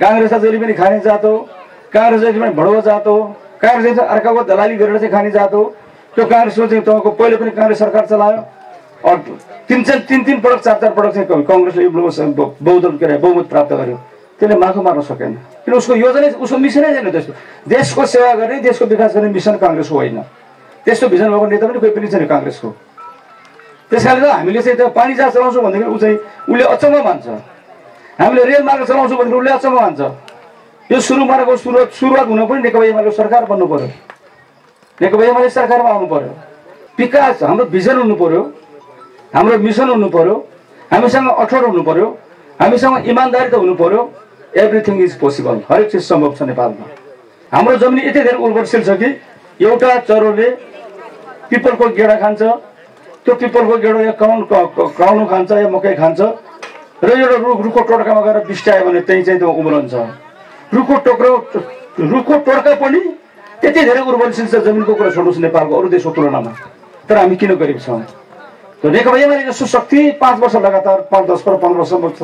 काङ्ग्रेस त जहिले पनि खाने जात हो जहिले पनि भडुवा जात हो काङ्ग्रेस अर्काको दलाली गरेर चाहिँ खाने जात हो त्यो काङ्ग्रेसको चाहिँ तपाईँको पहिले पनि काङ्ग्रेस सरकार चलायो अरू तिन चार तिन तिन पटक चार चार पटक चाहिँ कङ्ग्रेसले बहुदल के अरे बहुमत प्राप्त गर्यो त्यसले माखो मार्न सकेन किन उसको योजनै उसको मिसनै छैन त्यस्तो देशको सेवा गर्ने देशको विकास गर्ने मिसन काङ्ग्रेसको होइन त्यस्तो भिजन भएको नेता पनि कोही पनि छैन काङ्ग्रेसको त्यस कारणले त हामीले चाहिँ त्यो पानी जहाज चलाउँछौँ भनेदेखि ऊ चाहिँ उसले अचम्म मान्छ। हामीले रेल मार्ग चलाउँछौँ भनेदेखि उसले अचम्म मान्छ। यो सुरु मार्गको सुरुवात सुरुवात हुन पनि नेकपा एमाले सरकार बन्नु पर्यो। नेकपा एमाले सरकारमा आउनु पर्यो। विकास हाम्रो भिजन हुनु पर्यो। हाम्रो मिसन हुनु पर्यो। हामीसँग अठोट हुनु पर्यो। हामीसँग इमान्दारी त हुनु पर्यो। एभ्रिथिङ इज पोसिबल हरेक चिज सम्भव छ नेपालमा। हाम्रो जमिन यति धेरै उर्वरशील छ कि एउटा चरोले पिपलको गेडा खान्छ। त्यो पिपलको गेडो या काउन काउनु खान्छ या मकै खान्छ। र एउटा रुख रुखको टोड्कामा गएर बिस्ट्यायो भने त्यहीँ चाहिँ त्यो उम्रन्छ रुखको टोक्रो रुखको टोड्का पनि त्यति धेरै उर्वरशील छ जमिनको कुरा छोड्नुहोस् नेपालको अरू देशको तुलनामा। तर हामी किन गरिब छौँ? नेकपा एमाले जस्तो शक्ति पाँच वर्ष लगातार पाँच दस वर्ष पन्ध्र वर्ष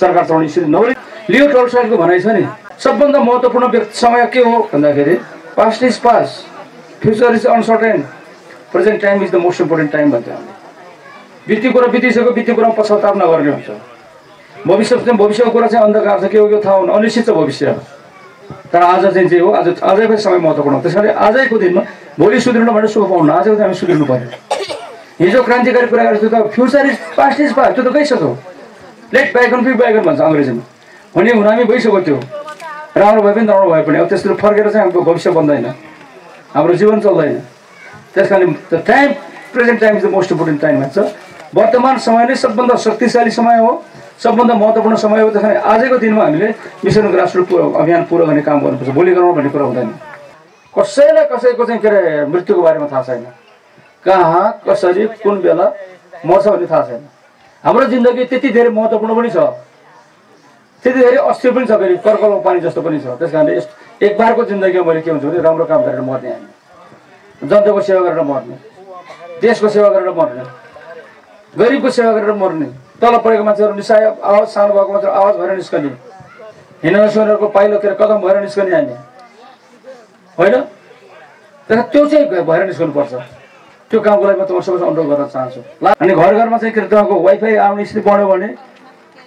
सरकार चलाउने स्थिति नगरी लियो टोल्सको भनाइ छ नि। सबभन्दा महत्त्वपूर्ण व्यक्ति समय के हो भन्दाखेरि past is past future is uncertain present time is the most important time भन्छ हामीले। बित्ती कुरा बितिसक्यो बित्ती कुरामा पश्चाताप नगर्ने हुन्छ। भविष्य भविष्यको कुरा चाहिँ अन्धकार छ के हो के थाहा हुनु अनिश्चित छ भविष्य तर आज चाहिँ जे हो आज आजकै समय महत्त्वपूर्ण त्यस कारण आजैको दिनमा भोलि सुध्रिनु भने सुख पाउनु आजको दिन हामी सुध्रिनु पऱ्यो हिजो क्रान्तिकारी कुरा गरेको त future is past is past त्यो त गइसक्यो लेट ब्यागन फि ब्यागन भन्छ अङ्ग्रेजीमा हुने हुन हामी गइसक्यो त्यो राम्रो भए पनि राम्रो भए पनि अब त्यस्तो फर्केर चाहिँ हाम्रो भविष्य बन्दैन हाम्रो जीवन चल्दैन त्यस कारण time present time is the most important time भन्छ वर्तमान समय नै सबभन्दा शक्तिशाली समय हो सबभन्दा महत्त्वपूर्ण समय हो त्यस आजको दिनमा हामीले मिसन ग्रासरुट अभियान पुरो गर्ने काम गर्नुपर्छ। भोलि गरौँ भन्ने कुरा हुँदैन। कसैलाई कसैको चाहिँ के अरे मृत्युको बारेमा थाहा छैन। कहाँ कसरी कुन बेला मर्छ भन्ने थाहा छैन। हाम्रो जिन्दगी त्यति धेरै महत्त्वपूर्ण पनि छ। त्यति धेरै अस्थिर पनि छ फेरि कर्कलमा पानी जस्तो पनि छ। त्यस कारणले यस एक जिन्दगीमा मैले के हुन्छ भने राम्रो काम गरेर मर्ने हामी। जनताको सेवा गरेर मर्ने। देशको सेवा गरेर मर्ने। गरिबको सेवा गरेर मर्ने। तल परेको मान्छेहरू निसाय आवाज सानो भएको मान्छे आवाज भएर निस्कने। हिँड्न नसक्नेहरूको पाइलो के कदम भएर निस्कने हामी। होइन? त्यो चाहिँ भएर निस्कनुपर्छ। त्यो कामको लागि म तपाईँ सबैसँग अनुरोध गर्न चाहन्छु। अनि घर घरमा चाहिँ के अरे तपाईँको वाइफाई आउने स्थिति बढ्यो भने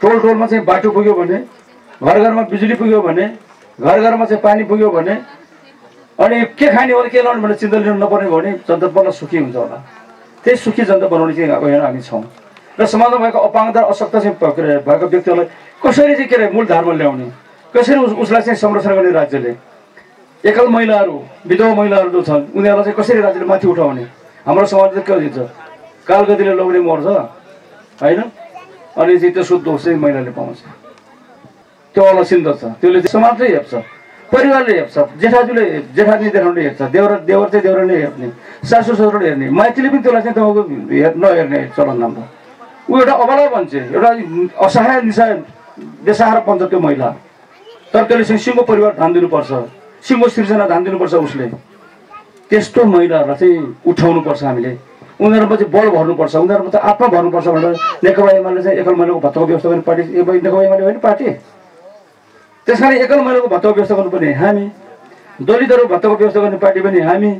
टोल टोलमा चाहिँ बाटो पुग्यो भने घर घरमा बिजुली पुग्यो भने घर घरमा चाहिँ पानी पुग्यो भने अनि के खाने हो के लाउने भने चिन्ता लिनु नपर्ने भने जनता बल्ल सुखी हुन्छ होला। त्यही सुखी जनता बनाउने चाहिँ यहाँ हामी छौँ र समाजमा भएको अपाङ्गता अशक्त चाहिँ भएको व्यक्तिहरूलाई कसरी चाहिँ के अरे मूलधारमा ल्याउने कसरी उस उसलाई चाहिँ संरक्षण गर्ने राज्यले एकल महिलाहरू विधवा महिलाहरू जो छन् उनीहरूलाई चाहिँ कसरी राज्यले माथि उठाउने हाम्रो समाजले के दिन्छ कालगतिले लौने मर्छ होइन अनि चाहिँ त्यो शुद्ध चाहिँ महिलाले पाउँछ त्यो अलसिन्द छ त्यसले चाहिँ समाजले हेप्छ परिवारले हेप्छ जेठाजुले जेठाजी देखाउने हेर्छ देवर देवर चाहिँ देवरले हेर्ने सासु ससुरले हेर्ने माइतीले पनि त्यसलाई चाहिँ तपाईँको हेर नहेर्ने चलन राम्रो। ऊ एउटा अबला बन्छ एउटा असहाय निशा बेसहारा बन्छ त्यो महिला। तर त्यसले चाहिँ सिङ्गो परिवार ध्यान दिनुपर्छ सिङ्गो सिर्जना ध्यान दिनुपर्छ उसले। त्यस्तो महिलाहरूलाई चाहिँ उठाउनुपर्छ हामीले। उनीहरूमा चाहिँ बल भर्नुपर्छ उनीहरूमा चाहिँ आत्मा भर्नुपर्छ भनेर नेकपा एमाले चाहिँ एकल महिलाको भत्ताको व्यवस्था गर्ने पार्टी नेकपा एमाले होइन पार्टी? त्यस कारण एकल महिलाको भत्ताको व्यवस्था गर्नुपर्ने हामी दलितहरू भत्ताको व्यवस्था गर्ने पार्टी पनि हामी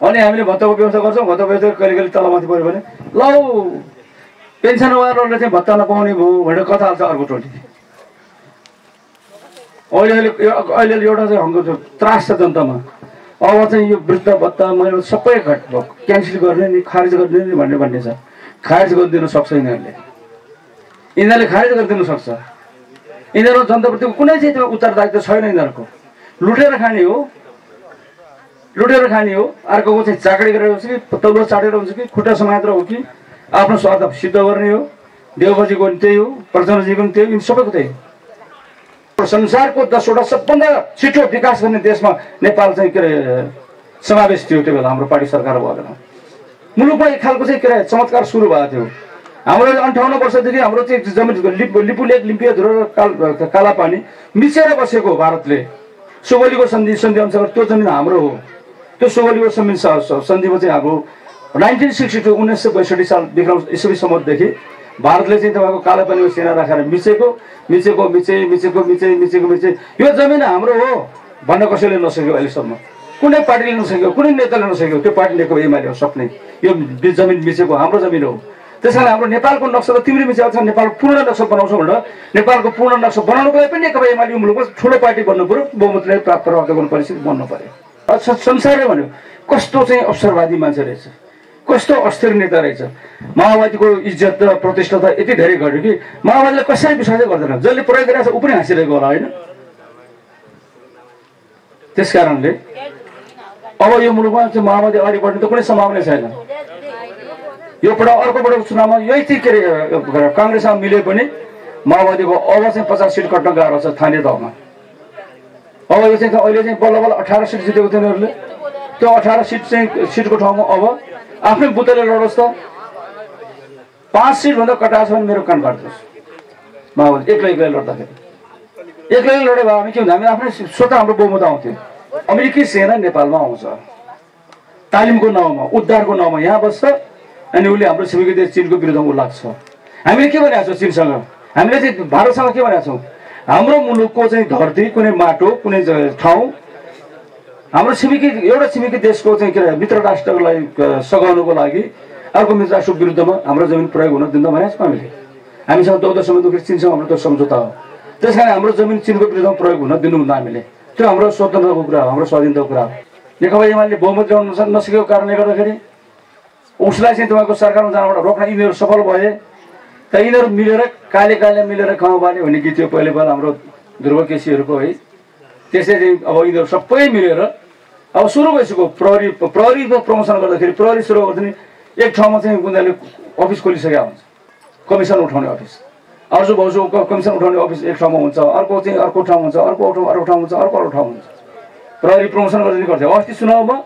अनि हामीले भत्ताको व्यवस्था गर्छौँ भत्ताको व्यवस्था कहिले कहिले तलमाथि पऱ्यो भने लौ पेन्सनवालाहरूले चाहिँ भत्ता नपाउने भयो भनेर कथा हाल्छ अर्को टोली अहिले अहिले अहिले एउटा चाहिँ हाम्रो त्रास छ जनतामा। अब चाहिँ यो वृद्ध भत्ता मैले सबै घट क्यान्सल गर्ने नि खारेज गरिदिने नि भन्ने भन्ने छ। खारेज गरिदिनु सक्छ यिनीहरूले। यिनीहरूले खारेज गरिदिनु सक्छ। यिनीहरू जनताप्रतिको कुनै चाहिँ त्यो उत्तरदायित्व छैन यिनीहरूको। लुटेर खाने हो। लुटेर खाने हो। अर्कोको चाहिँ चाकडी गरेर हुन्छ कि तल्लो चाटेर हुन्छ कि खुट्टा समातेर हो कि आफ्नो स्वार्थ सिद्ध गर्ने हो। देवबाजीको पनि त्यही हो प्रचण्डजीको पनि त्यही हो सबैको त्यही हो। संसारको दसवटा सबभन्दा छिटो विकास गर्ने देशमा नेपाल चाहिँ के अरे समावेश थियो त्यो बेला हाम्रो पार्टी सरकार बेला मुलुकमा एक खालको चाहिँ के अरे चमत्कार सुरु भएको थियो। हाम्रो अन्ठाउन्न वर्षदेखि हाम्रो चाहिँ जमिन लिपु लिपु लेक लिम्पिया धुरो र काल काला पानी मिचेर बसेको हो भारतले। सुगोलीको सन्धि सन्धि अनुसार त्यो जमिन हाम्रो हो। त्यो सुगोलीको सन्धि सन्धिमा चाहिँ हाम्रो नाइन्टिन सिक्सटी टू उन्नाइस सय बैसठी साल विक्रम इस्वी सम्मदेखि भारतले चाहिँ तपाईँको कालापानीको सेना राखेर मिचेको मिचेको मिचे मिचेको मिचे मिचेको मिचे यो जमिन हाम्रो हो भन्न कसैले नसक्यो अहिलेसम्म। कुनै पार्टीले नसक्यो कुनै नेताले नसक्यो त्यो पार्टी नेकपा एमाले हो सक्ने यो जमिन मिचेको हाम्रो जमिन हो। त्यस कारण हाम्रो नेपालको नक्सा त तिमीले मिचेको छ नेपाल पूर्ण नक्सा बनाउँछौ भनेर नेपालको पूर्ण नक्सा बनाउनुको लागि पनि नेकपा एमाले मुलुकमा ठुलो पार्टी बन्नु पऱ्यो बहुमतले प्राप्त गर्नु परिस्थिति बन्नु पऱ्यो संसारले भन्यो कस्तो चाहिँ अवसरवादी मान्छे रहेछ? कस्तो अस्थिर नेता रहेछ? माओवादीको इज्जत र प्रतिष्ठा त यति धेरै घट्यो कि माओवादीले कसरी विश्वासै गर्दैन। जसले प्रयोग गरिरहेको छ ऊ पनि हाँसिरहेको होला होइन? त्यस कारणले अब यो मुलुकमा चाहिँ माओवादी अगाडि बढ्ने त कुनै सम्भावना छैन। यो पल्ट अर्कोपल्ट चुनावमा यही चाहिँ के अरे काङ्ग्रेसमा मिले पनि माओवादीको अब चाहिँ पचास सिट कट्न गाह्रो छ स्थानीय तहमा अब यो चाहिँ अहिले चाहिँ बल्ल बल्ल अठार सिट जितेको थियो उनीहरूले। त्यो अठार सिट चाहिँ सिटको ठाउँमा अब आफ्नै बुतले लडोस् त। पाँच सिटभन्दा कटाएको छ भने मेरो कान काट्नुहोस् माओवादी एक्लै एक्लै लड्दाखेरि। एक्लै लड्यो भने हामी के हुन्छ हामी आफ्नै स्वतः हाम्रो बहुमत आउँथ्यो। अमेरिकी सेना नेपालमा आउँछ। तालिमको नाउँमा उद्धारको नाउँमा यहाँ बस्छ। अनि उसले हाम्रो छिमेकी देश चिनको विरुद्धमा ऊ लाग्छ हामीले के भनेको छौँ चिनसँग हामीले चाहिँ भारतसँग के भनेको छौँ? हाम्रो मुलुकको चाहिँ धरती कुनै माटो कुनै ठाउँ हाम्रो छिमेकी एउटा छिमेकी देशको चाहिँ के अरे मित्र अ, सघाउनुको लागि अर्को मित्र राष्ट्रको विरुद्धमा हाम्रो जमिन प्रयोग हुन दिँदा भनेको छौँ हामीले। हामीसँग दौध सम्बन्ध चिनसँग हाम्रो त्यो सम्झौता हो। त्यस कारण हाम्रो जमिन चिनको विरुद्धमा प्रयोग हुन दिनु हुँदैन हामीले। त्यो हाम्रो स्वतन्त्रको कुरा हो हाम्रो स्वाधीनताको कुरा हो। नेकपा एमाले बहुमत ल्याउन नस- नसकेको कारणले गर्दाखेरि उसलाई चाहिँ तपाईँको सरकारमा जानबाट रोक्न यिनीहरू सफल भए त यिनीहरू मिलेर काले काले मिलेर खाउँ बाले भन्ने गीत थियो पहिले पहिला हाम्रो ध्रुव केसीहरूको है। त्यसै चाहिँ अब यिनीहरू सबै मिलेर अब सुरु भइसक्यो प्रहरी प्रहरी प्रमोसन गर्दाखेरि प्रहरी सुरु गर्दा नि एक ठाउँमा चाहिँ उनीहरूले अफिस खोलिसकेका हुन्छ। कमिसन उठाउने अफिस। अर्जु भाउजू कमिसन उठाउने अफिस एक ठाउँमा हुन्छ अर्को चाहिँ अर्को ठाउँ हुन्छ अर्को ठाउँ अर्को ठाउँ हुन्छ अर्को अर्को ठाउँ हुन्छ। प्रहरी प्रमोसन गर्दा गर्थ्यो अस्ति चुनावमा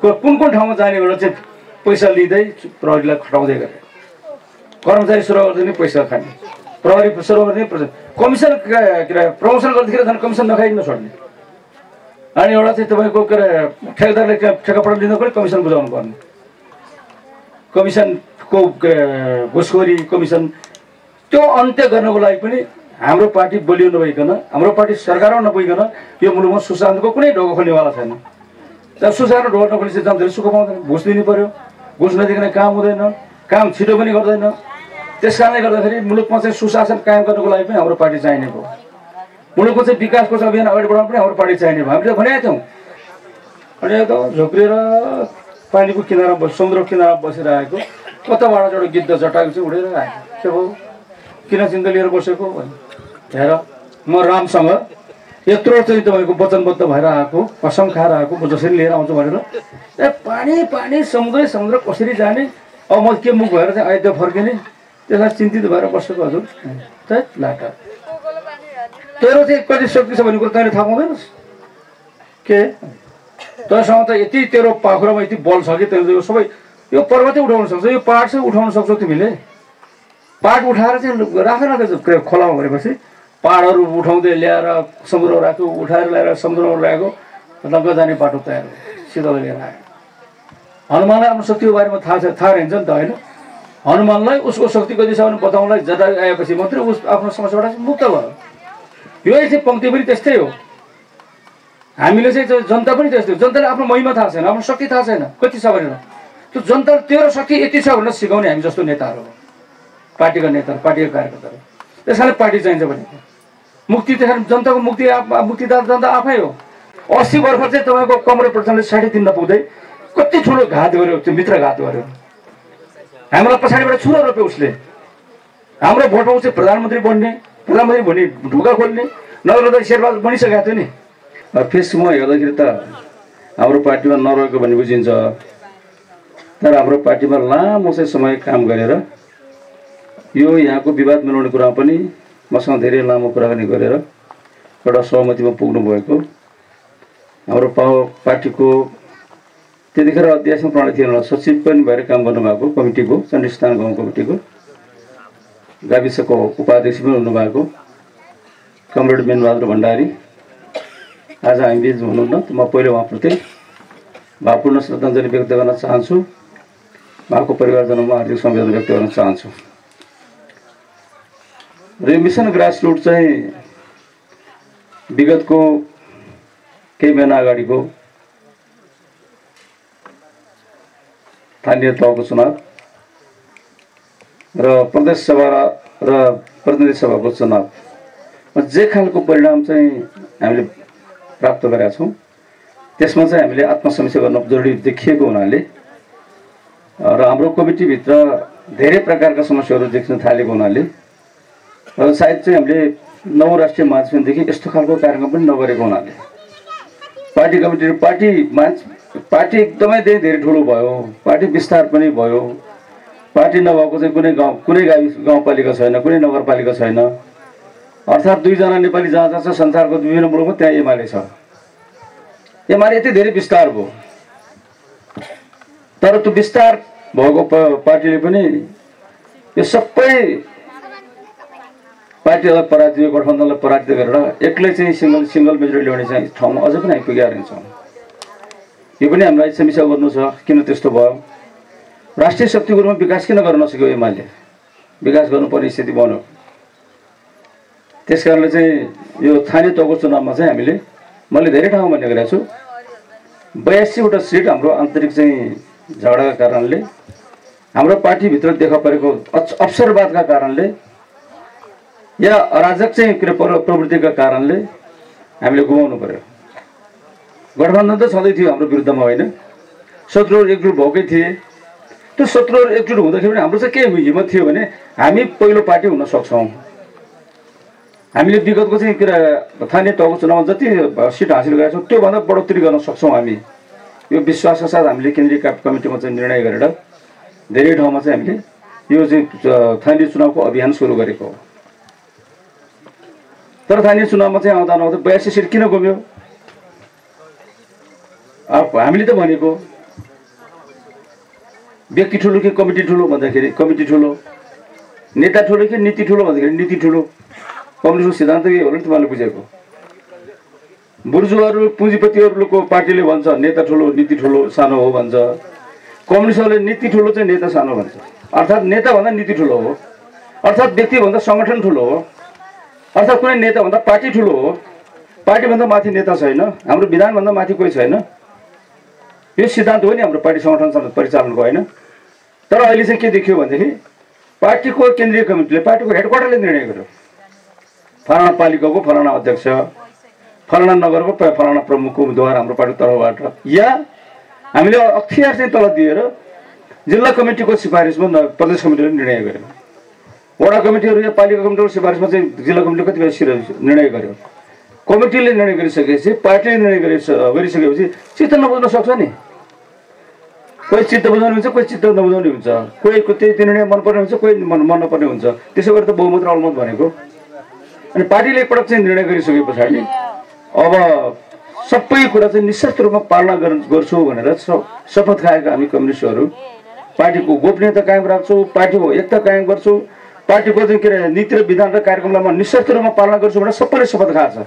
कुन कुन ठाउँमा जाने भनेर चाहिँ पैसा लिँदै प्रहरीलाई खटाउँदै गरे। कर्मचारी सुरु गर्दा नि पैसा खाने। प्रहरी सुरु गर्दा पैसा कमिसन के अरे प्रमोसन गर्दाखेरि झन् कमिसन नखाइकन छोड्ने। अनि एउटा चाहिँ तपाईँको के अरे ठेकेदारले ठेकापट्टा लिँदा पनि कमिसन बुझाउनु पर्ने। कमिसनको घुसखोरी कमिसन त्यो अन्त्य गर्नको लागि पनि हाम्रो पार्टी बलियो नभइकन हाम्रो पार्टी सरकारमा नपुगिकन यो मुलुकमा सुशान्तको कुनै ढोको खोल्नेवाला छैन। तर सुशान्त ढोको नखोली चाहिँ जनताले सुख पाउँदैन घुस दिनु पऱ्यो घुस नदिकन काम हुँदैन काम छिटो पनि गर्दैन। त्यस कारणले गर्दाखेरि मुलुकमा चाहिँ सुशासन कायम गर्नको लागि पनि हाम्रो पार्टी चाहिने भयो। मुलुकको चाहिँ विकासको चाहिँ अभियान अगाडि बढाउनु पनि हाम्रो पार्टी चाहिने भयो। हामीले भनेका थियौँ। अनि त झोक्रिएर पानीको किनारा बस समुद्रको किनारा बसिरहेको कताबाट एउटा गिद्ध जटाएको चाहिँ उडेर आयो के भयो? किन चिन्ता लिएर बसेको? हेर म रामसँग यत्रो चाहिँ तपाईँको वचनबद्ध भएर आएको कसम खाएर आएको म जसरी लिएर आउँछु भनेर। ए पानी पानी समुद्रै समुद्र कसरी जाने? अब म के मुख भएर चाहिँ आइत्य फर्किने? त्यसलाई चिन्तित भएर बसेको हजुर। त लाटा। तेरो चाहिँ कति शक्ति छ भन्ने कुरो तैँले थाहा पाउँदैनस्? के? तँसँग त यति तेरो पाखुरामा यति बल छ कि यो सबै यो पर्वतै उठाउन सक्छ यो पाहाड चाहिँ उठाउन सक्छौ तिमीले। पाहाड उठाएर चाहिँ राख न त्यो खोलामा भनेपछि। पाहाडहरू उठाउँदै ल्याएर समुद्रमा राख्यो उठाएर ल्याएर समुद्रमा ल्याएको लग्ग जाने बाटो तयार सिधै लिएर आयो हनुमानलाई आफ्नो शक्तिको बारेमा थाहा छ थाहा रहन्छ नि त होइन। हनुमानलाई उसको शक्ति कति छ भने बताउनलाई जता आएपछि मात्रै उस आफ्नो समस्याबाट मुक्त भयो। यो चाहिँ पङ्क्ति पनि त्यस्तै हो। हामीले चाहिँ जनता पनि त्यस्तै हो। जनताले आफ्नो महिमा थाहा छैन आफ्नो शक्ति थाहा छैन। कति छ भनेर? त्यो जनता तेरो शक्ति यति छ भनेर सिकाउने हामी जस्तो नेताहरू हो। पार्टीका नेताहरू पार्टीका कार्यकर्ताहरू। त्यस कारण पार्टी चाहिन्छ भनेको। मुक्ति त्यस कारण जनताको मुक्ति मुक्तिदार जनता आफै हो। अस्सी वर्ष चाहिँ तपाईँको कमरे प्रधानले साठी दिन नपुग्दै कति ठुलो घात गर्यो त्यो मित्रघात गर्यो। हामीलाई पछाडिबाट छुरो रोप्यो उसले। हाम्रो भोटमा चाहिँ प्रधानमन्त्री बन्ने प्रधानमन्त्री भन्ने ढोका खोल्ने नगर्दा शेरबहादुर बनिसकेको थियो नि। फेसबुकमा हेर्दाखेरि त हाम्रो पार्टीमा नरहेको भन्ने बुझिन्छ। तर हाम्रो पार्टीमा लामो चाहिँ समय काम गरेर यो यहाँको विवाद मिलाउने कुरा पनि मसँग धेरै लामो कुराकानी गरेर एउटा सहमतिमा पुग्नु भएको। हाम्रो पा पार्टीको त्यतिखेर अध्यासन प्रणाली थिएन सचिव पनि भएर काम गर्नुभएको कमिटीको चण्डीस्थान गाउँ कमिटीको। गाविसको उपाध्यक्ष पनि हुनुभएको। कमरेड मेनबहादुर भण्डारी। आज हामी बिच हुनुहुन्न म पहिले उहाँप्रति भावपूर्ण श्रद्धाञ्जली व्यक्त गर्न चाहन्छु। उहाँको परिवारजनमा हार्दिक संवेदना व्यक्त गर्न चाहन्छु। र यो मिसन ग्रास रुट चाहिँ विगतको केही महिना अगाडिको स्थानीय तहको चुनाव र प्रदेश सभा र प्रतिनिधि सभाको चुनाव। जे खालको परिणाम चाहिँ हामीले प्राप्त गरेका छौँ त्यसमा चाहिँ हामीले आत्मसमीक्षा गर्न जरुरी देखिएको हुनाले र हाम्रो कमिटीभित्र धेरै प्रकारका समस्याहरू देख्न थालेको हुनाले सायद चाहिँ हामीले नौ राष्ट्रिय महाधिवेशनदेखि यस्तो खालको कार्यक्रम पनि नगरेको हुनाले। पार्टी कमिटी पार्टी मान्छे पार्टी एकदमै धेरै धेरै ठुलो भयो पार्टी विस्तार पनि भयो। पार्टी नभएको चाहिँ कुनै गाउँ कुनै गाउँ गाउँपालिका छैन कुनै नगरपालिका छैन। अर्थात् दुईजना नेपाली जहाँ जहाँ छ संसारको विभिन्न मुलुकमा त्यहाँ एमाले छ। एमाले यति धेरै विस्तार भयो। तर त्यो विस्तार भएको पार्टीले पनि यो सबै पार्टीलाई पराजित गठबन्धनलाई पराजित गरेर एक्लै चाहिँ सिङ्गल सिङ्गल मेजोरिटी ल्याउने चाहिँ ठाउँमा अझै पनि आइपुगेका रहेछौँ यो पनि हामीलाई समीक्षा गर्नु छ किन त्यस्तो भयो? राष्ट्रिय शक्तिको रूपमा विकास किन गर्न नसक्यो एमाले? विकास गर्नुपर्ने स्थिति बन्यो। त्यस कारणले चाहिँ यो स्थानीय तहको चुनावमा चाहिँ हामीले मैले धेरै ठाउँमा भन्ने गरेको छु। बयासीवटा सिट हाम्रो आन्तरिक चाहिँ झगडाका कारणले हाम्रो पार्टीभित्र देखा परेको अवसरवादका कारणले या अराजक चाहिँ प्रवृत्तिका कारणले हामीले गुमाउनु पर्यो। गठबन्धन त छँदै थियो हाम्रो विरुद्धमा होइन। शत्रुहरू एकजुट भएकै थिए। त्यो शत्रुहरू एकजुट हुँदाखेरि पनि हाम्रो चाहिँ के हिम्मत थियो भने हामी पहिलो पार्टी हुन सक्छौँ। हामीले विगतको चाहिँ के अरे स्थानीय तहको चुनावमा जति सिट हासिल गरेका छौँ त्योभन्दा बढोत्तरी गर्न सक्छौँ हामी। यो विश्वासका साथ हामीले केन्द्रीय कमिटीमा चाहिँ निर्णय गरेर धेरै ठाउँमा चाहिँ हामीले यो चाहिँ स्थानीय चुनावको अभियान सुरु गरेको हो। तर स्थानीय चुनावमा चाहिँ आउँदा आउँदा बयासी सिट किन गुम्यो? अब हामीले त भनेको व्यक्ति ठुलो कि कमिटी ठुलो भन्दाखेरि कमिटी ठुलो नेता ठुलो कि नीति ठुलो भन्दाखेरि नीति ठुलो? कम्युनिस्टको सिद्धान्त के हो भने तपाईँले बुझेको। बुर्जुहरू पुँजीपतिहरूको पार्टीले भन्छ नेता ठुलो नीति ठुलो सानो हो भन्छ। कम्युनिस्टहरूले नीति ठुलो चाहिँ नेता सानो भन्छ। अर्थात् नेताभन्दा नीति ठुलो हो। अर्थात् व्यक्तिभन्दा सङ्गठन ठुलो हो। अर्थात् कुनै नेताभन्दा पार्टी ठुलो हो। पार्टीभन्दा माथि नेता छैन। हाम्रो विधानभन्दा माथि कोही छैन। यो सिद्धान्त हो नि हाम्रो पार्टी सङ्गठन परिचालनको होइन? तर अहिले चाहिँ के देखियो भनेदेखि पार्टीको केन्द्रीय कमिटीले पार्टीको हेडक्वार्टरले निर्णय गर्यो। फलाना पालिकाको फलाना अध्यक्ष फलाना नगरको फलाना प्रमुखको उम्मेदवार हाम्रो पार्टीको तर्फबाट। या हामीले अख्तियार चाहिँ तल दिएर जिल्ला कमिटीको सिफारिसमा प्रदेश कमिटीले निर्णय गर्यो। वडा कमिटीहरू या पालिका कमिटीको सिफारिसमा चाहिँ जिल्ला कमिटीले कतिपय निर्णय गर्यो। कमिटीले निर्णय गरिसकेपछि पार्टीले निर्णय गरिस गरिसकेपछि चित्त नबुझ्न सक्छ नि। कोही चित्त बुझाउने हुन्छ कोही चित्त नबुझाउने हुन्छ। कोहीको त्यही निर्णय मनपर्ने हुन्छ कोही मन मन नपर्ने हुन्छ। त्यसो गरेर त बहुमत र अलमत भनेको। अनि पार्टीले एकपटक चाहिँ निर्णय गरिसके पछाडि अब सबै कुरा चाहिँ निशर्त रूपमा पालना गर् गर्छु भनेर शपथ खाएका हामी कम्युनिस्टहरू। पार्टीको गोपनीयता कायम राख्छौँ पार्टीको एकता कायम गर्छु। पार्टीको चाहिँ के अरे नीति र विधान र कार्यक्रमलाई म निशर्त रूपमा पालना गर्छु भनेर सबैले शपथ खाएको छ।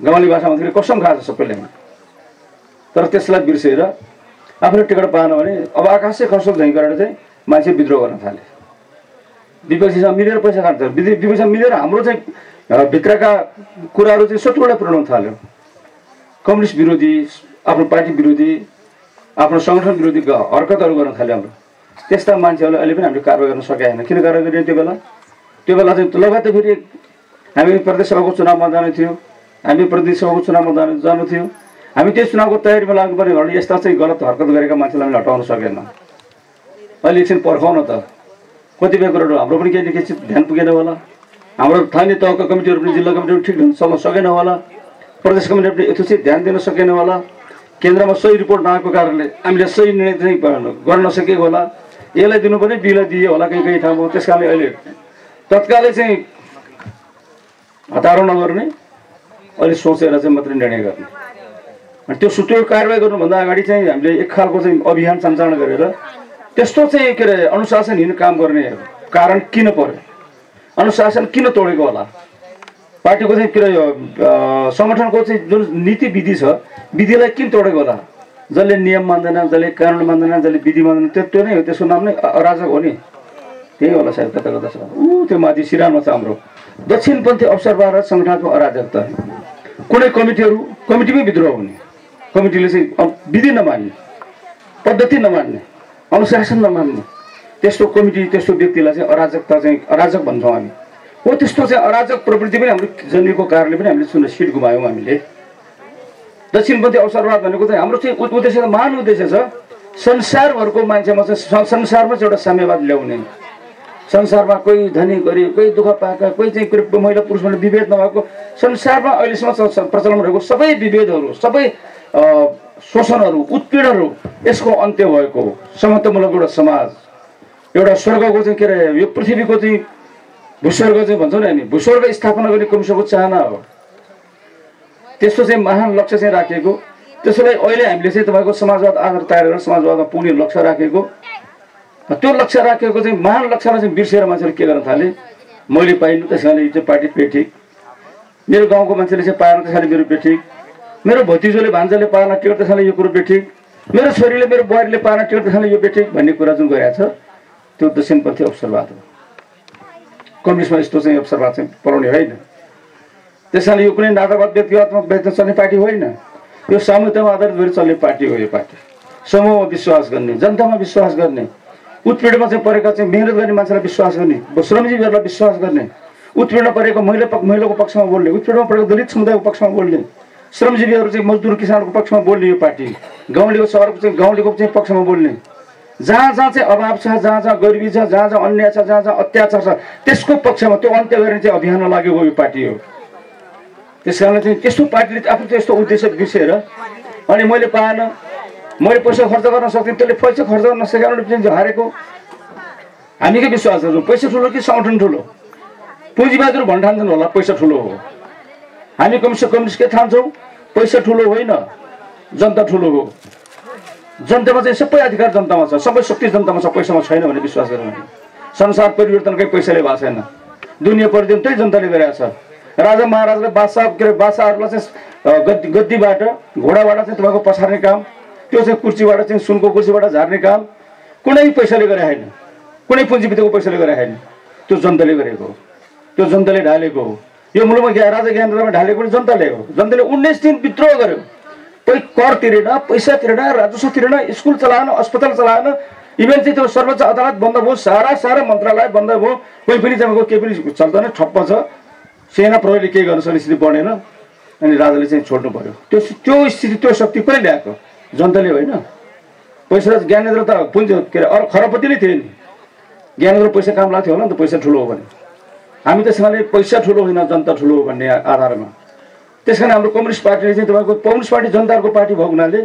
गाउँले भाषामा भन्दाखेरि कसम खाएको छ सबैले तर त्यसलाई बिर्सेर आफ्नो टिकट पाएन भने अब आकाशै खर्चोक झैँ गरेर चाहिँ मान्छे विद्रोह गर्न थाले। विपक्षीसँग मिलेर पैसा खान्छ। विपक्षीसँग मिलेर हाम्रो चाहिँ भित्रका कुराहरू चाहिँ सटुवटा पुऱ्याउन थाल्यो। कम्युनिस्ट विरोधी आफ्नो पार्टी विरोधी आफ्नो सङ्गठन विरोधी हरकतहरू गर्न थाल्यो हाम्रो। त्यस्ता मान्छेहरूलाई अहिले पनि हामीले कारवाही गर्न सकेका छैन। किन कारवाही गरियो त्यो बेला? त्यो बेला चाहिँ लगातार फेरि हामी प्रदेश सभाको चुनावमा जानु थियो। हामी प्रतिनिधि सभाको चुनावमा जानु जानु थियो। हामी त्यो चुनावको तयारीमा लाग्नुपर्ने भने यस्ता चाहिँ गलत हरकत गरेका मान्छेलाई हामीले हटाउन सकेन। अहिले एकछिन पर्खाउन त। कतिपय कुराहरू हाम्रो पनि केही न केही ध्यान पुगेन होला। हाम्रो स्थानीय तहका कमिटीहरू पनि जिल्ला कमिटीहरू ठिक ढङ्ग सकेन होला। प्रदेश कमिटीहरू पनि यथोचित ध्यान दिन सकेन होला। केन्द्रमा सही रिपोर्ट नआएको कारणले हामीले सही निर्णय चाहिँ गर्न नसकेको होला। यसलाई दिनु पनि बिलाई दिए होला कहीँ कहीँ ठाउँमा। त्यस कारणले अहिले तत्कालै चाहिँ हतारो नगर्ने अहिले सोचेर चाहिँ मात्रै निर्णय गर्ने। अनि त्यो सुत्यो कारवाही गर्नुभन्दा अगाडि चाहिँ हामीले एक खालको चाहिँ अभियान सञ्चालन गरेर त्यस्तो चाहिँ के अरे अनुशासनहीन काम गर्ने कारण किन पर्यो अनुशासन किन तोडेको होला? पार्टीको चाहिँ के अरे यो, सङ्गठनको चाहिँ जुन नीति विधि छ विधिलाई किन तोडेको होला? जसले नियम मान्दैन जसले कानुन मान्दैन जसले विधि मान्दैन त्यो त्यो नै हो। त्यसको नाम नै अराजक हो नि। त्यही होला सायद कता कता छ। ऊ त्यो माथि सिरानमा छ हाम्रो। दक्षिणपन्थी अवसरवाद र सङ्गठनको अराजकता। कुनै कमिटीहरू कमिटीमै विद्रोह हुने। कमिटीले चाहिँ विधि नमान्ने पद्धति नमान्ने अनुशासन नमान्ने। त्यस्तो कमिटी त्यस्तो व्यक्तिलाई चाहिँ अराजकता चाहिँ अराजक भन्छौँ हामी। हो त्यस्तो चाहिँ अराजक प्रवृत्ति पनि हाम्रो जन्मिएको कारणले पनि हामीले सुन्न सिट गुमायौँ हामीले। दक्षिणपन्थी अवसरवाद भनेको चाहिँ हाम्रो चाहिँ उद्- उद्देश्य महान उद्देश्य छ। संसारभरको मान्छेमा चाहिँ संसारमा चाहिँ एउटा साम्यवाद ल्याउने। संसारमा कोही धनी गरिब कोही दुःख पाएका कोही चाहिँ कुरो- महिला पुरुषमा विभेद नभएको संसारमा अहिलेसम्म प्रचलन रहेको सबै विभेदहरू सबै शोषणहरू उत्पीडनहरू यसको अन्त्य भएको हो। समत्वमूलक एउटा समाज। एउटा स्वर्गको चाहिँ के अरे यो पृथ्वीको चाहिँ भूस्वर्ग चाहिँ भन्छौँ नि हामी भूस्वर्ग स्थापना गर्ने कमिसनको चाहना हो। त्यस्तो चाहिँ महान लक्ष्य चाहिँ राखेको। त्यसैलाई अहिले हामीले चाहिँ तपाईँको समाजवाद आधार तयार समाजवादमा पुग्ने लक्ष्य राखेको। त्यो लक्ष्य राखेको चाहिँ महान लक्ष्यलाई चाहिँ बिर्सेर मान्छेले के गर्न थाले? मैले पाइनु त्यस कारणले चाहिँ पार्टी पेठिक। मेरो गाउँको मान्छेले चाहिँ पाएन त्यस कारणले मेरो बेठिक मेरो भतिजोले भान्जाले पाएन टिकट त्यस यो कुरो बेठिक मेरो छोरीले मेरो बुहारीले पाएन टिकट त्यस यो बेठिक भन्ने कुरा जुन गरिरहेको छ त्यो दक्षिणपन्थी अवसरवाद हो। कम्युनिस्टमा यस्तो चाहिँ अवसरवाद चाहिँ पढाउने होइन। त्यस कारणले यो कुनै नातावाद व्यक्तिगतमा व्यक्ति चल्ने पार्टी होइन। यो सामूहिकतामा आधारित भएर चल्ने पार्टी हो यो पार्टी। समूहमा विश्वास गर्ने जनतामा विश्वास गर्ने उत्पीडनमा चाहिँ परेका चाहिँ मेहनत गर्ने मान्छेलाई विश्वास गर्ने श्रमजीवीहरूलाई विश्वास गर्ने उत्पीडन परेको महिला पक्ष महिलाको पक्षमा बोल्ने उत्पीडनमा परेको दलित समुदायको पक्षमा बोल्ने श्रमजीवीहरू चाहिँ मजदुर किसानको पक्षमा बोल्ने यो पार्टी गाउँलेको सहरको चाहिँ गाउँलेको चाहिँ पक्षमा बोल्ने। जहाँ जहाँ चाहिँ अभाव छ जहाँ जहाँ गरिबी छ जहाँ जहाँ अन्याय छ जहाँ जहाँ अत्याचार छ त्यसको पक्षमा त्यो अन्त्य गर्ने चाहिँ अभियानमा लागेको यो पार्टी हो। त्यस कारणले चाहिँ त्यस्तो पार्टीले आफ्नो त्यस्तो उद्देश्य बिर्सेर अनि मैले पाएन मैले पैसा खर्च गर्न सक्थेँ त्यसले पैसा खर्च गर्न सकेर चाहिँ हारेको हामी के विश्वास गर्छौँ? पैसा ठुलो कि सङ्गठन ठुलो? पुँजीवादीहरू भन्न ठान्छन् होला पैसा ठुलो हो। हामी कम्युनिस्ट कम्युनिस्ट के ठान्छौँ पैसा ठुलो होइन जनता ठुलो हो। जनतामा चाहिँ सबै अधिकार जनतामा छ सबै शक्ति जनतामा छ पैसामा छैन भन्ने विश्वास हामी संसार परिवर्तन केही पैसाले भएको छैन। दुनियाँ परिवर्तन त्यही जनताले गरेको छ। राजा महाराजले बादशाह के अरे बादशाहहरूलाई चाहिँ गद्दीबाट घोडाबाट चाहिँ तपाईँको पछार्ने काम त्यो चाहिँ कुर्सीबाट चाहिँ सुनको कुर्सीबाट झार्ने काम कुनै पैसाले गरे होइन। कुनै पुँजीपतिको पैसाले गरे होइन। त्यो जनताले गरेको हो। त्यो जनताले ढालेको हो। यो मुलुकमा ज्ञा- राजा ज्ञानरामा ढालेको पनि जनताले हो। जनताले उन्नाइस दिन विद्रोह गर्यो। कोही कर तिरेन पैसा तिरेन राजस्व तिरेन स्कुल चलाएन अस्पताल चलाएन इभेन चाहिँ त्यो सर्वोच्च अदालत बन्द भयो सारा सारा मन्त्रालय बन्द भयो कोही पनि तपाईँको केही पनि चल्दैन ठप्प छ। सेना प्रहरीले केही गर्न सक्ने स्थिति बढेन अनि राजाले चाहिँ छोड्नु पर्यो। त्यो त्यो स्थिति त्यो शक्ति कसले ल्याएको जनताले होइन। पैसा ज्ञानेन्द्र त पुञ्ज के अरे अरू खरपति नै थिए नि। ज्ञानेन्द्र पैसा काम लाग्थ्यो होला नि त पैसा ठुलो हो भने। हामी त्यसकारणले पैसा ठुलो होइन जनता ठुलो हो भन्ने आधारमा। त्यस कारण हाम्रो कम्युनिस्ट पार्टीले चाहिँ तपाईँको कम्युनिस्ट पार्टी जनताको पार्टी भएको हुनाले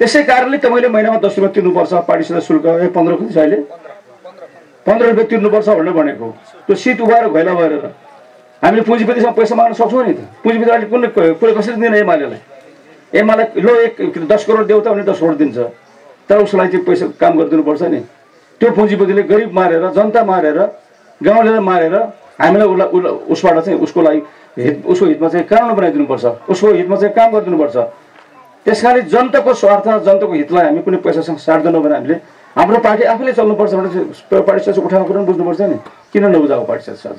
त्यसै कारणले तपाईँले महिनामा दस रुपियाँ तिर्नुपर्छ पार्टी सदस्य शुल्क ए पन्ध्र कति छ अहिले? पन्ध्र रुपियाँ तिर्नुपर्छ भनेर भनेको। त्यो सिट उभाएर घैला भएर। हामीले पुँजीपतिसँग पैसा माग्न सक्छौँ नि त। पुँजीपति अहिले कुनै कुनै कसरी दिँदैन एमालेलाई एमालाई लो एक दस करोड देऊ त भने दस करोड दिन्छ। तर उसलाई चाहिँ पैसा काम गरिदिनुपर्छ नि। त्यो पुँजीपतिले गरिब मारेर जनता मारेर गाउँलेलाई मारेर हामीलाई उसलाई उसलाई उसबाट चाहिँ उसको लागि हित उसको हितमा चाहिँ कानुन बनाइदिनुपर्छ। उसको हितमा चाहिँ काम गरिदिनुपर्छ। त्यस कारण जनताको स्वार्थ जनताको हितलाई हामी कुनै पैसासँग साट्दैनौँ भने हामीले हाम्रो पार्टी आफैले चल्नुपर्छ भने पार्टी साथ उठाएको कुरा बुझ्नुपर्छ नि। किन नबुझाएको पार्टी साझ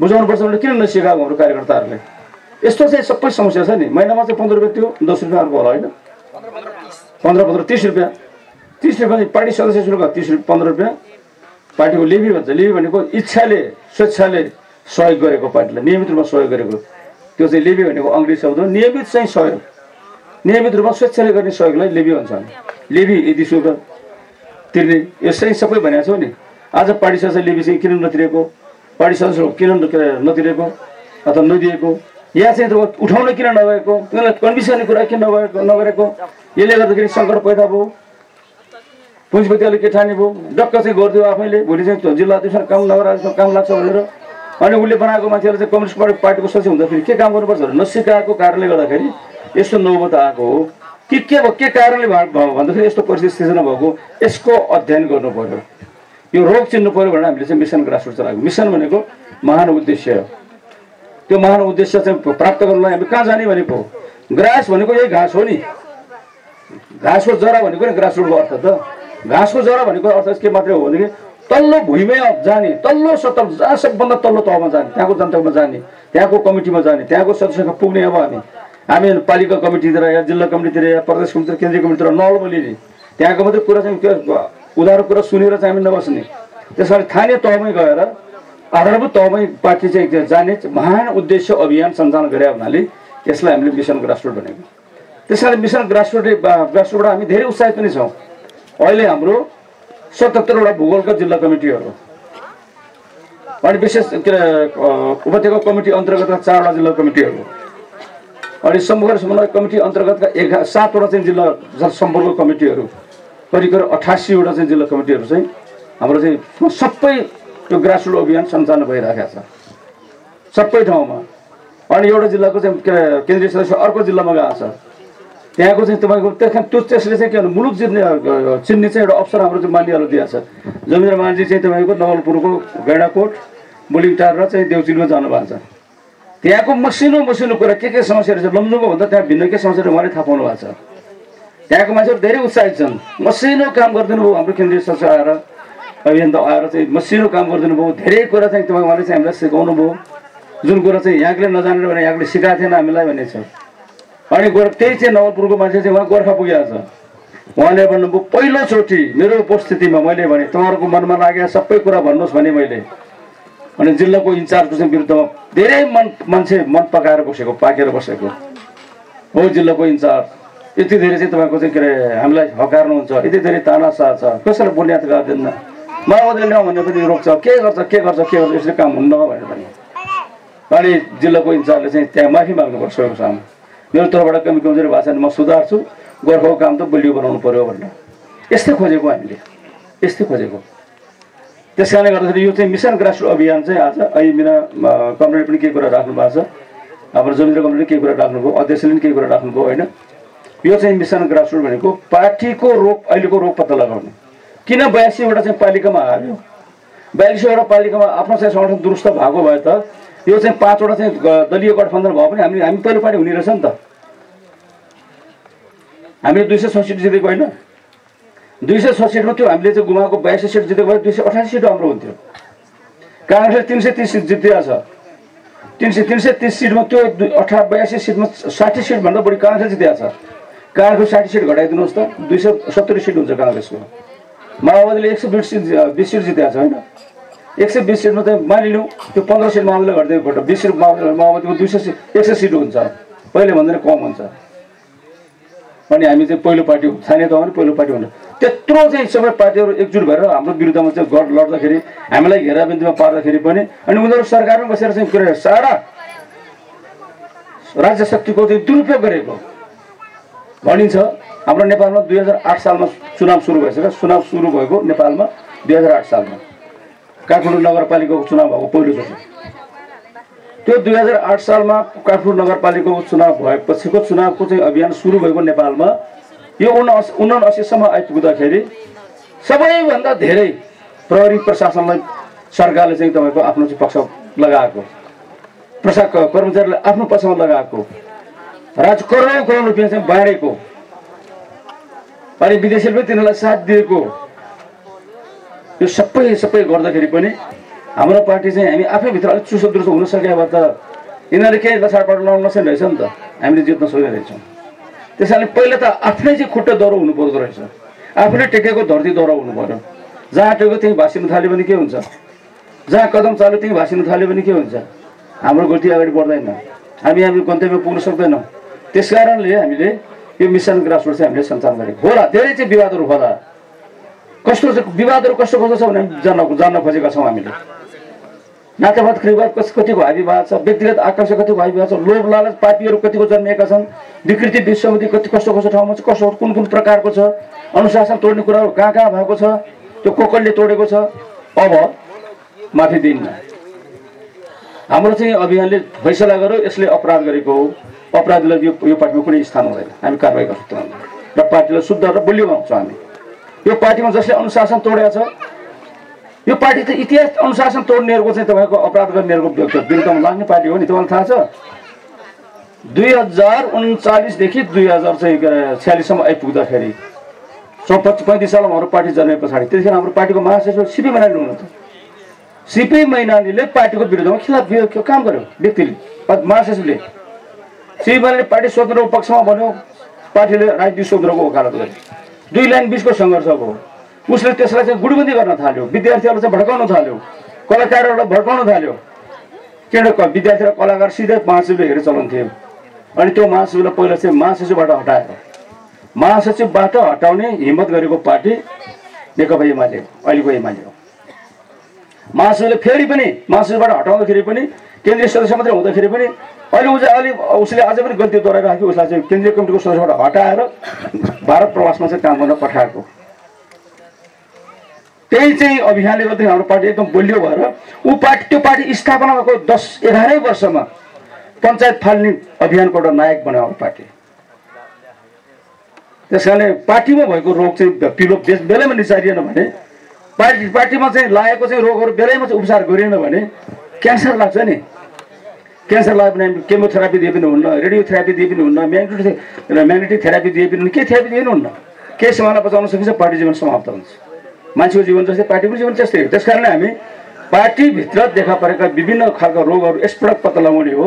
बुझाउनुपर्छ भने किन नसिकाएको हाम्रो कार्यकर्ताहरूले? यस्तो चाहिँ सबै समस्या छ नि। महिनामा चाहिँ पन्ध्र रुपियाँ थियो दस रुपियाँ अर्को होला होइन? पन्ध्र पन्ध्र तिस रुपियाँ। तिस रुपियाँ पार्टी सदस्य शुल्क तिस रुपियाँ पन्ध्र रुपियाँ। पार्टीको लेबी भन्छ लेबी भनेको इच्छाले स्वेच्छाले सहयोग गरेको पार्टीलाई नियमित रूपमा सहयोग गरेको। त्यो चाहिँ लेबी भनेको अङ्ग्रेजी शब्द हो। नियमित चाहिँ सहयोग। नियमित रूपमा स्वेच्छाले गर्ने सहयोगलाई लेबी भन्छ। लेबी यदि शुल्क तिर्ने यो सबै भनेको छौँ नि। आज पार्टी सदस्य लेबी चाहिँ किन नतिरेको? पार्टी सदस्य किन के अरे नतिरेको अथवा नदिएको या चाहिँ त्यो उठाउन किन नगएको तिनीहरूलाई कन्भिन्स गर्ने कुरा किन नगएको नगरेको यसले गर्दाखेरि सङ्कट पैदा भयो। पुँजीपतिहरूले के ठाने भयो। डक्क चाहिँ गरिदियो आफैले। भोलि चाहिँ जिल्ला अध्यक्ष काम नगराएको काम लाग्छ भनेर। अनि उसले बनाएको मान्छेले चाहिँ कम्युनिस्ट पार्टी पार्टीको सदस्य हुँदाखेरि के काम गर्नुपर्छ भनेर नसिकाएको कारणले गर्दाखेरि यस्तो नौबत आएको हो। कि के भयो के कारणले भयो भन्दाखेरि यस्तो परिस्थिति सिर्जना भएको यसको अध्ययन गर्नु पर्यो। यो रोग चिन्नु पर्यो भनेर हामीले चाहिँ मिसन ग्रासरुट चलाएको। मिसन भनेको महान उद्देश्य हो। त्यो महान उद्देश्य चाहिँ प्राप्त गर्नलाई हामी कहाँ जाने भनेको ग्रास भनेको यही घाँस हो नि। घाँसको जरा भनेको नि ग्रासरुटको अर्थ त। घाँसको जरा भनेको अर्थ के मात्रै हो भनेदेखि तल्लो भुइँमै जाने तल्लो सतह जहाँ सबभन्दा तल्लो तहमा जाने त्यहाँको जनतामा जाने त्यहाँको कमिटीमा जाने त्यहाँको सदस्यमा पुग्ने अब हामी। हामी पालिका कमिटीतिर या जिल्ला कमिटीतिर या प्रदेश कमिटीतिर केन्द्रीय कमिटीतिर नलबलिने। त्यहाँको मात्रै कुरा चाहिँ त्यो उधारो कुरा सुनेर चाहिँ हामी नबस्ने। त्यस कारण स्थानीय तहमै गएर आधारभूत तहमै पार्टी चाहिँ जाने महान उद्देश्य अभियान सञ्चालन गरे हुनाले यसलाई हामीले मिसन ग्रासरुट भनेको। त्यस कारण मिसन ग्रासरुट ग्रासरुटबाट हामी धेरै उत्साहित पनि छौँ। अहिले हाम्रो सतहत्तरवटा भूगोलका जिल्ला कमिटीहरू। अनि विशेष के अरे उपत्यका कमिटी अन्तर्गतका चारवटा जिल्ला कमिटीहरू। अनि समग्र समन्वय कमिटी अन्तर्गतका एघार सातवटा चाहिँ जिल्ला सम्पर्क कमिटीहरू। करिब करिब अठासीवटा चाहिँ जिल्ला कमिटीहरू चाहिँ हाम्रो चाहिँ सबै त्यो ग्रासरुट अभियान सञ्चालन भइरहेको छ। सबै ठाउँमा। अनि एउटा जिल्लाको चाहिँ केन्द्रीय सदस्य अर्को जिल्लामा गएको छ। त्यहाँको चाहिँ तपाईँको त्यस त्यो त्यसले चाहिँ के भन्नु मुलुक जित्ने चिन्ने चाहिँ एउटा अवसर हाम्रो चाहिँ मानिहरू दिएको छ। जमिन्द्र मानजी चाहिँ तपाईँको नवलपुरको गैडाकोट बुलिङटार र चाहिँ देउचिलमा जानुभएको छ। त्यहाँको मसिनो मसिनो कुरा के के समस्याहरू छ लम्जुङको भन्दा त्यहाँ भिन्न के समस्याहरू उहाँले थाहा पाउनु भएको छ। त्यहाँको मान्छेहरू धेरै उत्साहित छन्। मसिनो काम गरिदिनु भयो हाम्रो केन्द्रीय सदस्य आएर अभियन्ता आएर चाहिँ मसिनो काम गरिदिनु भयो धेरै कुरा चाहिँ तपाईँ उहाँले चाहिँ हामीलाई सिकाउनु भयो जुन कुरा चाहिँ यहाँले नजानेर भने यहाँले सिकाएको थिएन हामीलाई भन्ने छ। अनि गोर् त्यही चाहिँ नवलपुरको मान्छे चाहिँ उहाँ गोर्खा पुगेको छ। उहाँले भन्नुभयो पहिलोचोटि मेरो उपस्थितिमा मैले भने तपाईँहरूको मनमा लागेको सबै कुरा भन्नुहोस् भने मैले। अनि जिल्लाको इन्चार्जको चाहिँ विरुद्धमा धेरै मन मान्छे मन पकाएर बसेको पाकेर बसेको। हो जिल्लाको इन्चार्ज। यति धेरै चाहिँ तपाईँको चाहिँ के अरे हामीलाई हकार्नुहुन्छ यति धेरै तानासा छ कसैलाई बुनियाद गर्दैन माओवादीले नभने पनि रोक्छ के गर्छ के गर्छ के गर्छ यसरी काम हुन्न भनेर भने अनि जिल्लाको इन्चार्जले चाहिँ त्यहाँ माफी माग्नुपर्छ सामु मेरो तर्फबाट कमी कमजोरी भएको छ भने म सुधार्छु। गोर्खाको काम त बलियो बनाउनु पऱ्यो भनेर। यस्तै खोजेको हामीले। यस्तै खोजेको। त्यस कारणले गर्दाखेरि यो चाहिँ मिसन ग्रासरुट अभियान चाहिँ आज अहिले मिना कमरेडले पनि केही कुरा राख्नु भएको छ। हाम्रो जमिन्द्र कमरेडले केही कुरा राख्नुभयो। अध्यक्षले पनि केही कुरा राख्नुभयो होइन? यो चाहिँ मिसन ग्रासरुट भनेको पार्टीको रोग अहिलेको रोग पत्ता लगाउने। किन बयासीवटा चाहिँ पालिकामा हाल्यो? बयालिसवटा पालिकामा आफ्नो चाहिँ सङ्गठन दुरुस्त भएको भए त यो चाहिँ पाँचवटा चाहिँ दलीय गठबन्धन भयो भने हामी हामी पहिलो पार्टी हुने रहेछ नि त। हामीले दुई सय सडसठी जितेको होइन। दुई सय सडसठीमा त्यो हामीले चाहिँ गुमाएको बयासी सिट जितेको भए दुई सय अठासी सिट हाम्रो हुन्थ्यो। काङ्ग्रेसले तिन सय तिस सिट जितेको छ तिन सय तिन सय तिस सिटमा त्यो दुई अठा बयासी सिटमा साठी सिटभन्दा बढी काङ्ग्रेस जितेको छ काङ्ग्रेसको साठी सिट घटाइदिनुहोस् त। दुई सय सत्तरी सिट हुन्छ काङ्ग्रेसको माओवादीले एक सय बिस सिट बिस सिट जितेको छ होइन। एक सय बिस सिटमा चाहिँ मानिलिउँ त्यो पन्ध्र सिट माओवादीले घटिदिएको घट बिस सिट माओवादी माओवादीको दुई सय एक सय सिट हुन्छ। पहिले भन्दा कम हुन्छ। अनि हामी चाहिँ पहिलो पार्टी स्थानीय तहमा पनि पहिलो पार्टी हुन्छ त्यत्रो चाहिँ सबै पार्टीहरू एकजुट भएर हाम्रो विरुद्धमा चाहिँ गठ लड्दाखेरि हामीलाई घेराबन्दीमा पार्दाखेरि पनि अनि उनीहरू सरकारमा बसेर चाहिँ के सारा राज्य शक्तिको चाहिँ दुरुपयोग गरेको भनिन्छ हाम्रो नेपालमा दुई हजार आठ सालमा चुनाव सुरु भइसक्यो चुनाव सुरु भएको नेपालमा दुई हजार आठ सालमा। काठमाडौँ नगरपालिकाको चुनाव भएको पहिलोचोटि त्यो दुई हजार आठ सालमा काठमाडौँ नगरपालिकाको चुनाव भएपछिको चुनावको चाहिँ अभियान सुरु भएको नेपालमा यो उना असीसम्म आइपुग्दाखेरि सबैभन्दा धेरै प्रहरी प्रशासनलाई सरकारले चाहिँ तपाईँको आफ्नो चाहिँ पक्ष लगाएको। प्रशा कर्मचारीलाई आफ्नो पक्षमा लगाएको। राज करोडौँ करोड रुपियाँ चाहिँ बाँडेको अनि विदेशीले पनि तिनीहरूलाई साथ दिएको। यो सबै सबै गर्दाखेरि पनि हाम्रो पार्टी चाहिँ हामी आफैभित्र अलिक चुसो दुर्सो हुन सक्यो भए त यिनीहरूले केही लसाडबाट लाउनु नसक्ने रहेछ नि त। हामीले जित्न सक्ने रहेछौँ। त्यस कारण पहिला त आफ्नै चाहिँ खुट्टा दह्रो हुनु पर्दो रहेछ। आफूले टेकेको धरती दह्रो हुनु पऱ्यो जहाँ टेको त्यहीँ भाँसिनु थाल्यो भने के हुन्छ? जहाँ कदम चाल्यो त्यहीँ भाँसिनु थाल्यो भने के हुन्छ? हाम्रो गल्ती अगाडि बढ्दैन। हामी हामी गन्तव्य पुग्न सक्दैनौँ। त्यस कारणले हामीले यो मिसन ग्रासरुट चाहिँ हामीले सञ्चालन गरेको होला धेरै चाहिँ विवादहरू होला। कस्तो चाहिँ विवादहरू कस्तो कस्तो छ भने जान्न जान्न खोजेका छौँ हामीले। नातावाद खरिवाद कस कतिको हाबी भएको छ व्यक्तिगत आकर्षण कतिको हाबी भएको छ लोभ लालच पापीहरू कतिको जन्मिएका छन् विकृति विश्वमति कति कस्तो कस्तो ठाउँमा छ कस्तो कुन कुन प्रकारको छ अनुशासन तोड्ने कुराहरू कहाँ कहाँ भएको छ त्यो कोकलले तोडेको छ अब माफी दिन्न हाम्रो चाहिँ अभियानले फैसला गर्यो यसले अपराध गरेको हो। अपराधीलाई यो पार्टीमा कुनै स्थान हुँदैन। हामी कारवाही गर्छौँ र पार्टीलाई शुद्ध र बलियो बनाउँछौँ हामी। यो पार्टीमा जसले अनुशासन तोडेको छ यो पार्टी त इतिहास अनुशासन तोड्नेहरूको चाहिँ तपाईँको अपराध गर्नेहरूको विरुद्धमा लाग्ने पार्टी हो नि तपाईँलाई थाहा छ? दुई हजार उन्चालिसदेखि दुई हजार चाहिँ छ्यालिससम्म आइपुग्दाखेरि चौपच्चि पैँतिस सालमा हाम्रो पार्टी जन्मे पछाडि त्यतिखेर हाम्रो पार्टीको महासचिव सिपी मैनाली हुनुहुन्थ्यो। सिपी मैनालीले पार्टीको विरुद्धमा खिलाफ काम गर्यो व्यक्तिले महासचिवले सिपी मैनाली पार्टी स्वतन्त्रको पक्षमा भन्यो पार्टीले राजनीतिक स्वतन्त्रको वकालत गर्यो दुई लाइन बिचको सङ्घर्ष भयो उसले त्यसलाई चाहिँ गुडबन्दी गर्न थाल्यो विद्यार्थीहरूलाई चाहिँ भड्काउन थाल्यो कलाकारहरूलाई भड्काउन थाल्यो किनभने विद्यार्थी र कलाकार सिधै महासचिवले हेरेर चलाउँथ्यो अनि त्यो महासचिवलाई पहिला चाहिँ महासचिवबाट हटाएर महासचिवबाट हटाउने हिम्मत गरेको पार्टी नेकपा एमाले अहिलेको एमाले हो महासचिवले फेरि पनि महासचिवबाट हटाउँदाखेरि पनि केन्द्रीय सदस्य मात्रै हुँदाखेरि पनि अहिले उज अलि उसले अझै पनि गल्ती दोहोऱ्याइराख्यो उसलाई चाहिँ केन्द्रीय कमिटीको सदस्यबाट हटाएर भारत प्रवासमा चाहिँ काम गर्न पठाएको। त्यही चाहिँ अभियानले गर्दाखेरि हाम्रो पार्टी एकदम बलियो भएर ऊ पार्टी त्यो पार्टी स्थापना भएको दस एघारै वर्षमा पञ्चायत फाल्ने अभियानको एउटा नायक बन्यो हाम्रो पार्टी। त्यस कारणले पार्टीमा भएको रोग चाहिँ पिलो बेलैमा निचारिएन भने पार्टी पार्टीमा चाहिँ लागेको चाहिँ रोगहरू बेलैमा चाहिँ उपचार गरिएन भने क्यान्सर लाग्छ नि। क्यान्सर लाग्यो भने केमोथेरापी दिए पनि हुन्न रेडियोथेरापी दिए पनि हुन्न म्याग्नेटिक म्याग्नेटिक थेरापी दिए पनि के थेरापी दिए पनि हुन्न। केही समानलाई बचाउन सकिन्छ पार्टी जीवन समाप्त हुन्छ। मान्छेको जीवन जस्तै पार्टीको जीवन त्यस्तै हो। त्यस कारणले हामी पार्टीभित्र देखा परेका विभिन्न खालका रोगहरू यसपटक पत्ता लगाउने हो।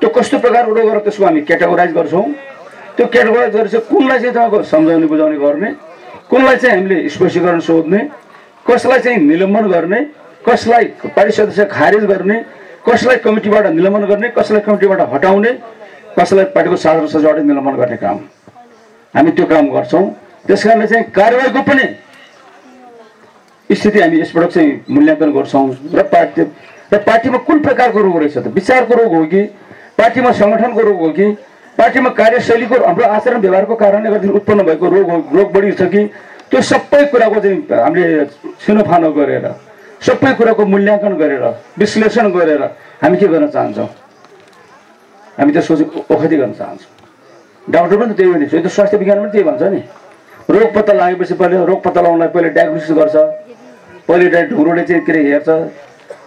त्यो कस्तो प्रकारको रोगहरू त्यसको हामी क्याटेगोराइज गर्छौँ। त्यो क्याटेगोराइज गरेर चाहिँ कुनलाई चाहिँ तपाईँको सम्झाउने बुझाउने गर्ने? कुनलाई चाहिँ हामीले स्पष्टीकरण सोध्ने? कसलाई चाहिँ निलम्बन गर्ने कसलाई पार्टी सदस्य खारेज गर्ने कसलाई कमिटीबाट निलम्बन गर्ने कसलाई कमिटीबाट हटाउने कसलाई पार्टीको साधारण सचिवबाट निलम्बन गर्ने काम। हामी त्यो काम गर्छौँ। त्यस कारणले चाहिँ कारवाहीको पनि स्थिति हामी यसबाट चाहिँ मूल्याङ्कन गर्छौँ। र पार्टी र पार्टीमा कुन प्रकारको रोग रहेछ त? विचारको रोग हो कि? पार्टीमा सङ्गठनको रोग हो कि? पार्टीमा कार्यशैलीको हाम्रो आचरण व्यवहारको कारणले गर्दाखेरि उत्पन्न भएको रोग रोग बढी छ कि? त्यो सबै कुराको चाहिँ हामीले छिनोफानो गरेर सबै कुराको मूल्याङ्कन गरेर विश्लेषण गरेर हामी के गर्न चाहन्छौँ? हामी त्यसको चाहिँ ओखती गर्न चाहन्छौँ। डाक्टर पनि त्यही नि। त स्वास्थ्य विज्ञान पनि त्यही भन्छ नि। रोग पत्ता लागेपछि पहिले रोग पत्ता लगाउनलाई पहिले डायग्नोसिस गर्छ। पहिले ढुङ्रोले चाहिँ के अरे हेर्छ।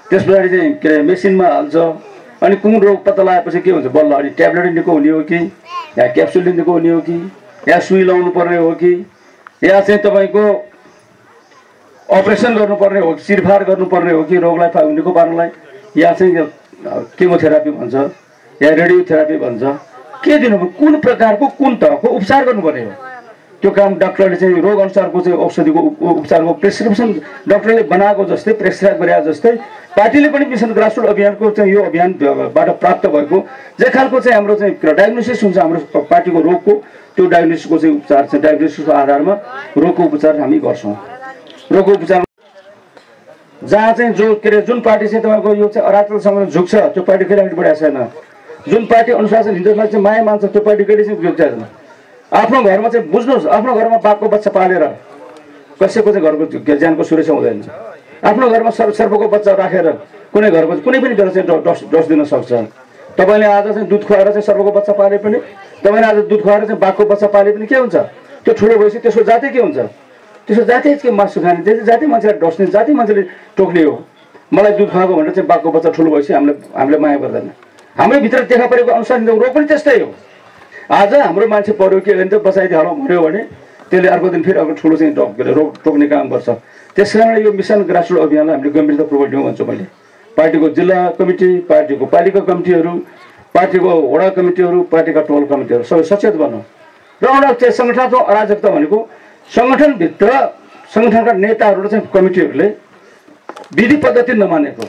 त्यस पछाडि चाहिँ के अरे मेसिनमा हाल्छ। अनि कुन रोग पत्ता लगाएपछि के हुन्छ? बल्ल अनि ट्याब्लेट निको हुने हो कि? या क्याप्सुल निको हुने हो कि? या सुई लाउनु पर्ने हो कि? या चाहिँ तपाईँको अपरेसन गर्नुपर्ने हो चिरफार गर्नुपर्ने हो कि रोगलाई निको पार्नलाई या चाहिँ केमोथेरापी भन्छ या रेडियोथेरापी भन्छ। के दिनु कुन प्रकारको कुन तहको उपचार गर्नुपर्ने हो? त्यो काम डाक्टरले चाहिँ रोग अनुसारको चाहिँ औषधिको उपचारको प्रेसक्रिप्सन डक्टरले बनाएको जस्तै प्रेसक्राइब गरे जस्तै पार्टीले पनि मिसन ग्रासरुट अभियानको चाहिँ यो अभियानबाट प्राप्त भएको। जे खालको चाहिँ हाम्रो चाहिँ डायग्नोसिस हुन्छ हाम्रो पार्टीको रोगको त्यो डायग्नोसिसको चाहिँ उपचार चाहिँ डायग्नोसिसको आधारमा रोगको उपचार हामी गर्छौँ। रोगको उपचार जहाँ चाहिँ जो के अरे जुन पार्टी चाहिँ तपाईँको यो चाहिँ अराजकतासँग झुक्छ त्यो पार्टी कहिले अगाडि बढाएको छैन। जुन पार्टी अनुशासन हिन्दूलाई चाहिँ माया मान्छ त्यो पार्टी कहिले चाहिँ झुक्छ छैन। आफ्नो घरमा चाहिँ बुझ्नुहोस् आफ्नो घरमा बाघको बच्चा पालेर कसैको चाहिँ घरको ज्यानको सुरक्षा हुँदैन। आफ्नो घरमा सर् सर्पको बच्चा राखेर कुनै घरको कुनै पनि बेला चाहिँ डस दिन सक्छ। तपाईँले आज चाहिँ दुध खुवाएर चाहिँ सर्पको बच्चा पाले पनि तपाईँले आज दुध खुवाएर चाहिँ बाघको बच्चा पाले पनि के हुन्छ? त्यो ठुलो भएपछि त्यसको जाति के हुन्छ? त्यसको जाति के मासु खाने त्यो जाति मान्छेलाई डस्ने जाति मान्छेले टोक्ने हो। मलाई दुध खुवाएको भनेर चाहिँ बाघको बच्चा ठुलो भएपछि हामीले हामीले माया गर्दैन। हाम्रै भित्र देखा परेको अनुसार रोग पनि त्यस्तै हो। आज हाम्रो मान्छे पऱ्यो के भने त बसाइदियो हलो भने त्यसले अर्को दिन फेरि अर्को ठुलो चाहिँ रोग टोक्ने काम गर्छ। त्यस कारणले यो मिसन ग्रासरुट अभियानलाई हामीले गम्भीरतापूर्वक लिउँ भन्छु मैले। पार्टीको जिल्ला कमिटी पार्टीको पालिका कमिटीहरू पार्टीको वडा कमिटीहरू पार्टीका टोल कमिटीहरू सबै सचेत बनौँ र एउटा चाहिँ सङ्गठनको अराजकता भनेको सङ्गठनभित्र सङ्गठनका नेताहरू चाहिँ कमिटीहरूले विधि पद्धति नमानेको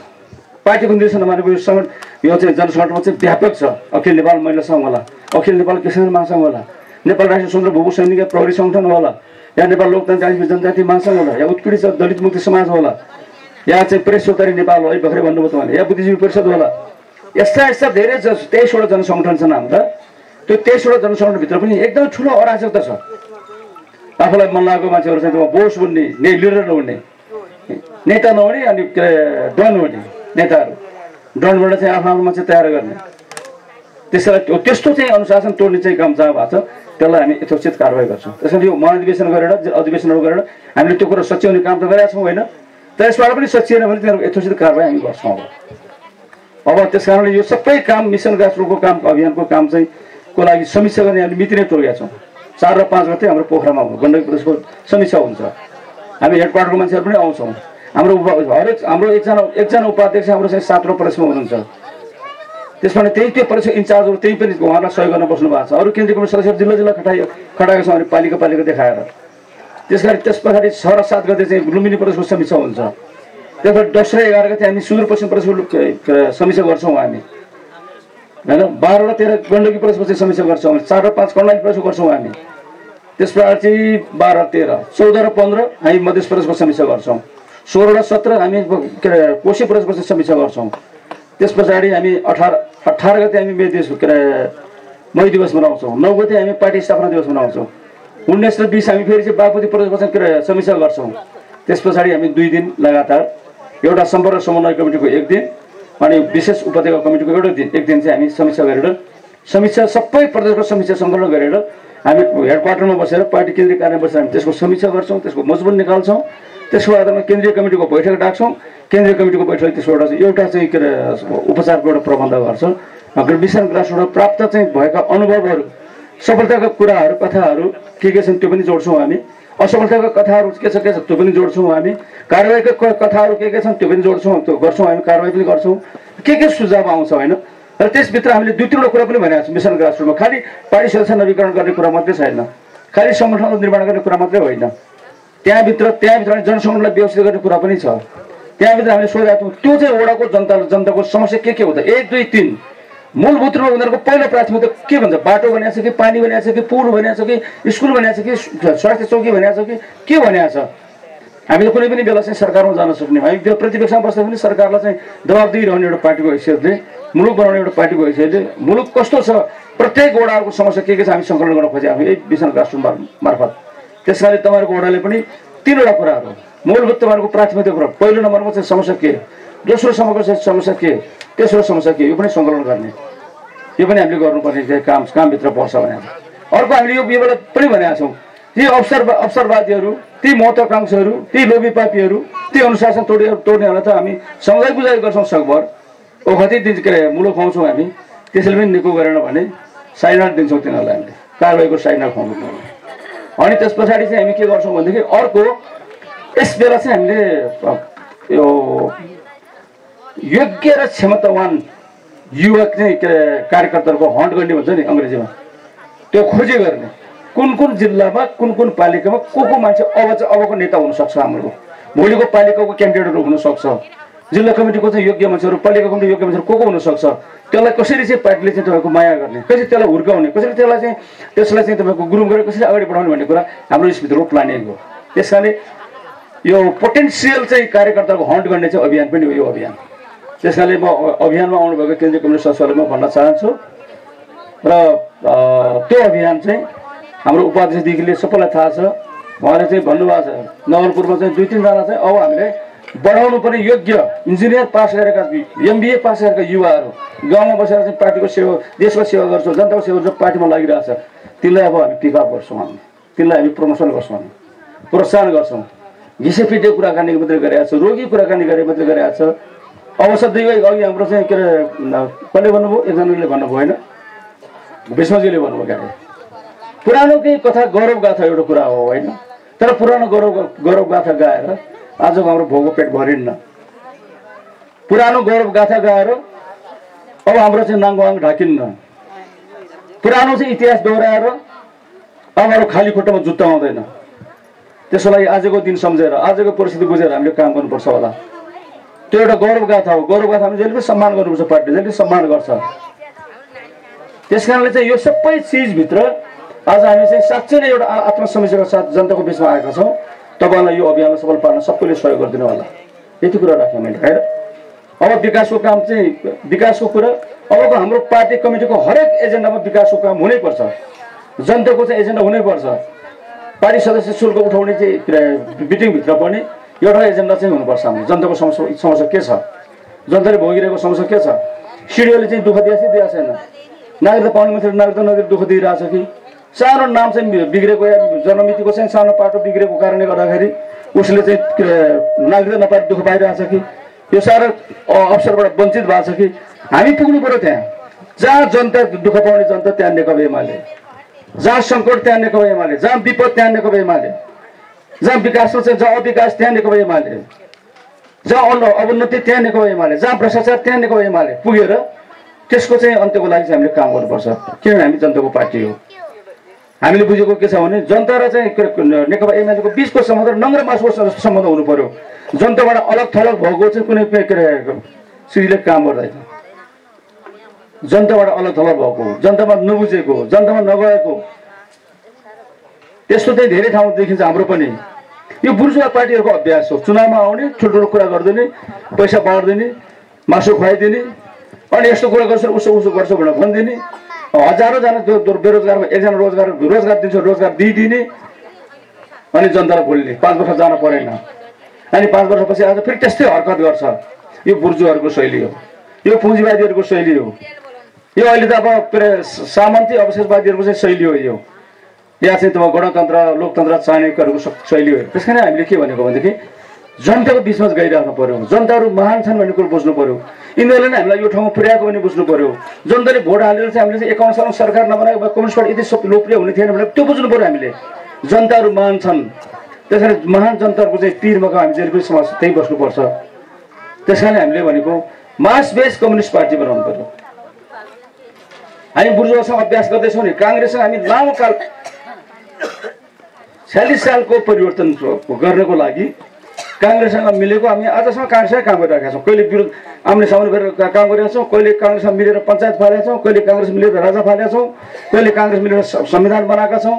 पार्टीको निर्देशन नमानेको यो सङ्गठन यो चाहिँ जनसङ्गठनमा चाहिँ व्यापक छ। अखिल नेपाल महिला सङ्घ होला अखिल नेपाल किसान महासङ्घ होला नेपाल राष्ट्रिय स्वतन्त्र भूगु सैनिक प्रहरी सङ्गठन होला या नेपाल लोकतान्त्रिक जनजाति महासङ्घ होला या उत्पीडित दलित मुक्ति समाज होला। या चाहिँ प्रेस चौतारी नेपाल हो भर्खरै भन्नुभयो तपाईँले। या बुद्धिजीवी परिषद होला। यस्ता यस्ता धेरै तेइसवटा जनसङ्गठन छन् हाम्रा। त्यो तेइसवटा जनसङ्गठनभित्र पनि एकदमै ठुलो अराजकता छ। आफूलाई मन लागेको मान्छेहरू चाहिँ बोस बन्ने ने लिडर नहुने। नेता नहुने अनि के अरे डन हुने नेताहरू। डनबाट चाहिँ आफ्नो आफ्नो मान्छे तयार गर्ने। त्यसलाई त्यस्तो चाहिँ अनुशासन तोड्ने चाहिँ काम जहाँ भएको छ त्यसलाई हामी यथोचित कारवाही गर्छौँ। त्यसैले यो महाधिवेशन गरेर अधिवेशनहरू गरेर हामीले त्यो कुरो सच्याउने काम त गरेका छौँ होइन? तर यसबाट पनि सचिएन भने तिनीहरूको यथोचित कारवाही हामी गर्छौँ अब। अब त्यस कारणले यो सबै काम मिसन ग्रासरुटको काम अभियानको काम चाहिँ को लागि समीक्षा गर्ने हामीले मिति नै तोकेका छौँ। चार र पाँच गते हाम्रो पोखरामा गण्डकी प्रदेशको समीक्षा हुन्छ। हामी हेड क्वार्टरको मान्छेहरू पनि आउँछौँ। हाम्रो हरेक हाम्रो एकजना एकजना उपाध्यक्ष हाम्रो चाहिँ सात र प्रदेशमा हुनुहुन्छ। त्यसमा त्यही त्यो प्रदेश इन्चार्जहरू त्यही पनि उहाँलाई सहयोग गर्न बस्नु भएको छ। अरू केन्द्रीय सदस्यहरू जिल्ला जिल्ला खटाइ खटाएको छ भने पालिका पालिका देखाएर। त्यस कारण त्यस पछाडि छ र सात गते चाहिँ लुम्बिनी प्रदेशको समीक्षा हुन्छ। त्यसबाट दस र एघार गते हामी सुदूरपश्चिम प्रदेशको समीक्षा गर्छौँ हामी। होइन? बाह्र र तेह्र गण्डकी प्रदेशको चाहिँ समीक्षा गर्छौँ चार र पाँच कर्णाली प्रदेशको गर्छौँ हामी। त्यस पछाडि बाह्र तेह्र चौध र पन्ध्र हामी मध्य प्रदेशको समीक्षा गर्छौँ। सोह्र र सत्र हामी के अरे कोशी प्रदेशको चाहिँ समीक्षा गर्छौँ। त्यस पछाडि हामी अठार अठार गते हामी मे दिवस के अरे मई दिवस मनाउँछौँ। नौ गते हामी पार्टी स्थापना दिवस मनाउँछौँ। उन्नाइस र बिस हामी फेरि चाहिँ बागमती प्रदेशको चाहिँ के समीक्षा गर्छौँ। त्यस पछाडि हामी दुई दिन लगातार एउटा सम्पर्क समन्वय कमिटीको एक दिन अनि विशेष उपत्यका कमिटीको एउटा दिन एक दिन चाहिँ हामी समीक्षा गरेर समीक्षा सबै प्रदेशको समीक्षा सङ्कलन गरेर हामी हेड क्वार्टरमा बसेर पार्टी केन्द्रीय कार्यालय बसेर हामी त्यसको समीक्षा गर्छौँ त्यसको मजबुत निकाल्छौँ त्यसको आधारमा केन्द्रीय कमिटीको बैठक डाक्छौँ केन्द्रीय कमिटीको बैठक त्यसको एउटा चाहिँ एउटा चाहिँ के अरे उपचारको एउटा प्रबन्ध गर्छौँ। विशाल ग्रासबाट प्राप्त चाहिँ भएका अनुभवहरू सफलताका कुराहरू कथाहरू के के छन् त्यो पनि जोड्छौँ हामी। असफलताका कथाहरू के छ के छ त्यो पनि जोड्छौँ हामी। कारवाहीका कथाहरू के के छन् त्यो पनि जोड्छौँ त्यो गर्छौँ हामी कारवाही पनि गर्छौँ। के के सुझाव आउँछ होइन? र त्यसभित्र हामीले दुई तिनवटा कुरा पनि भनेको छौँ मिसन ग्रासरुटमा खालि पार्टी सदस्य नवीकरण गर्ने कुरा मात्रै छैन। खालि सङ्गठन निर्माण गर्ने कुरा मात्रै होइन। त्यहाँभित्र त्यहाँभित्र जनसङ्गठनलाई व्यवस्थित गर्ने कुरा पनि छ। त्यहाँभित्र हामीले सोधेका छौँ त्यो चाहिँ वडाको जनता जनताको समस्या के के हुन्छ एक दुई तिन। मूलभूत रूपमा उनीहरूको पहिलो प्राथमिकता के भन्छ? बाटो बनाएको छ कि पानी बनाएको छ कि पुल बनाएको छ कि स्कुल बनाएको छ कि स्वास्थ्य चौकी बनाएको छ कि के बनाएको छ? हामीले कुनै पनि बेला चाहिँ सरकारमा जान सक्ने हामी प्रतिपक्षमा बस्दा पनि सरकारलाई चाहिँ दबाब दिइरहने एउटा पार्टीको हैसियतले मुलुक बनाउने एउटा पार्टीको हैसियतले मुलुक कस्तो छ प्रत्येक वडाहरूको समस्या के के छ हामी सङ्कलन गर्न खोजेँ हामी यही विषय राष्ट्र मार्फत। त्यस कारण तपाईँहरूको वडाले पनि तिनवटा कुराहरू मूलभूत तपाईँहरूको प्राथमिकता कुरा। पहिलो नम्बरमा चाहिँ समस्या के? दोस्रो समस्या समस्या के? तेस्रो समस्या के? यो पनि सङ्कलन गर्ने। यो पनि हामीले गर्नुपर्ने काम कामभित्र पर्छ भने अर्को हामीले यो बेला पनि भनेका छौँ। ती अवसर अवसरवादीहरू ती महत्वाकांक्षीहरू ती लोभीपापीहरू ती अनुशासन तोडे तोड्नेहरूलाई त हामी सँगै बुझाइ गर्छौँ सकभर। ओखति दिन के अरे मुलुक खुवाउँछौँ हामी। त्यसैले पनि निको गरेन भने साइनार दिन्छौँ तिनीहरूलाई हामीले। कारवाहीको साइनार खुवाउनु पर्ने अनि त्यस पछाडि चाहिँ हामी के गर्छौँ भनेदेखि अर्को यस बेला चाहिँ हामीले यो योग्य र क्षमतावान युवक चाहिँ के अरे कार्यकर्ताहरूको हन्ट गर्ने भन्छ नि अङ्ग्रेजीमा। त्यो खोजी गर्ने। कुन कुन जिल्लामा कुन कुन पालिकामा को को मान्छे अब चाहिँ अबको नेता हुनसक्छ हाम्रो? भोलिको पालिकाको क्यान्डिडेटहरू हुनसक्छ। जिल्ला कमिटीको चाहिँ योग्य मान्छेहरू पालिका कमिटी योग्य मान्छेहरू को को हुनसक्छ? त्यसलाई कसरी चाहिँ पार्टीले चाहिँ तपाईँको माया गर्ने? कसरी त्यसलाई हुर्काउने? कसरी त्यसलाई चाहिँ त्यसलाई चाहिँ तपाईँको गुरुङ गरेर कसरी अगाडि बढाउने भन्ने कुरा हाम्रो यसभित्र प्लानिङ हो। त्यस कारणले यो पोटेन्सियल चाहिँ कार्यकर्ताको हन्ट गर्ने चाहिँ अभियान पनि हो यो अभियान। त्यस कारणले म अभियानमा आउनुभएको केन्द्रीय कम्युनिस्ट सदस्यहरूलाई म भन्न चाहन्छु। र त्यो अभियान चाहिँ हाम्रो उपाध्यक्षदेखिले सबैलाई थाहा छ। उहाँले चाहिँ भन्नुभएको छ नवलपुरमा चाहिँ दुई तिनजना चाहिँ अब हामीले बढाउनु पर्ने योग्य इन्जिनियर पास गरेका एमबिए पास गरेका युवाहरू गाउँमा बसेर चाहिँ पार्टीको सेवा देशको सेवा गर्छौँ जनताको सेवा जो पार्टीमा लागिरहेको छ। तिनलाई अब हामी पिकअप गर्छौँ हामी। तिनलाई हामी प्रमोसन गर्छौँ हामी। प्रोत्साहन गर्छौँ। घिसेपिटे कुराकानी मात्रै गरेका छ रोगी कुराकानी गरे मात्रै गरेका छ। अवसर दुई अघि हाम्रो चाहिँ के अरे कसले भन्नुभयो? एकजनाले भन्नुभयो होइन? विष्णुजीले भन्नुभयो क्या पुरानो केही कथा गौरव गाथा एउटा कुरा हो होइन? तर पुरानो गौरव गौरव गाथा गाएर आजको हाम्रो भोगो पेट भरिन्न। पुरानो गौरव गाथा गाएर अब हाम्रो चाहिँ नाङ्गवाङ ढाकिन्न। पुरानो चाहिँ इतिहास दोहोऱ्याएर अब हाम्रो खाली खुट्टामा जुत्ता आउँदैन। त्यसको लागि आजको दिन सम्झेर आजको परिस्थिति बुझेर हामीले काम गर्नुपर्छ होला। त्यो एउटा गौरव गाथा हो। गौरव गाथा हामीले जहिले पनि सम्मान गर्नुपर्छ पार्टीले जहिले सम्मान गर्छ। त्यस कारणले चाहिँ यो सबै चिजभित्र आज हामी चाहिँ साँच्चै नै एउटा आत्मसमस्याको साथ जनताको बिचमा आएका छौँ। तपाईँलाई यो अभियानलाई सफल पार्न सबैले सहयोग गरिदिनु होला। यति कुरा राख्यौँ मैले खाएर अब विकासको काम चाहिँ विकासको कुरा अबको हाम्रो पार्टी कमिटीको हरेक एजेन्डामा विकासको काम हुनैपर्छ जनताको चाहिँ एजेन्डा हुनैपर्छ पार्टी सदस्य शुल्क उठाउने चाहिँ मिटिङभित्र पनि एउटा एजेन्डा चाहिँ हुनुपर्छ हाम्रो। जनताको समस्या समस्या के छ? जनताले भोगिरहेको समस्या के छ? सिडिओले चाहिँ दुःख दिएछ दिएको छैन? नागरिकता पाउने मान्छेले नागरिकता नदिएर दुःख दिइरहेछ कि? सानो नाम चाहिँ बिग्रेको या जन्ममितिको चाहिँ सानो पाटो बिग्रेको कारणले गर्दाखेरि उसले चाहिँ नागरिकता नपाएर दुःख पाइरहेछ कि? यो साह्रो अवसरबाट वञ्चित भएको छ कि? हामी पुग्नु पऱ्यो त्यहाँ। जहाँ जनता दुःख पाउने जनता त्यहाँ नेकपा एमाले। जहाँ सङ्कट त्यहाँ नेकपा एमाले। जहाँ विपद त्यहाँ नेकपा एमाले। जहाँ विकास छ जहाँ अविकास त्यहाँ नेकपा एमाले जहाँ अन अवन्नति त्यहाँ नेकपा एमाले जहाँ भ्रष्टाचार त्यहाँ नेकपा एमाले पुगेर त्यसको चाहिँ अन्त्यको लागि चाहिँ हामीले काम गर्नुपर्छ किनभने हामी जनताको पार्टी हो हामीले बुझेको के छ भने जनता र चाहिँ नेकपा एमालेको बिचको सम्बन्ध नङ्ग्र मासुको सम्बन्ध हुनु पर्यो जनताबाट अलग थलग भएको चाहिँ कुनै के अरे सिजीले काम गर्दैन जनताबाट अलग थलग भएको जनतामा नबुझेको जनतामा नगएको त्यस्तो चाहिँ धेरै ठाउँ देखिन्छ हाम्रो पनि। यो बुर्जुवा पार्टीहरूको अभ्यास हो। चुनावमा आउने ठुल्ठुलो कुरा गरिदिने पैसा बाँडिदिने मासु खुवाइदिने अनि यस्तो कुरा गर्छ उसो उसो गर्छ भनेर भनिदिने। हजारौँजना जो बेरोजगारमा एकजना रोजगार रोजगार दिन्छ रोजगार दिइदिने अनि जनतालाई बोल्ने पाँच वर्ष जान परेन। अनि पाँच वर्षपछि आज फेरि त्यस्तै हरकत गर्छ। यो बुर्जुहरूको शैली हो। यो पुँजीवादीहरूको शैली हो। यो अहिले त अब सामन्ती अवशेषवादीहरूको चाहिँ शैली हो यो। या चाहिँ तपाईँ गणतन्त्र लोकतन्त्र चाणक्यहरूको शैली हो। त्यस कारण हामीले के भनेको भनेदेखि जनताको बिचमा गइराख्नु पर्यो। जनताहरू महान छन् भन्ने कुरो बुझ्नु पर्यो। यिनीहरूले नै हामीलाई यो ठाउँमा पुर्याएको पनि बुझ्नु पर्यो। जनताले भोट हालेर चाहिँ हामीले चाहिँ एकाउन्न सालमा सरकार नबनाएको भए कम्युनिस्ट पार्टी यति सब लोकप्रिय हुने थिएन भनेर त्यो बुझ्नु पर्यो हामीले। जनताहरू महान छन्। त्यस कारण महान जनताहरूको चाहिँ पिरमा हामी जहिले पनि समाज त्यही बस्नुपर्छ। त्यस कारण हामीले भनेको मास बेस कम्युनिस्ट पार्टी बनाउनु पर्यो। हामी बुर्जुवासँग अभ्यास गर्दैछौँ नि। काङ्ग्रेससँग हामी लामो काल छ्यालिस सालको परिवर्तन गर्नको लागि काङ्ग्रेससँग मिलेको हामी आजसम्म काङ्ग्रेसमै काम गरिरहेका छौँ। कहिले विरोध आम्ने सामने गरेर काम गरेका छौँ कहिले काङ्ग्रेसमा मिलेर पञ्चायत फालेका छौँ कहिले काङ्ग्रेस मिलेर राजा फालेका छौँ कहिले काङ्ग्रेस मिलेर संविधान बनाएका छौँ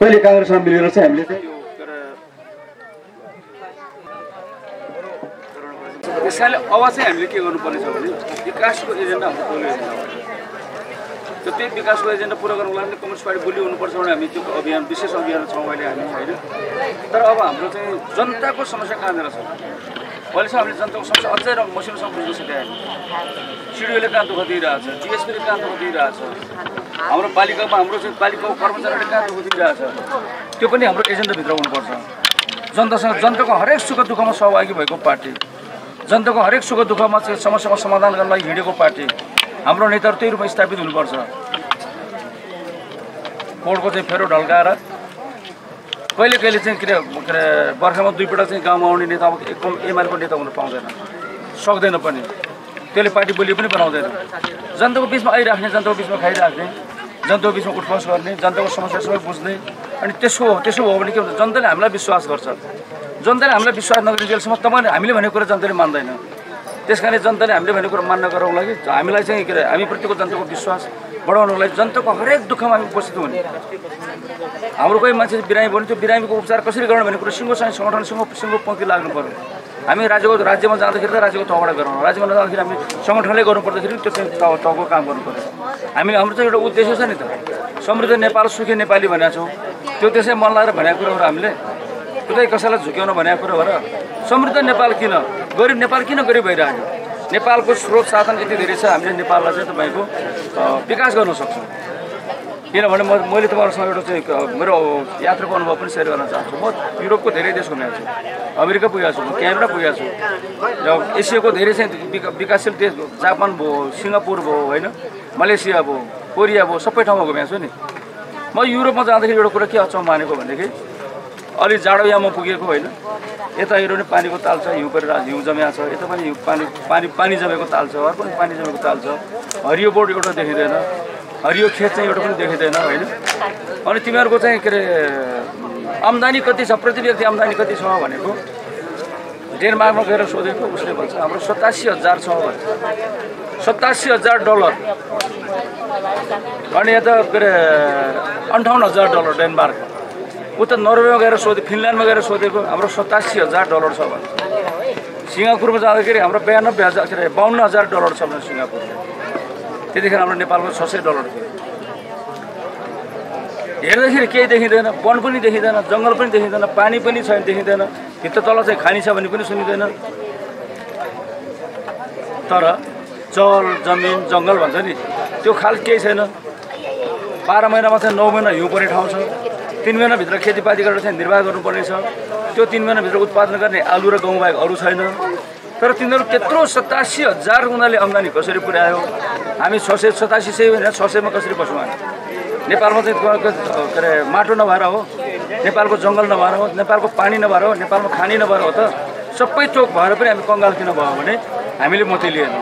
कहिले काङ्ग्रेसमा मिलेर चाहिँ हामीले चाहिँ यो के अरे त्यस कारणले अब चाहिँ हामीले के गर्नुपर्ने छ भने विकासको एजेन्डा हाम्रो ठुलो एजेन्डा हो त्यो त्यही विकासको एजेन्डा पुरा गर्नुको लागि कम्युनिस्ट पार्टी बोली हुनुपर्छ भने हामी त्यो अभियान विशेष अभियान छौँ अहिले हामी होइन? तर अब हाम्रो चाहिँ जनताको समस्या कहाँनिर छ अहिलेसम्म हामीले जनताको समस्या अझै र मसिनोसँग बुझ्न छैन सिडिओले कहाँ दुःख दिइरहेछ जिएसपीले कहाँ दुःख दिइरहेछ। हाम्रो पालिकामा हाम्रो चाहिँ पालिकाको कर्मचारीले कहाँ दुःख दिइरहेछ। त्यो पनि हाम्रो एजेन्डाभित्र हुनुपर्छ। जनतासँग जनताको हरेक सुख दुःखमा सहभागी भएको पार्टी। जनताको हरेक सुख दुःखमा चाहिँ समस्याको समाधान गर्न लागि हिँडेको पार्टी। हाम्रो नेताहरू त्यही रूपमा स्थापित हुनुपर्छ। कोडको चाहिँ फेरो ढल्काएर कहिले कहिले चाहिँ के अरे बर्खामा दुईपल्ट चाहिँ गाउँमा आउने नेता एक एमालेको नेता हुन पाउँदैन। सक्दैन पनि। त्यसले पार्टी बोली पनि बनाउँदैन। जनताको बिचमा आइराख्ने जनताको बिचमा खाइराख्ने जनताको बिचमा उठबस गर्ने जनताको समस्या सबै बुझ्ने अनि त्यसो त्यसो हो भने के हुन्छ जनताले हामीलाई विश्वास गर्छ। जनताले हामीलाई विश्वास नगरेजेलसम्म तपाईँले हामीले भनेको कुरा जनताले मान्दैन। त्यस कारणले जनताले हामीले भनेको कुरा मान्न गराउनको लागि हामीलाई चाहिँ के अरे हामीप्रतिको जनताको विश्वास बढाउनको लागि जनताको हरेक दुःखमा हामी उपस्थित हुने। हाम्रो कोही मान्छे बिरामी भने त्यो बिरामीको उपचार कसरी गर्ने भन्ने कुरो सिङ्गो चाहिँ सङ्गठन सिङ्गो पङ्क्ति लाग्नु पऱ्यो। हामी राज्यको राज्यमा जाँदाखेरि त राज्यको तहबाट गराउँ राज्यमा नजाँदाखेरि हामी सङ्गठनले गर्नुपर्दाखेरि त्यो चाहिँ तह तहको काम गर्नु पऱ्यो। हामीले हाम्रो चाहिँ एउटा उद्देश्य छ नि त समृद्ध नेपाल सुखी नेपाली भनेको छौँ। त्यो त्यसै मन लागेर भनेको कुरोहरू हामीले कतै कसैलाई झुक्याउन भनेको कुरो भएर समृद्ध नेपाल किन? गरिब नेपाल किन गरिब भइरह्यो? नेपालको स्रोत साधन यति धेरै छ हामीले नेपाललाई चाहिँ तपाईँको विकास गर्न सक्छौँ। किनभने म मैले तपाईँहरूसँग एउटा चाहिँ मेरो यात्राको अनुभव पनि सेयर गर्न चाहन्छु। म युरोपको धेरै देश घुमेको छु अमेरिका पुगेको छु म क्यानाडा पुगेको छु र एसियाको धेरै चाहिँ विक- विकासशील देश जापान भयो सिङ्गापुर भयो होइन? मलेसिया भयो कोरिया भयो सबै ठाउँमा घुमेको छु नि। म युरोपमा जाँदाखेरि एउटा कुरा के अचम्म मानेको भनेदेखि अलि जाडो याममा पुगेको होइन। यता हेऱ्यो भने पानीको ताल छ हिउँ परेर हिउँ जमेको छ। यता पनि हिउँ पानी पानी पानी जमेको ताल छ अर्को पनि पानी जमेको ताल छ। हरियो बोर्ड एउटा देखिँदैन हरियो खेत चाहिँ एउटा पनि देखिँदैन होइन? अनि तिमीहरूको चाहिँ के अरे आम्दानी कति छ? प्रति व्यक्ति आम्दानी कति छ भनेको? डेनमार्कमा गएर सोधेको उसले भन्छ हाम्रो सतासी हजार छ भन्छ सतासी हजार डलर। अनि यता के अरे अन्ठाउन्न हजार डलर डेनमार्क। उता नर्वेमा गएर सोधे फिनल्यान्डमा गएर सोधेको हाम्रो सतासी हजार डलर छ भन्छ सिङ्गापुरमा जाँदाखेरि हाम्रो बयानब्बे हजार के अरे बाहन्न हजार डलर छ भने सिङ्गापुर त्यतिखेर हाम्रो नेपालको छ सय डलर थियो। हेर्दाखेरि केही देखिँदैन वन पनि देखिँदैन जङ्गल पनि देखिँदैन पानी पनि छैन देखिँदैन भित्र तल चाहिँ खानी छ भने पनि सुनिँदैन। तर जल जमिन जङ्गल भन्छ नि त्यो खाल केही छैन। बाह्र महिनामा चाहिँ नौ महिना हिउँ पर्ने ठाउँ छ। तिन महिनाभित्र खेतीपाती गरेर चाहिँ निर्वाह गर्नुपर्ने छ त्यो तिन महिनाभित्र उत्पादन गर्ने आलु र गहुँ बाहेक अरू छैन। तर तिनीहरू त्यत्रो सतासी हजार उनीहरूले आम्दानी कसरी पुर्यायो? हामी छ सय सतासी सय होइन छ सयमा कसरी बसौँ हामी? नेपालमा चाहिँ के अरे माटो नभएर हो। नेपालको जङ्गल नभएर हो। नेपालको पानी नभएर हो। नेपालमा खानी नभएर हो त। सबै चोक भएर पनि हामी कङ्गाल किन भयो भने हामीले मती लिएन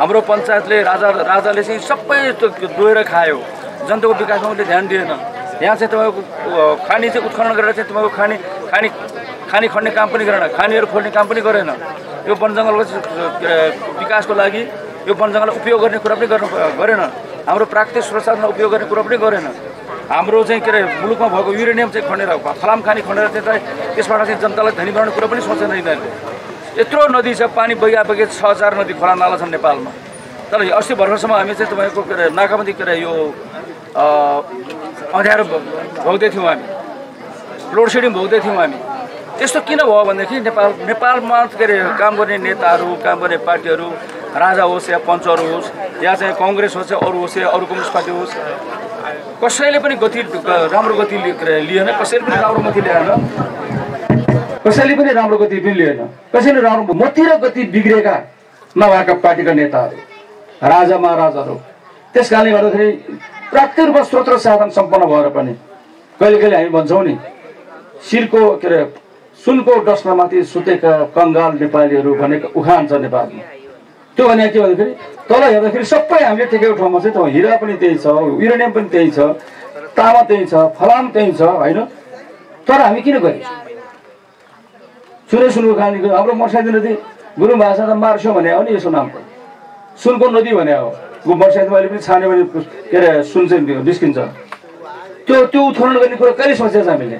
हाम्रो पञ्चायतले राजा राजाले चाहिँ सबै त्यो दोहोएर खायो। जनताको विकासमा उसले ध्यान दिएन। यहाँ चाहिँ तपाईँको खानी चाहिँ उत्खनन गरेर चाहिँ तपाईँको खानी खानी खानी खन्ने काम पनि गरेन। खानीहरू खोल्ने काम पनि गरेन। यो वन जङ्गलको विकासको लागि यो वन जङ्गललाई उपयोग गर्ने कुरा पनि गर्नु गरेन। हाम्रो प्राकृतिक संसाधनलाई उपयोग गर्ने कुरा पनि गरेन। हाम्रो चाहिँ के अरे मुलुकमा भएको युरेनियम चाहिँ खनेर फलाम खानी खनेर चाहिँ त्यसबाट चाहिँ जनतालाई धनी बनाउने कुरा पनि सोचेन यिनीहरूले। यत्रो नदी छ पानी बगिया बगे छ हजार नदी खोला नाला छन् नेपालमा। तर अस्ति भर्खरसम्म हामी चाहिँ तपाईँको के अरे नाकाबन्दी के अरे यो अँध्यारो भोग्दै थियौँ हामी। लोड सेडिङ भोग्दै थियौँ हामी। यस्तो किन भयो भनेदेखि नेपाल नेपालमा के अरे काम गर्ने नेताहरू काम गर्ने पार्टीहरू राजा होस् या पञ्चहरू होस् या चाहिँ कङ्ग्रेस होस् या अरू होस् या अरू कम्युनिस्ट पार्टी होस् कसैले पनि गति राम्रो गति लिएन कसैले पनि राम्रो गति ल्याएन। कसैले पनि राम्रो गति पनि लिएन। कसैले राम्रो र गति बिग्रेका नभएका पार्टीका नेताहरू राजा महाराजाहरू त्यस कारणले गर्दाखेरि प्राकृतिक रूपमा स्रोत र साधन सम्पन्न भएर पनि कहिले कहिले हामी भन्छौँ नि शिरको के अरे सुनको डस्नामाथि सुतेका कङ्गाल नेपालीहरू भनेको उखान छ नेपालमा। त्यो भने के भन्दाखेरि तल हेर्दाखेरि सबै हामीले टेकेको ठाउँमा चाहिँ त्यो हिरा पनि त्यही छ युरेनियम पनि त्यही छ तामा त्यही छ फलाम त्यही छ होइन? तर हामी किन गरेँ सुने सुनको कहानी हाम्रो मर्सादी नदी गुरु भाषा त मार्स्यो भने हो नि यसो नाम सुनको नदी भने हो। मर्सादी अहिले पनि छान्यो भने के अरे सुन चाहिँ त्यो निस्किन्छ त्यो त्यो उत्खनन गर्ने कुरो कहिले सोचेको छ हामीले?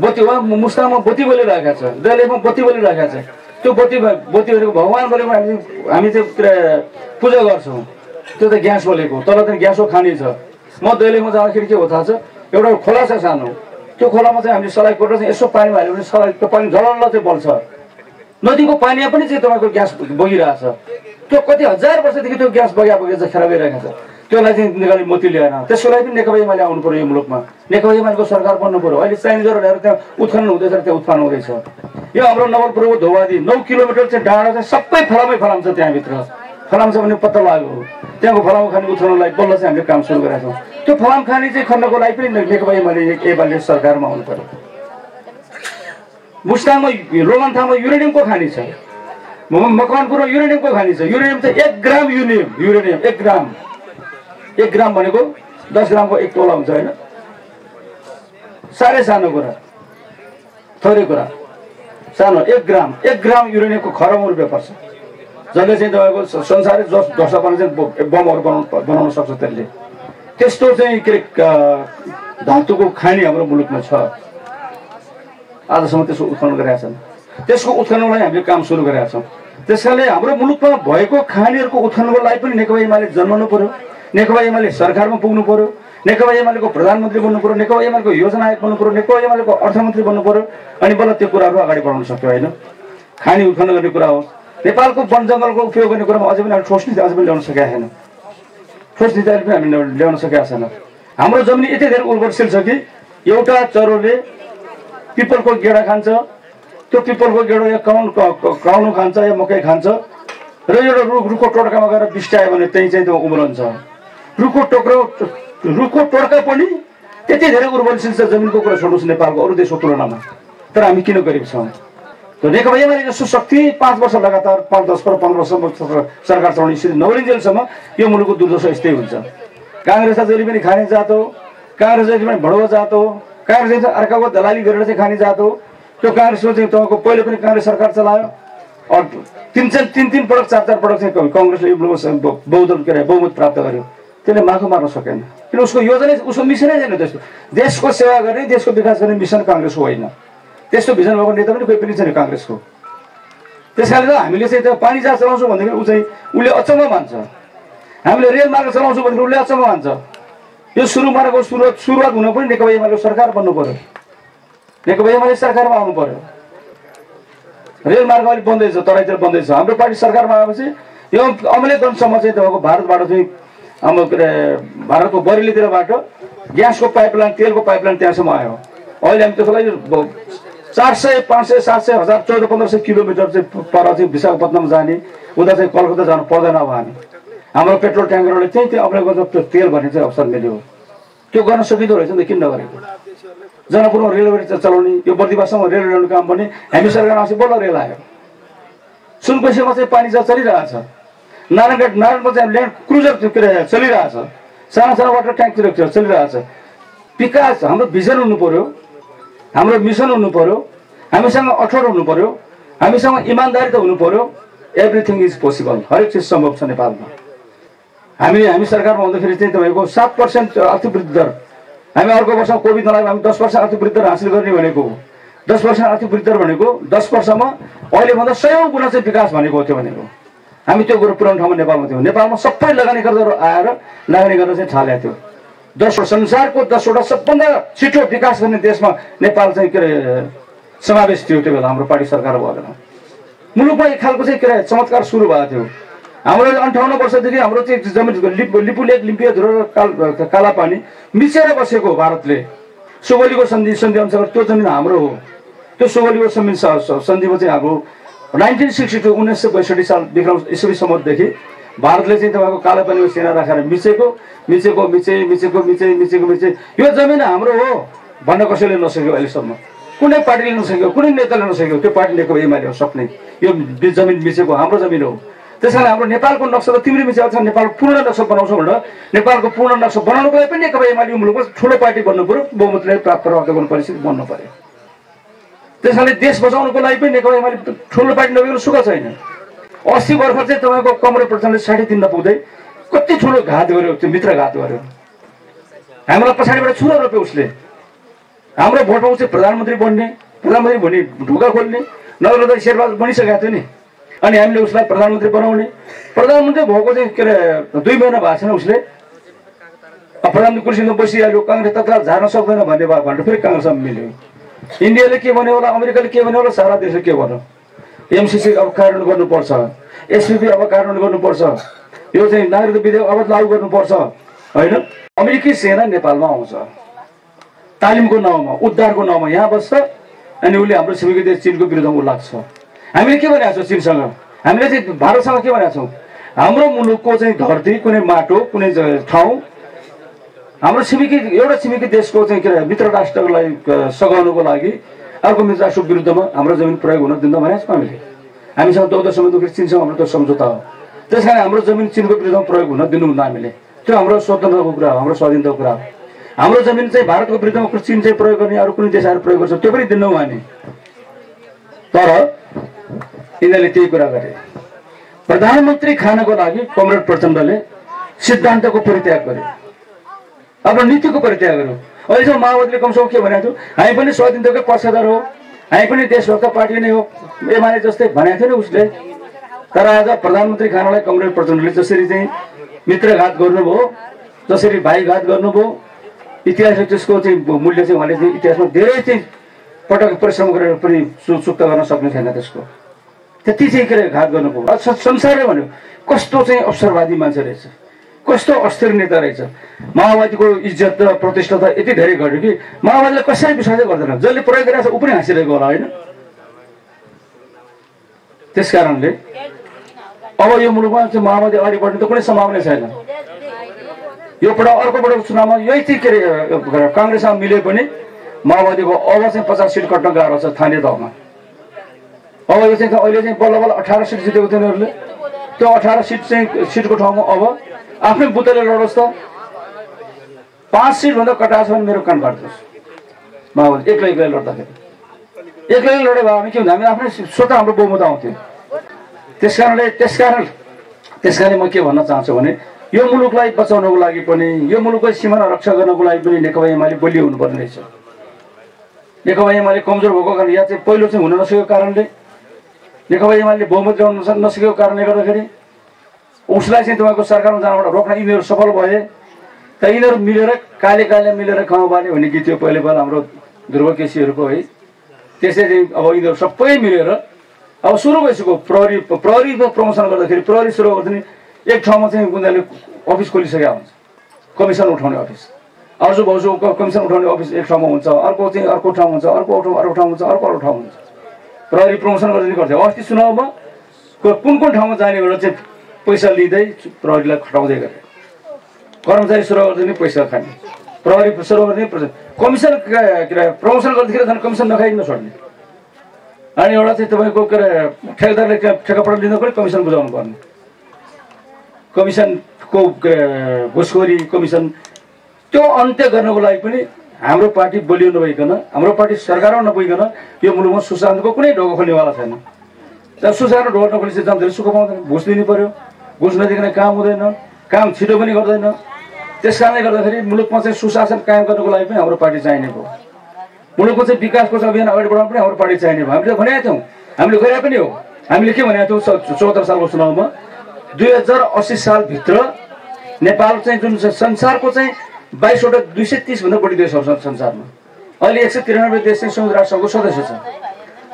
बत्ती वा मुस्ताङमा बत्ती बोलिरहेका छ। दिल्लीमा बत्ती बोलिरहेका छ। त्यो बत्ती बत्ती भनेको भगवान् बोलेको हामी हामी चाहिँ के अरे पूजा गर्छौँ। त्यो त ग्यास बोलेको। तल त ग्यासको खानी छ। म दैलेखमा जाँदाखेरि के हो थाहा छ एउटा खोला छ सानो। त्यो खोलामा चाहिँ हामीले कोटेर चाहिँ यसो पानीमा हाल्यो भने सलाई त्यो पानी झलल्ल चाहिँ बल्छ। नदीको पानीमा पनि चाहिँ तपाईँको ग्यास बगिरहेछ। त्यो कति हजार वर्षदेखि त्यो ग्यास बगिया बगिया चाहिँ खेर गइरहेको छ। त्यसलाई चाहिँ नेपाली मोती ल्याएन। त्यसको लागि पनि नेकपा एमाले आउनु पर्यो यो मुलुकमा। नेकपा एमालेको सरकार बन्नु पर्यो। अहिले चाइनिजहरू ल्याएर त्यहाँ उत्खनन हुँदैछ त्यहाँ उत्खनन हुँदैछ। यो हाम्रो नवलपुरको धोवादी नौ किलोमिटर चाहिँ डाँडा चाहिँ सबै फलामै फलाम छ त्यहाँभित्र। फलाम छ भने पत्ता लाग्यो त्यहाँको फलाम खाने उत्खननलाई बल्ल चाहिँ हामीले काम सुरु गरेका छौँ। त्यो फलाम खाने चाहिँ खन्नको लागि पनि नेकपा एमाले एमाले सरकारमा आउनु पर्यो। मुस्ताङमा रोमनथामा युरेनियमको खानी छ। मकवानपुरमा युरेनियमको खानी छ। युरेनियम चाहिँ एक ग्राम युनियम युरेनियम एक ग्राम। एक ग्राम भनेको दस ग्रामको एक तोला हुन्छ होइन? साह्रै सानो कुरा। थोरै कुरा। सानो एक ग्राम। एक ग्राम युरेनियमको खरबौँ रुपियाँ पर्छ। जसले चाहिँ तपाईँको संसारै जस ध्वस्त पार्न चाहिँ बमहरू बनाउनु बनाउन सक्छ त्यसले। त्यस्तो चाहिँ के अरे धातुको खानी हाम्रो मुलुकमा छ। आजसम्म त्यसको उत्खनन गरेका छन्। त्यसको उत्खननलाई हामीले काम सुरु गरेका छौँ। त्यस कारणले हाम्रो मुलुकमा भएको खानीहरूको उत्खननको लागि पनि नेकपा एमाले जन्मनु पर्यो नेकपा एमाले सरकारमा पुग्नु पर्यो नेकपा एमालेको प्रधानमन्त्री बन्नु पर्यो नेकपा एमालेको योजना आयोग बन्नु पर्यो नेकपा एमालेको अर्थमन्त्री बन्नु पर्यो अनि बल्ल त्यो कुराहरू अगाडि बढाउन सक्यो होइन। खानी उत्खनन गर्ने कुरा हो। नेपालको वन जङ्गलको उपयोग गर्ने कुरामा अझै पनि हामी ठोस नीति अझै पनि ल्याउन सकेका छैन। ठोस नीति अहिले पनि हामीले ल्याउन सकेका छैन। हाम्रो जमिन यति धेरै उर्वरशील छ कि एउटा चरोले पिपलको गेडा खान्छ त्यो पिपलको गेडो या काउन काउनु खान्छ या मकै खान्छ? र एउटा रुख रुखको टोड्कामा गएर बिस्ट्यायो भने त्यहीँ चाहिँ त्यो उम्रन्छ रुखको टोक्रो रुखको टोड्का पनि त्यति धेरै उर्वरशील छ जमिनको कुरा छोड्नुहोस् नेपालको अरू देशको तुलनामा। तर हामी किन गरिब छौँ? नेकपा एमाले जस्तो शक्ति पाँच वर्ष लगातार पाँच दस वर्ष पन्ध्र वर्षसम्म सरकार चलाउने स्थिति नवरिन्जेलसम्म यो मुलुकको दुर्दशा यस्तै हुन्छ। काङ्ग्रेस त जहिले पनि खाने जात हो। काङ्ग्रेस जहिले पनि भडुवा जात हो। काङ्ग्रेस अर्काको दलाली गरेर चाहिँ खाने जात हो। त्यो काङ्ग्रेसको चाहिँ तपाईँको पहिले पनि काङ्ग्रेस सरकार चलायो? और तिन चार तिन तिन पटक चार चार पटक चाहिँ कङ्ग्रेसले बहुदल के अरे बहुमत प्राप्त गर्यो। त्यसले माखो मार्न सकेन। किन उसको योजना उसको मिसनै छैन त्यसको देशको सेवा गर्ने देशको विकास गर्ने मिसन काङ्ग्रेसको होइन। त्यस्तो भिजन भएको नेता पनि कोही पनि छैन काङ्ग्रेसको। त्यस कारणले हामीले चाहिँ त्यो पानी जहाज चलाउँछौँ भनेदेखि ऊ चाहिँ उसले अचम्म मान्छ। हामीले रेल मार्ग चलाउँछौँ भनेदेखि उसले अचम्म मान्छ। यो सुरु मार्गको सुरुवात सुरुवात हुन पनि नेकपा एमाले सरकार बन्नु पर्यो। नेकपा एमाले सरकारमा आउनु पर्यो। रेल मार्ग अलिक बन्दैछ तराईतिर बन्दैछ हाम्रो पार्टी सरकारमा आएपछि यो अमलेगञ्जसम्म चाहिँ तपाईँको भारतबाट चाहिँ हाम्रो के अरे भारतको बरेलीतिरबाट ग्यासको पाइपलाइन तेलको पाइपलाइन त्यहाँसम्म आयो। अहिले हामी ब- चार सय पाँच सय सात सय हजार चौध पन्ध्र सय किलोमिटर चाहिँ पर चाहिँ विशाखापट्टनम जाने उता चाहिँ कलकत्ता जानु पर्दैन अब हामी। हाम्रो पेट्रोल ट्याङ्करहरूले त्यही त्यो अप्लाई गर्दा तेल भर्ने चाहिँ अवसर मिल्यो। त्यो गर्न सकिँदो रहेछ नि त किन नगरेको? जनकपुरमा रेलवे चलाउने यो बर्दिवासम्म रेल ल्याउने काम पनि हामी सरकार आउँछ बल्ल रेल आयो। सुनकोसीमा चाहिँ पानी चाहिँ चलिरहेछ। नारायणघाट नारायणमा चाहिँ ल्यान्ड क्रुजर के चलिरहेछ। सानो सानो वाटर ट्याङ्कतिर चलिरहेछ। विकास हाम्रो भिजन हुनु पर्यो हाम्रो मिसन हुनु पर्यो हामीसँग अठोट हुनु पर्यो हामीसँग इमान्दारी त हुनु पर्यो एभ्रिथिङ इज पोसिबल हरेक चिज सम्भव छ नेपालमा। हामी हामी सरकारमा हुँदाखेरि चाहिँ तपाईँको सात पर्सेन्ट आर्थिक वृद्धि दर हामी अर्को वर्ष कोभिड नलाग्दा हामी दस पर्सेन्ट आर्थिक वृद्धि दर हासिल गर्ने भनेको दस पर्सेन्ट आर्थिक वृद्धि दर भनेको दस वर्षमा अहिलेभन्दा सयौँ गुणा चाहिँ विकास भनेको त्यो भनेको। हामी त्यो कुरो पुऱ्याउने ठाउँमा नेपालमा थियौँ। नेपालमा सबै लगानीकर्ताहरू आएर लगानी गर्न चाहिँ थालेको थियो। दस संसारको दसवटा सबभन्दा छिटो विकास गर्ने देशमा नेपाल चाहिँ के अरे समावेश थियो त्यो बेला हाम्रो पार्टी सरकार बेला मुलुकमा एक खालको चाहिँ के अरे चमत्कार सुरु भएको थियो। हाम्रो अन्ठाउन्न वर्षदेखि हाम्रो चाहिँ जमिन लिप लिपु लेक लिम्पिया धुरो काल काला पानी मिचेर बसेको हो भारतले। सोगलीको सन्धि सन्धि अनुसार त्यो जमिन हाम्रो हो। त्यो सोगलीको सन्धि सन्धिमा चाहिँ हाम्रो नाइन्टिन सिक्सटी टू उन्नाइस सय बैसठी साल विक्रम इस्वी सम्मदेखि भारतले चाहिँ तपाईँको काला पानीको सेना राखेर मिचेको मिचेको मिचे मिचेको मिचे मिचेको मिचे यो जमिन हाम्रो हो भन्न कसैले नसक्यो अहिलेसम्म। कुनै पार्टीले नसक्यो कुनै नेताले नसक्यो त्यो पार्टी नेकपा एमाले हो सक्ने। यो जमिन मिचेको हाम्रो जमिन हो। त्यस कारण हाम्रो नेपालको नक्सा त तिमीले मिचेको छ नेपाल पूर्ण नक्सा बनाउँछौ भनेर नेपालको पूर्ण नक्सा बनाउनुको लागि पनि नेकपा एमाले मुलुकमा ठुलो पार्टी बन्नु पऱ्यो बहुमतले प्राप्त प्राप्त गर्नु परिस्थिति बन्नु पऱ्यो त्यस कारणले देश बचाउनुको लागि पनि नेकपा एमाले ठुलो पार्टी नभएको सुख छैन। अस्ति भर्खर चाहिँ तपाईँको कमरेड प्रधानले साठी दिन नपुग्दै कति ठुलो घात गर्यो त्यो मित्र घात गर्यो। हामीलाई पछाडिबाट छुरा रोप्यो उसले। हाम्रो भोटमा चाहिँ प्रधानमन्त्री बन्ने प्रधानमन्त्री भन्ने ढुङ्गा खोल्ने त शेरबहादुर बनिसकेको थियो नि। अनि हामीले उसलाई प्रधानमन्त्री बनाउने। प्रधानमन्त्री भएको चाहिँ के अरे दुई महिना भएको छैन उसले। प्रधानमन्त्री कुर्सीमा बसिहाल्यो काङ्ग्रेस तत्काल झार्न सक्दैन भन्ने भयो भनेर फेरि काङ्ग्रेसमा मिल्यो। इन्डियाले के भन्यो होला अमेरिकाले के भन्यो होला सारा देशले के भन्यो? एमसिसी अब कार्यान्वयन गर्नुपर्छ। एसपिपी अब कार्यान्वयन गर्नुपर्छ। यो चाहिँ नागरिक विधेयक अब लागू गर्नुपर्छ। होइन? अमेरिकी सेना नेपालमा आउँछ। तालिमको नाउँमा उद्धारको नाउँमा यहाँ बस्छ। अनि उसले हाम्रो छिमेकी देश चिनको विरुद्धमा ऊ लाग्छ। हामीले के भनेको छौँ चिनसँग हामीले चाहिँ भारतसँग के भनेको छौँ? हाम्रो मुलुकको चाहिँ धरती कुनै माटो कुनै ठाउँ हाम्रो छिमेकी एउटा छिमेकी देशको चाहिँ के अरे मित्र अ, सघाउनुको लागि अर्को मित्र राष्ट्रको विरुद्धमा हाम्रो जमिन प्रयोग हुन दिन भनेको छौँ हामीले। हामीसँग दौध सम्बन्ध चिनसँग हाम्रो त्यो सम्झौता हो। त्यस कारण हाम्रो जमिन चिनको विरुद्धमा प्रयोग हुन दिनुहुन्न हामीले। त्यो हाम्रो स्वतन्त्रको कुरा हो हाम्रो स्वाधीनताको कुरा हो। हाम्रो जमिन चाहिँ भारतको विरुद्धमा चिन चाहिँ प्रयोग गर्ने अरू कुनै देश आएर प्रयोग गर्छ त्यो पनि दिन्नौँ हामी। तर यिनीहरूले त्यही कुरा गरे प्रधानमन्त्री खानको लागि कमरेड प्रचण्डले सिद्धान्तको परित्याग गर्यो आफ्नो नीतिको परित्याग गर्यो अहिलेसम्म माओवादीले कमसम्म के भनेको थियो हामी पनि स्वाधीनताकै पक्षधर हो हामी पनि देशभक्त पार्टी नै हो एमाले जस्तै भनेको थियो नि उसले तर आज प्रधानमन्त्री खानलाई कमरेड प्रचण्डले जसरी चाहिँ मित्रघात गर्नुभयो जसरी भाइघात गर्नुभयो इतिहासले त्यसको चाहिँ मूल्य चाहिँ उहाँले चाहिँ इतिहासमा धेरै चाहिँ पटक परिश्रम गरेर पनि सुक्त गर्न सक्ने छैन त्यसको त्यति चाहिँ के अरे घात गर्नुभयो? संसारले भन्यो कस्तो चाहिँ अवसरवादी मान्छे रहेछ? कस्तो अस्थिर नेता रहेछ? माओवादीको इज्जत र प्रतिष्ठा त यति धेरै घट्यो कि माओवादीले कसैले विश्वासै गर्दैन। जसले प्रयोग गरिरहेको छ ऊ पनि हाँसिरहेको होला होइन? त्यस कारणले अब यो मुलुकमा चाहिँ माओवादी अगाडि बढ्ने त कुनै सम्भावना छैन। यो पल्ट अर्को पल्ट चुनावमा यही चाहिँ के अरे काङ्ग्रेसमा मिले पनि माओवादीको अब चाहिँ पचास सिट कट्न गाह्रो छ स्थानीय तहमा। अब यो चाहिँ अहिले चाहिँ बल्ल बल्ल अठार सिट जितेको थियो त्यो अठार सिट चाहिँ सिटको ठाउँमा अब आफ्नै बुद्धले लडोस् त पाँच सिटभन्दा कटाएको छ भने मेरो कान काट्नुहोस् माओवादी एक्लै एक्लै लड्दाखेरि एक्लै लड्यो भए हामी के हुन्छ हामी आफ्नै स्वतः हाम्रो बहुमत आउँथ्यो त्यस कारणले त्यस कारण त्यस कारणले म के भन्न चाहन्छु भने यो मुलुकलाई बचाउनको लागि पनि यो मुलुकको सिमाना रक्षा गर्नको लागि पनि नेकपा एमाले बलियो हुनुपर्ने रहेछ नेकपा एमाले कमजोर भएको कारण या चाहिँ पहिलो चाहिँ हुन नसकेको कारणले नेकपा एमाले बहुमत ल्याउन नस- नसकेको कारणले गर्दाखेरि उसलाई चाहिँ तपाईँको सरकारमा जानबाट रोक्न यिनीहरू सफल भए त यिनीहरू मिलेर काले काले मिलेर खाउँ बाल्यो भन्ने गीत थियो पहिले पहिला हाम्रो ध्रुव केसीहरूको है। त्यसै चाहिँ अब यिनीहरू सबै मिलेर अब सुरु भइसक्यो प्रहरी प्रहरीको प्रमोसन गर्दाखेरि प्रहरी सुरु गर्दा नि एक ठाउँमा चाहिँ उनीहरूले अफिस खोलिसकेका हुन्छ कमिसन उठाउने अफिस। अर्जु भाउजूको कमिसन उठाउने अफिस एक ठाउँमा हुन्छ अर्को चाहिँ अर्को ठाउँ हुन्छ अर्को ठाउँ अर्को ठाउँ हुन्छ अर्को अर्को ठाउँ हुन्छ। प्रहरी प्रमोसन गर्दै गर्छ अस्ति चुनावमा कुन कुन ठाउँमा जाने भनेर चाहिँ पैसा लिँदै प्रहरीलाई खटाउँदै गरे। कर्मचारी सरोवर पनि पैसा खाने। प्रहरी सरोवर नै पैसा कमिसन के अरे प्रमोसन गर्दाखेरि झन् कमिसन नखाइकन छोड्ने। अनि एउटा चाहिँ तपाईँको के अरे ठेकेदारले ठेकापट्टा लिँदा पनि कमिसन बुझाउनु पर्ने। कमिसनको घुसखोरी कमिसन त्यो अन्त्य गर्नको लागि पनि हाम्रो पार्टी बलियो नभइकन हाम्रो पार्टी सरकारमा नपुगिकन यो मुलुकमा सुशान्तको कुनै ढोका खोल्नेवाला छैन। जब सुशान्त ढोका नखोलेपछि जनताले सुख पाउँदैन घुस दिनु पर्यो घुस नदिकन काम हुँदैन काम छिटो पनि गर्दैन। त्यस कारणले गर्दाखेरि मुलुकमा चाहिँ सुशासन कायम गर्नको लागि पनि हाम्रो पार्टी चाहिने भयो। मुलुकको चाहिँ विकासको चाहिँ अभियान अगाडि बढाउनु पनि हाम्रो पार्टी चाहिने भयो। हामीले भनेका थियौँ हामीले गरे पनि हो। हामीले के भनेका थियौँ चौहत्तर सालको चुनावमा दुई हजार अस्सी सालभित्र नेपाल चाहिँ जुन संसारको चाहिँ बाइसवटा दुई सय तिसभन्दा बढी देशहरू छन् संसारमा। अहिले एक सय त्रियानब्बे देश चाहिँ संयुक्त राष्ट्रको सदस्य छ।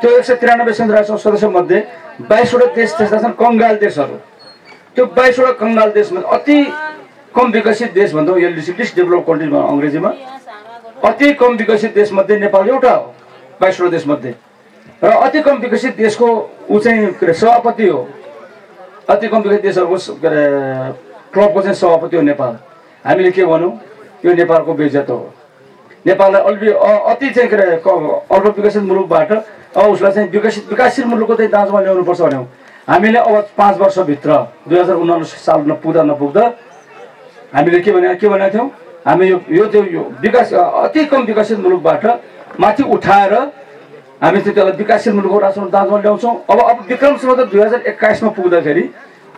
त्यो एक सय त्रियानब्बे संयुक्त राष्ट्रको सदस्यमध्ये बाइसवटा देश त्यस्ता छन् कङ्गाल देशहरू। त्यो बाइसवटा कङ्गाल देशमा अति कम विकसित देश भन्छौँ एलडिसी लिस्ट डेभलप कन्ट्री अङ्ग्रेजीमा अति कम विकसित देशमध्ये नेपाल एउटा हो बाइसवटा देशमध्ये। र अति कम विकसित देशको ऊ चाहिँ के अरे सभापति हो। अति कम विकसित देशहरूको के अरे क्लबको चाहिँ सभापति हो नेपाल। हामीले के भनौँ यो नेपालको बेइज्जत हो। नेपाललाई अल्पी अ- अति चाहिँ के अरे अल्प विकसित मुलुकबाट अब उसलाई चाहिँ विकसित विकासशील मुलुकको चाहिँ दाँजोमा ल्याउनुपर्छ भन्यौँ। हामीले अब पाँच वर्षभित्र दुई हजार उनासी साल नपुग्दा नपुग्दा हामीले के भने के भनेका थियौँ? हामी यो यो यो विकास अति कम विकसित मुलुकबाट माथि उठाएर हामी चाहिँ त्यसलाई विकासशील मुलुकको राष्ट्रमा दाँजोमा ल्याउँछौँ। अब अब विक्रमसँग दुई हजार एक्काइसमा पुग्दाखेरि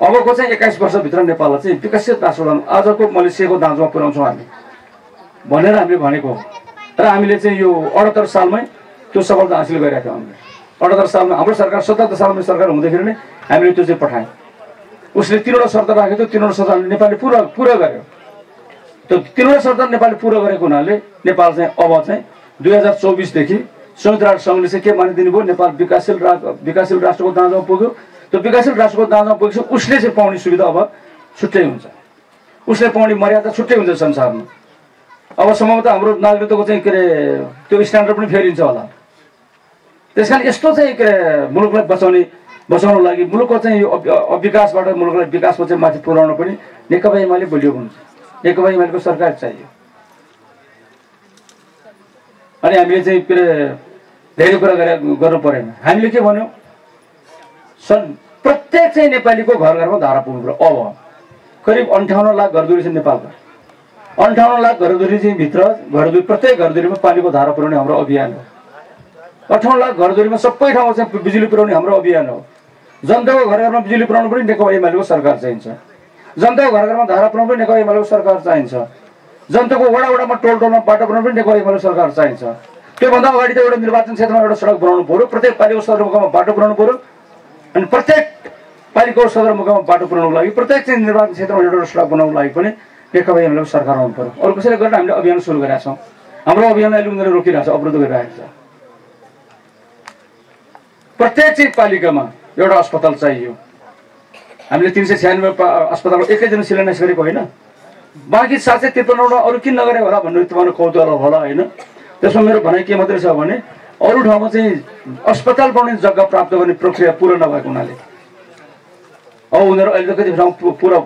अबको चाहिँ एक्काइस वर्षभित्र नेपाललाई चाहिँ विकसित राष्ट्र आजको मलेसियाको दाँजोमा पुर्याउँछौँ हामी। भनेर हामीले भनेको र हामीले चाहिँ यो अठहत्तर सालमै त्यो सफलता हासिल थियौँ हामीले अठहत्तर सालमा हाम्रो सरकार सतहत्तर सालमा सरकार हुँदाखेरि नै हामीले त्यो चाहिँ पठायौँ। उसले तिनवटा शर्त राखेको थियो तिनवटा शर्त नेपालले पुरा पुरा गर्यो। त्यो तिनवटा शर्त नेपालले पुरा गरेको हुनाले नेपाल चाहिँ अब चाहिँ दुई हजार चौबिसदेखि संयुक्त राष्ट्र सङ्घले चाहिँ के मानिदिनु भयो नेपाल विकासशील राष्ट्र विकासशील राष्ट्रको दाँजोमा पुग्यो। त्यो विकासशील राष्ट्रको दाँजोमा पुगेपछि उसले चाहिँ पाउने सुविधा अब छुट्टै हुन्छ। उसले पाउने मर्यादा छुट्टै हुन्छ संसारमा। अब सम्भवतः हाम्रो नागरिकताको चाहिँ के अरे त्यो स्ट्यान्डर्ड पनि फेरिन्छ होला। त्यस कारण यस्तो चाहिँ के अरे मुलुकलाई बचाउने बचाउनको लागि मुलुकको चाहिँ यो अविकासबाट मुलुकलाई विकासमा चाहिँ माथि पुर्याउन पनि नेकपा एमाले बलियो हुन्छ। नेकपा एमालेको सरकार चाहियो। अनि हामीले चाहिँ के अरे धेरै कुरा गरे गर्नु परेन। हामीले के भन्यौँ? सन् प्रत्येक चाहिँ नेपालीको घर घरमा धारा पुग्नु पर्यो अब करिब अन्ठाउन्न लाख घरधुरी छ नेपालमा। अन्ठाउन्न लाख घरधुरी चाहिँ भित्र घरधुरी प्रत्येक घरधुरीमा पानीको धारा पुर्याउने हाम्रो अभियान हो। अठाउन्न लाख घरधुरीमा सबै ठाउँमा चाहिँ बिजुली पुर्याउने हाम्रो अभियान हो। जनताको घर घरमा बिजुली पुर्याउनु पनि नेकपा एमालेको सरकार चाहिन्छ। जनताको घर घरमा धारा पुर्याउनु पनि नेकपा एमालेको सरकार चाहिन्छ। जनताको वडा वडामा टोल टोलमा बाटो बनाउनु पनि नेकपा एमालेको सरकार चाहिन्छ। त्योभन्दा अगाडि त एउटा निर्वाचन क्षेत्रमा एउटा सडक बनाउनु पऱ्यो प्रत्येक पालिको सदरमुकाममा बाटो बनाउनु पऱ्यो अनि प्रत्येक पालिको सदरमुकाममा बाटो पुऱ्याउनुको लागि प्रत्येक चाहिँ निर्वाचन क्षेत्रमा एउटा सडक बनाउनुको लागि पनि नेकपा एमालेको सरकार आउनु पऱ्यो अरू कसैले गरेर हामीले अभियान सुरु गरेका छौँ हाम्रो अभियानलाई अहिले उनीहरूले रोकिरहेको छ अवरोध गरिरहेको छ प्रत्येक चाहिँ पालिकामा एउटा अस्पताल चाहियो हामीले तिन सय छ्यानब्बे अस्पतालको एकैजना शिलान्यास गरेको होइन बाँकी सात सय त्रिपन्नवटा अरू किन नगरे होला भन्ने तपाईँको कौतूहल होला होइन त्यसमा मेरो भनाइ के मात्रै छ भने अरू ठाउँमा चाहिँ अस्पताल बनाउने जग्गा प्राप्त गर्ने प्रक्रिया पुरा नभएको हुनाले अब उनीहरू अहिले त कति ठाउँ पुरा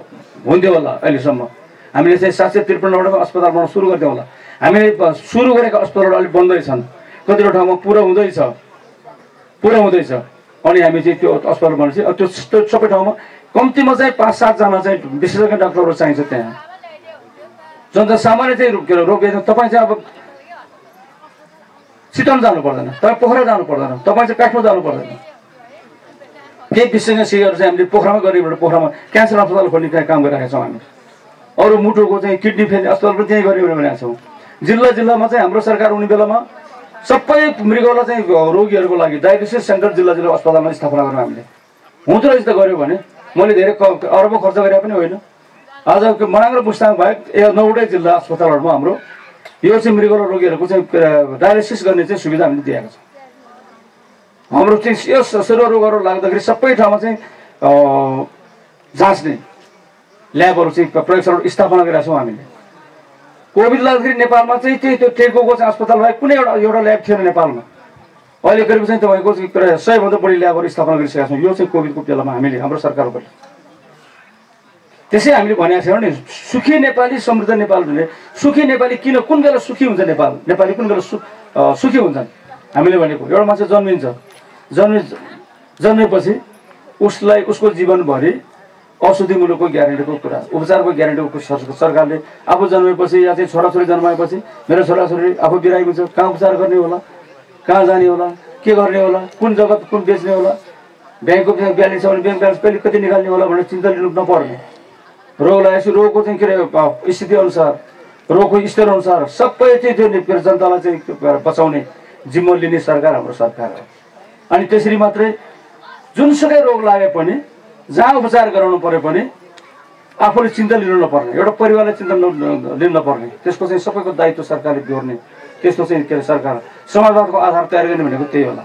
हुन्थ्यो होला अहिलेसम्म हामीले चाहिँ सात सय त्रिपन्नवटा अस्पताल बनाउन सुरु गर्थ्यौँ होला। हामीले सुरु गरेका अस्पतालहरू अलिक बन्दैछन् कतिवटा ठाउँमा पुरा हुँदैछ। पुरा हुँदैछ। अनि हामी चाहिँ त्यो अस्पताल बनाउँछ त्यो त्यो सबै ठाउँमा कम्तीमा चाहिँ पाँच सातजना चाहिँ विशेषज्ञ डाक्टरहरू चाहिन्छ त्यहाँ। जनता सामान्य चाहिँ के अरे रोग तपाईँ चाहिँ अब चितवन जानु पर्दैन। तपाईँ पोखरा जानु पर्दैन। तपाईँ चाहिँ काठमाडौँ जानु पर्दैन। केही विशेषज्ञ सिकाहरू चाहिँ हामीले पोखरामा गरेबाट पोखरामा क्यान्सर अस्पताल खोल्ने काम गरिरहेका छौँ हामी। अरू मुटुको चाहिँ किडनी फेर्ने अस्पताल पनि त्यहीँ गऱ्यो भनेको छौँ। जिल्ला जिल्लामा चाहिँ हाम्रो सरकार हुने बेलामा सबै मृगौला चाहिँ रोगीहरूको लागि डायलिसिस सेन्टर जिल्ला जिल्ला अस्पतालमा स्थापना गऱ्यौँ हामीले। हुँदो रहेछ त गऱ्यो भने? मैले धेरै अरबौँ खर्च गरे पनि होइन। आज मनाङ र मुस्ताङ बाहेक नौवटै जिल्ला अस्पतालहरूमा हाम्रो यो चाहिँ मृगौला रोगीहरूको चाहिँ डायलिसिस गर्ने चाहिँ सुविधा हामीले दिएका छौँ। हाम्रो चाहिँ यो रोगहरू लाग्दाखेरि सबै ठाउँमा चाहिँ जाँच्ने ल्याबहरू चाहिँ प्रयोगशालाहरू स्थापना गरेका छौँ हामीले कोभिड लाग्दाखेरि नेपालमा चाहिँ त्यही त्यो टेकोको चाहिँ अस्पताल बाहेक कुनै एउटा एउटा ल्याब थिएन नेपालमा। अहिले करिब चाहिँ तपाईँको प्रायः सयभन्दा बढी ल्याबहरू स्थापना गरिसकेका छौँ यो चाहिँ कोभिडको बेलामा हामीले हाम्रो सरकारबाट। त्यसै हामीले भनेको छौँ नि सुखी नेपाली समृद्ध नेपाल भने सुखी नेपाली किन कुन बेला सुखी हुन्छ नेपाल? नेपाली कुन बेला सु सुखी हुन्छन्? हामीले भनेको एउटा मान्छे जन्मिन्छ। जन्मि जन्मेपछि उसलाई उसको जीवनभरि औषधि मुलुकको ग्यारेन्टीको कुरा उपचारको ग्यारेन्टीको सर- सरकारले आफू जन्मेपछि या चाहिँ छोराछोरी जन्माएपछि मेरो छोराछोरी आफू बिरामी हुन्छ कहाँ उपचार गर्ने होला? कहाँ जाने होला? के गर्ने होला? कुन जग्गा कुन बेच्ने होला? ब्याङ्कको ब्यालेन्स छ भने ब्याङ्क ब्यालेन्स कहिले कति निकाल्ने होला भनेर चिन्ता लिनु नपर्ने। रोग लागेपछि रोगको चाहिँ के अरे अ, स्थिति अनुसार रोगको स्तर अनुसार सबै चाहिँ त्यो जनतालाई चाहिँ बचाउने जिम्मा लिने सरकार हाम्रो सरकार हो। अनि त्यसरी मात्रै जुनसुकै रोग लागे पनि जहाँ उपचार गराउनु पऱ्यो भने आफूले चिन्ता लिनु नपर्ने एउटा परिवारलाई चिन्ता लिनु नपर्ने। त्यसको चाहिँ सबैको दायित्व सरकारले बिहोर्ने त्यस्तो चाहिँ के अरे सरकार समाजवादको आधार तयार गर्ने भनेको त्यही होला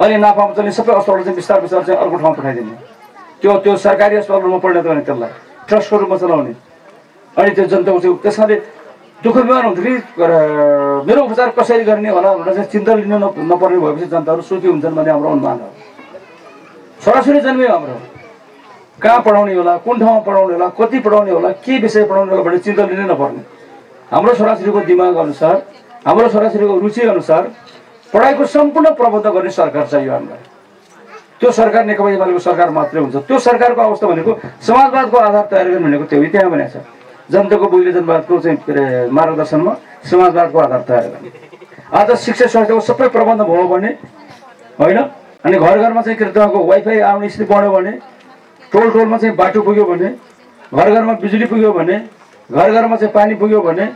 अहिले नाफामा चल्ने सबै अस्पताल चाहिँ बिस्तार बिस्तार चाहिँ अर्को ठाउँमा पठाइदिने। त्यो त्यो सरकारी अस्पतालमा परिणत गर्ने त्यसलाई ट्रस्टको रूपमा चलाउने। अनि त्यो जनताको चाहिँ त्यसकारणले दुःख बिमार हुँदाखेरि अ, मेरो उपचार कसरी गर्ने होला भनेर चाहिँ चिन्ता लिनु नपर्ने भएपछि जनताहरू सुखी हुन्छन् भन्ने हाम्रो अनुमान हो। छोराछोरी जन्मियो हाम्रो। कहाँ पढाउने होला कुन ठाउँमा पढाउने होला कति पढाउने होला के विषय पढाउने होला भनेर चिन्ता लिनै नपर्ने। हाम्रो छोराछोरीको दिमाग अनुसार हाम्रो छोराछोरीको रुचि अनुसार पढाइको सम्पूर्ण प्रबन्ध गर्ने सरकार चाहियो हामीलाई। त्यो सरकार नेकपा एमालेको सरकार मात्रै हुन्छ। त्यो सरकारको अवस्था भनेको समाजवादको आधार तयार गर्ने भनेको त्यो त्यहाँ भनेको छ। जनताको बहुल्यजनवादको चाहिँ के अरे मार्गदर्शनमा समाजवादको आधार तयार गर्ने। आज शिक्षा स्वास्थ्यको सबै प्रबन्ध भयो भने होइन? अनि घर घरमा चाहिँ के तपाईँको वाइफाई आउने स्थिति बढ्यो भने टोल टोलमा चाहिँ बाटो पुग्यो भने घर घरमा बिजुली पुग्यो भने घर घरमा चाहिँ पानी पुग्यो भने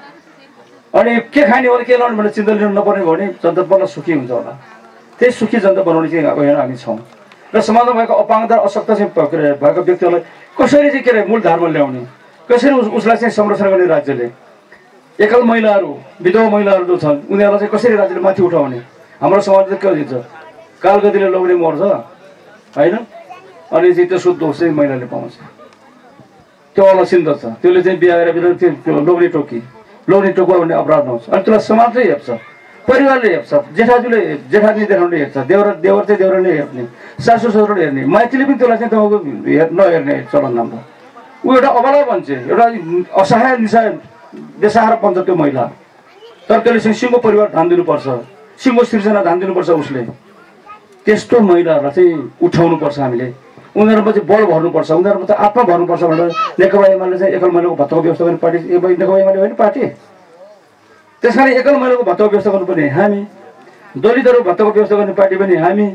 अनि के खाने होला के लाउने भनेर चिन्ता लिनु नपर्ने भयो भने जनता बल्ल सुखी हुन्छ होला। त्यही सुखी जनता बनाउने चाहिँ यहाँ हामी छौँ। र समाजमा भएको अपाङ्गता अशक्त चाहिँ भएको व्यक्तिहरूलाई कसरी चाहिँ के अरे मूलधारमा ल्याउने कसरी उस- उसलाई चाहिँ संरक्षण गर्ने राज्यले? एकल महिलाहरू विधवा महिलाहरू जो छन् उनीहरूलाई चाहिँ कसरी राज्यले माथि उठाउने? हाम्रो समाजले के दिन्छ कालगतिले लौने मर्छ होइन? अनि चाहिँ त्यसको दोष चाहिँ महिलाले पाउँछ। त्यो अलक्षिन्त छ। त्यसले चाहिँ बिहा गरेर त्यो त्यो लोग्ने टोकी। लोग्ने टोकुवा भन्ने अपराध आउँछ अनि त्यसलाई समाजले हेप्छ। परिवारले हेप्छ। जेठाजुले जेठाजी देखाउने हेर्छ देवर देवर चाहिँ देवरले हेर्ने सासु ससुरले हेर्ने। माइतीले पनि त्यसलाई चाहिँ तपाईँको हेर नहेर्ने चलन राम्रो ऊ एउटा अबला मान्छे एउटा असहाय निशा बेसहारा बन्छ त्यो महिला। तर त्यसले चाहिँ सिङ्गो परिवार ध्यान दिनुपर्छ। सिङ्गो सिर्जना ध्यान दिनुपर्छ उसले। त्यस्तो महिलाहरूलाई चाहिँ उठाउनुपर्छ हामीले। उनीहरूमा चाहिँ बल भर्नुपर्छ। उनीहरूमा चाहिँ आत्मा भर्नुपर्छ भनेर नेकपा एमाले चाहिँ एकल महिलाको भत्ताको व्यवस्था गर्ने पार्टी नेकपा एमाले होइन पार्टी? त्यस कारण एकल महिलाको भत्ताको व्यवस्था गर्नुपर्ने हामी। दलितहरूको भत्ताको व्यवस्था गर्ने पार्टी पनि हामी।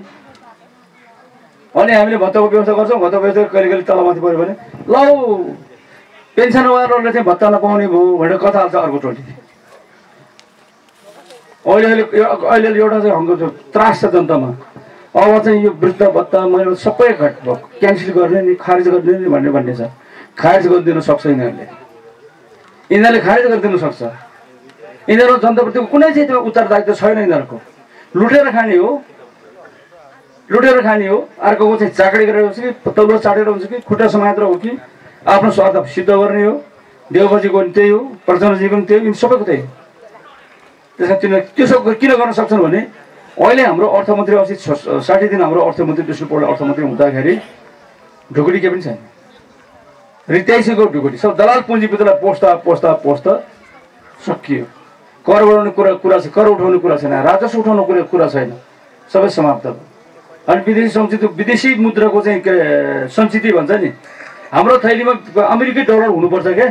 अनि हामीले भत्ताको व्यवस्था गर्छौँ भत्ताको व्यवस्था कहिले कहिले तलमाथि पऱ्यो भने लौ पेन्सनवालाहरूले चाहिँ भत्ता नपाउने भयो भनेर कथा हाल्छ अर्को टोली अहिले अहिले अहिले एउटा चाहिँ त्यो त्रास छ जनतामा। अब चाहिँ यो वृद्ध भत्ता मैले सबै घट क्यान्सल गर्ने नि खारिज गर्ने नि भन्ने भन्ने छ खारिज गरिदिन सक्छ यिनीहरूले। यिनीहरूले खारिज गरिदिन सक्छ। यिनीहरू जनताप्रति कुनै चाहिँ त्यो उत्तरदायित्व छैन यिनीहरूको। लुटेर खाने हो। लुटेर खाने हो। अर्कोको चाहिँ चाकडी गरेर हुन्छ कि तल्लो चाटेर हुन्छ कि खुट्टा समातेर हो कि आफ्नो स्वार्थ सिद्ध गर्ने हो। देवबाजीको पनि त्यही हो प्रचण्डजीको पनि त्यही हो यिनी सबैको त्यही हो। त्यसमा तिनीहरू त्यसो किन गर्न सक्छन् भने अहिले हाम्रो अर्थमन्त्री अस्ति साठी दिन हाम्रो अर्थमन्त्री विष्णु पौडेल अर्थमन्त्री हुँदाखेरि ढुकुटी के पनि छैन। रित्याइसकेको ढुकुटी सब दलाल पुँजीपतिलाई पोस्दा पोस्दा पोस्दा सकियो। कर बढाउने कुरा कुरा छ कर उठाउने कुरा छैन राजस्व उठाउने कुरा कुरा छैन सबै समाप्त भयो। अनि विदेशी संचित विदेशी मुद्राको चाहिँ संचिति भन्छ नि हाम्रो थैलीमा अमेरिकी डलर हुनुपर्छ क्या।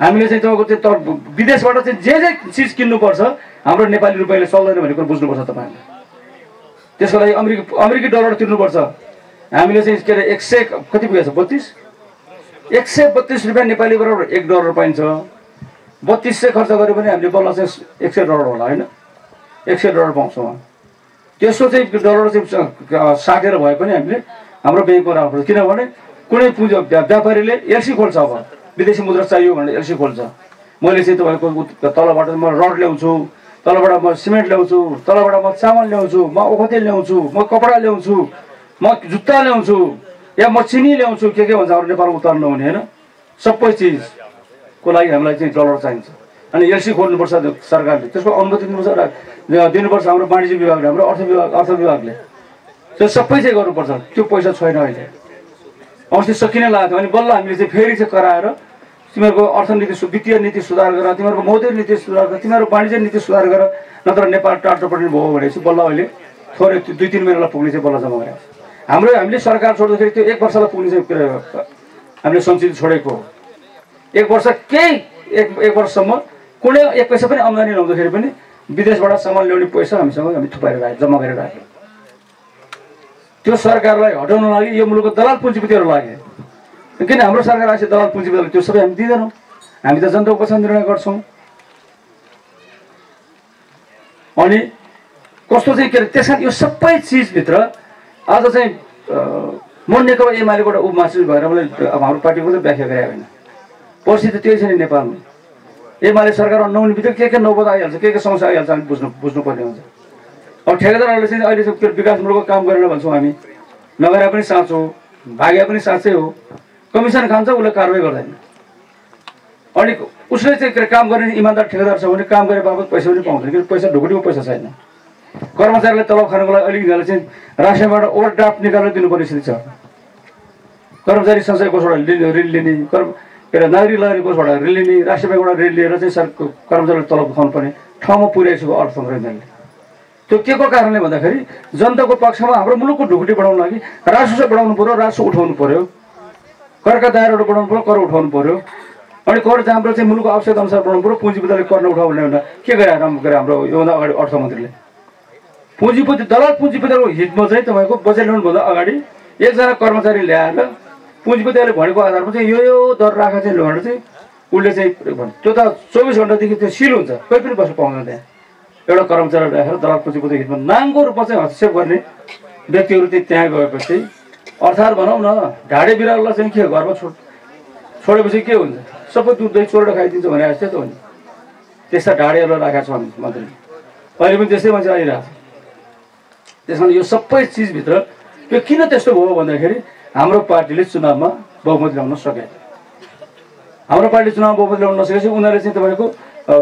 हामीले चाहिँ तपाईँको त्यो त विदेशबाट चाहिँ जे जे चिज किन्नुपर्छ हाम्रो नेपाली रुपियाँले चल्दैन भन्ने कुरो बुझ्नुपर्छ तपाईँहरूले। त्यसको लागि अमेरिकी अमेरिकी डलर तिर्नुपर्छ। हामीले चाहिँ के अरे एक सय कति पुगेको छ बत्तिस? एक सय बत्तिस रुपियाँ नेपालीबाट एक डलर पाइन्छ। बत्तिस सय खर्च गऱ्यो भने हामीले बल्ल चाहिँ एक सय डलर होला होइन? एक सय डलर पाउँछौँ। त्यसो चाहिँ डलर चाहिँ स- साटेर भए पनि हामीले हाम्रो ब्याङ्कमा राख्नुपर्छ किनभने कुनै पुँजी व्या- व्यापारीले एलसी खोल्छ अब। विदेशी मुद्रा चाहियो भनेर एलसी खोल्छ। मैले चाहिँ तपाईँको तलबाट म रड ल्याउँछु तलबाट म सिमेन्ट ल्याउँछु तलबाट म चामल ल्याउँछु म ओखते ल्याउँछु म कपडा ल्याउँछु म जुत्ता ल्याउँछु या म चिनी ल्याउँछु के के भन्छ हाम्रो नेपालमा उतार्नु हुने होइन? सबै चिजको लागि हामीलाई चाहिँ डलर चाहिन्छ। अनि एलसी खोल्नुपर्छ सरकारले। त्यसको अनुमति दिनुपर्छ र दिनुपर्छ हाम्रो वाणिज्य विभागले हाम्रो अर्थ विभाग अर्थ विभागले। त्यो सबै चाहिँ गर्नुपर्छ। त्यो पैसा छैन अहिले। औँसी सकिने लागेको अनि बल्ल हामीले चाहिँ फेरि चाहिँ कराएर तिमीहरूको अर्थनीति वित्तीय नीति सुधार गर तिमीहरूको मौद्रिक नीति सुधार गर तिमीहरू वाणिज्य नीति सुधार गर नत्र नेपाल टाटोपट्टि भयो भनेपछि बल्ल अहिले थोरै त्यो दुई तिन महिनालाई पुग्ने चाहिँ बल्ल जम्मा गरेको हाम्रो हामीले सरकार छोड्दाखेरि त्यो एक वर्षलाई पुग्ने चाहिँ हामीले संस्कृति छोडेको एक वर्ष केही एक एक वर्षसम्म कुनै एक पैसा पनि आम्दानी नहुँदाखेरि पनि विदेशबाट सामान ल्याउने पैसा हामीसँग हामी थुपाएर राख्यो जम्मा गरेर राख्यो त्यो सरकारलाई हटाउन लागि यो मुलुकको दलाल पुँजीपतिहरू लाग्यो किन हाम्रो सरकार आएपछि दलाल पुँजीपतिहरूले त्यो सबै हामी दिँदैनौँ। हामी त जनताको पछाडि निर्णय गर्छौँ। अनि कस्तो चाहिँ के अरे त्यस कारण यो सबै चिजभित्र आज चाहिँ म नेकपा एमालेबाट मासु भएर मैले अब हाम्रो पार्टीको त व्याख्या गरे होइन। परिस्थिति त्यही छ नि नेपालमा। एमाले सरकारमा नहुने बित्तिकै के के नौबत आइहाल्छ के के समस्या आइहाल्छ हामी बुझ्नु बुझ्नुपर्ने हुन्छ। अब ठेकेदारहरूले चाहिँ अहिले विकासमूलक काम गरेन भन्छौँ हामी। नगरे पनि साँचो हो भागे पनि साँच्चै हो। कमिसन खान्छ उसले कारवाही गर्दैन। अनि उसले चाहिँ के काम गर्ने इमान्दार ठेकेदार छ भने काम गरे बापत पैसा पनि पाउँदैन किन पैसा ढुकुटीमा पैसा छैन। कर्मचारीलाई तलब खानको लागि अलिक यिनीहरूले चाहिँ रासिनबाट ओभरड्राफ्ट निकालेर दिनुपर्ने स्थिति छ। कर्मचारी सञ्चय कोषबाट ऋण लिने कर्म के अरे नागरिक लगानी कोषबाट ऋण लिने राष्ट्रिय ब्याङ्कबाट ऋण लिएर चाहिँ सर कर्मचारीलाई तलब खुवाउनु पर्ने ठाउँमा पुर्याइसकेको अर्थतन्त्र यिनीहरूले त्यो के को कारणले भन्दाखेरि जनताको पक्षमा हाम्रो मुलुकको ढुकुटी बढाउनु लागि राजस्व बढाउनु पऱ्यो राजस्व उठाउनु पऱ्यो करका दायराहरू बढाउनु पऱ्यो कर उठाउनु पऱ्यो अनि कर हाम्रो चाहिँ मुलुकको आवश्यकता अनुसार बढाउनु पऱ्यो पुँजीपतिले कर नउठाउ भने भन्दा के गरे गरे हाम्रो योभन्दा अगाडि अर्थमन्त्रीले। पुँजीपति दलाल पुँजीपतिहरूको हितमा चाहिँ तपाईँको बजेट ल्याउनुभन्दा अगाडि एकजना कर्मचारी ल्याएर पुँजीपतिहरूले भनेको आधारमा चाहिँ यो यो दर राख चाहिँ भनेर चाहिँ उसले चाहिँ त्यो त चौबिस घन्टादेखि त्यो सिल हुन्छ। कोही पनि बस्नु पाउँदैन त्यहाँ। एउटा कर्मचारी राखेर दलाल पुँजीपति हितमा नाङ्गो रूपमा चाहिँ हस्तक्षेप गर्ने व्यक्तिहरू चाहिँ त्यहाँ गएपछि अर्थात् भनौँ न ढाडे बिरालोलाई चाहिँ के घरमा छोड छोडेपछि के हुन्छ? सबै दुध दही चोरेर खाइदिन्छ भने जस्तै त हो त्यस्ता ढाडेहरूलाई राखेका छौँ हामी मन्त्रीले अहिले पनि त्यस्तै मान्छे आइरहेको छ। त्यस कारण यो सबै चिजभित्र यो किन त्यस्तो भयो भन्दाखेरि हाम्रो पार्टीले चुनावमा बहुमत ल्याउन सके। हाम्रो पार्टीले चुनावमा बहुमत ल्याउन नसकेपछि उनीहरूले चाहिँ तपाईँको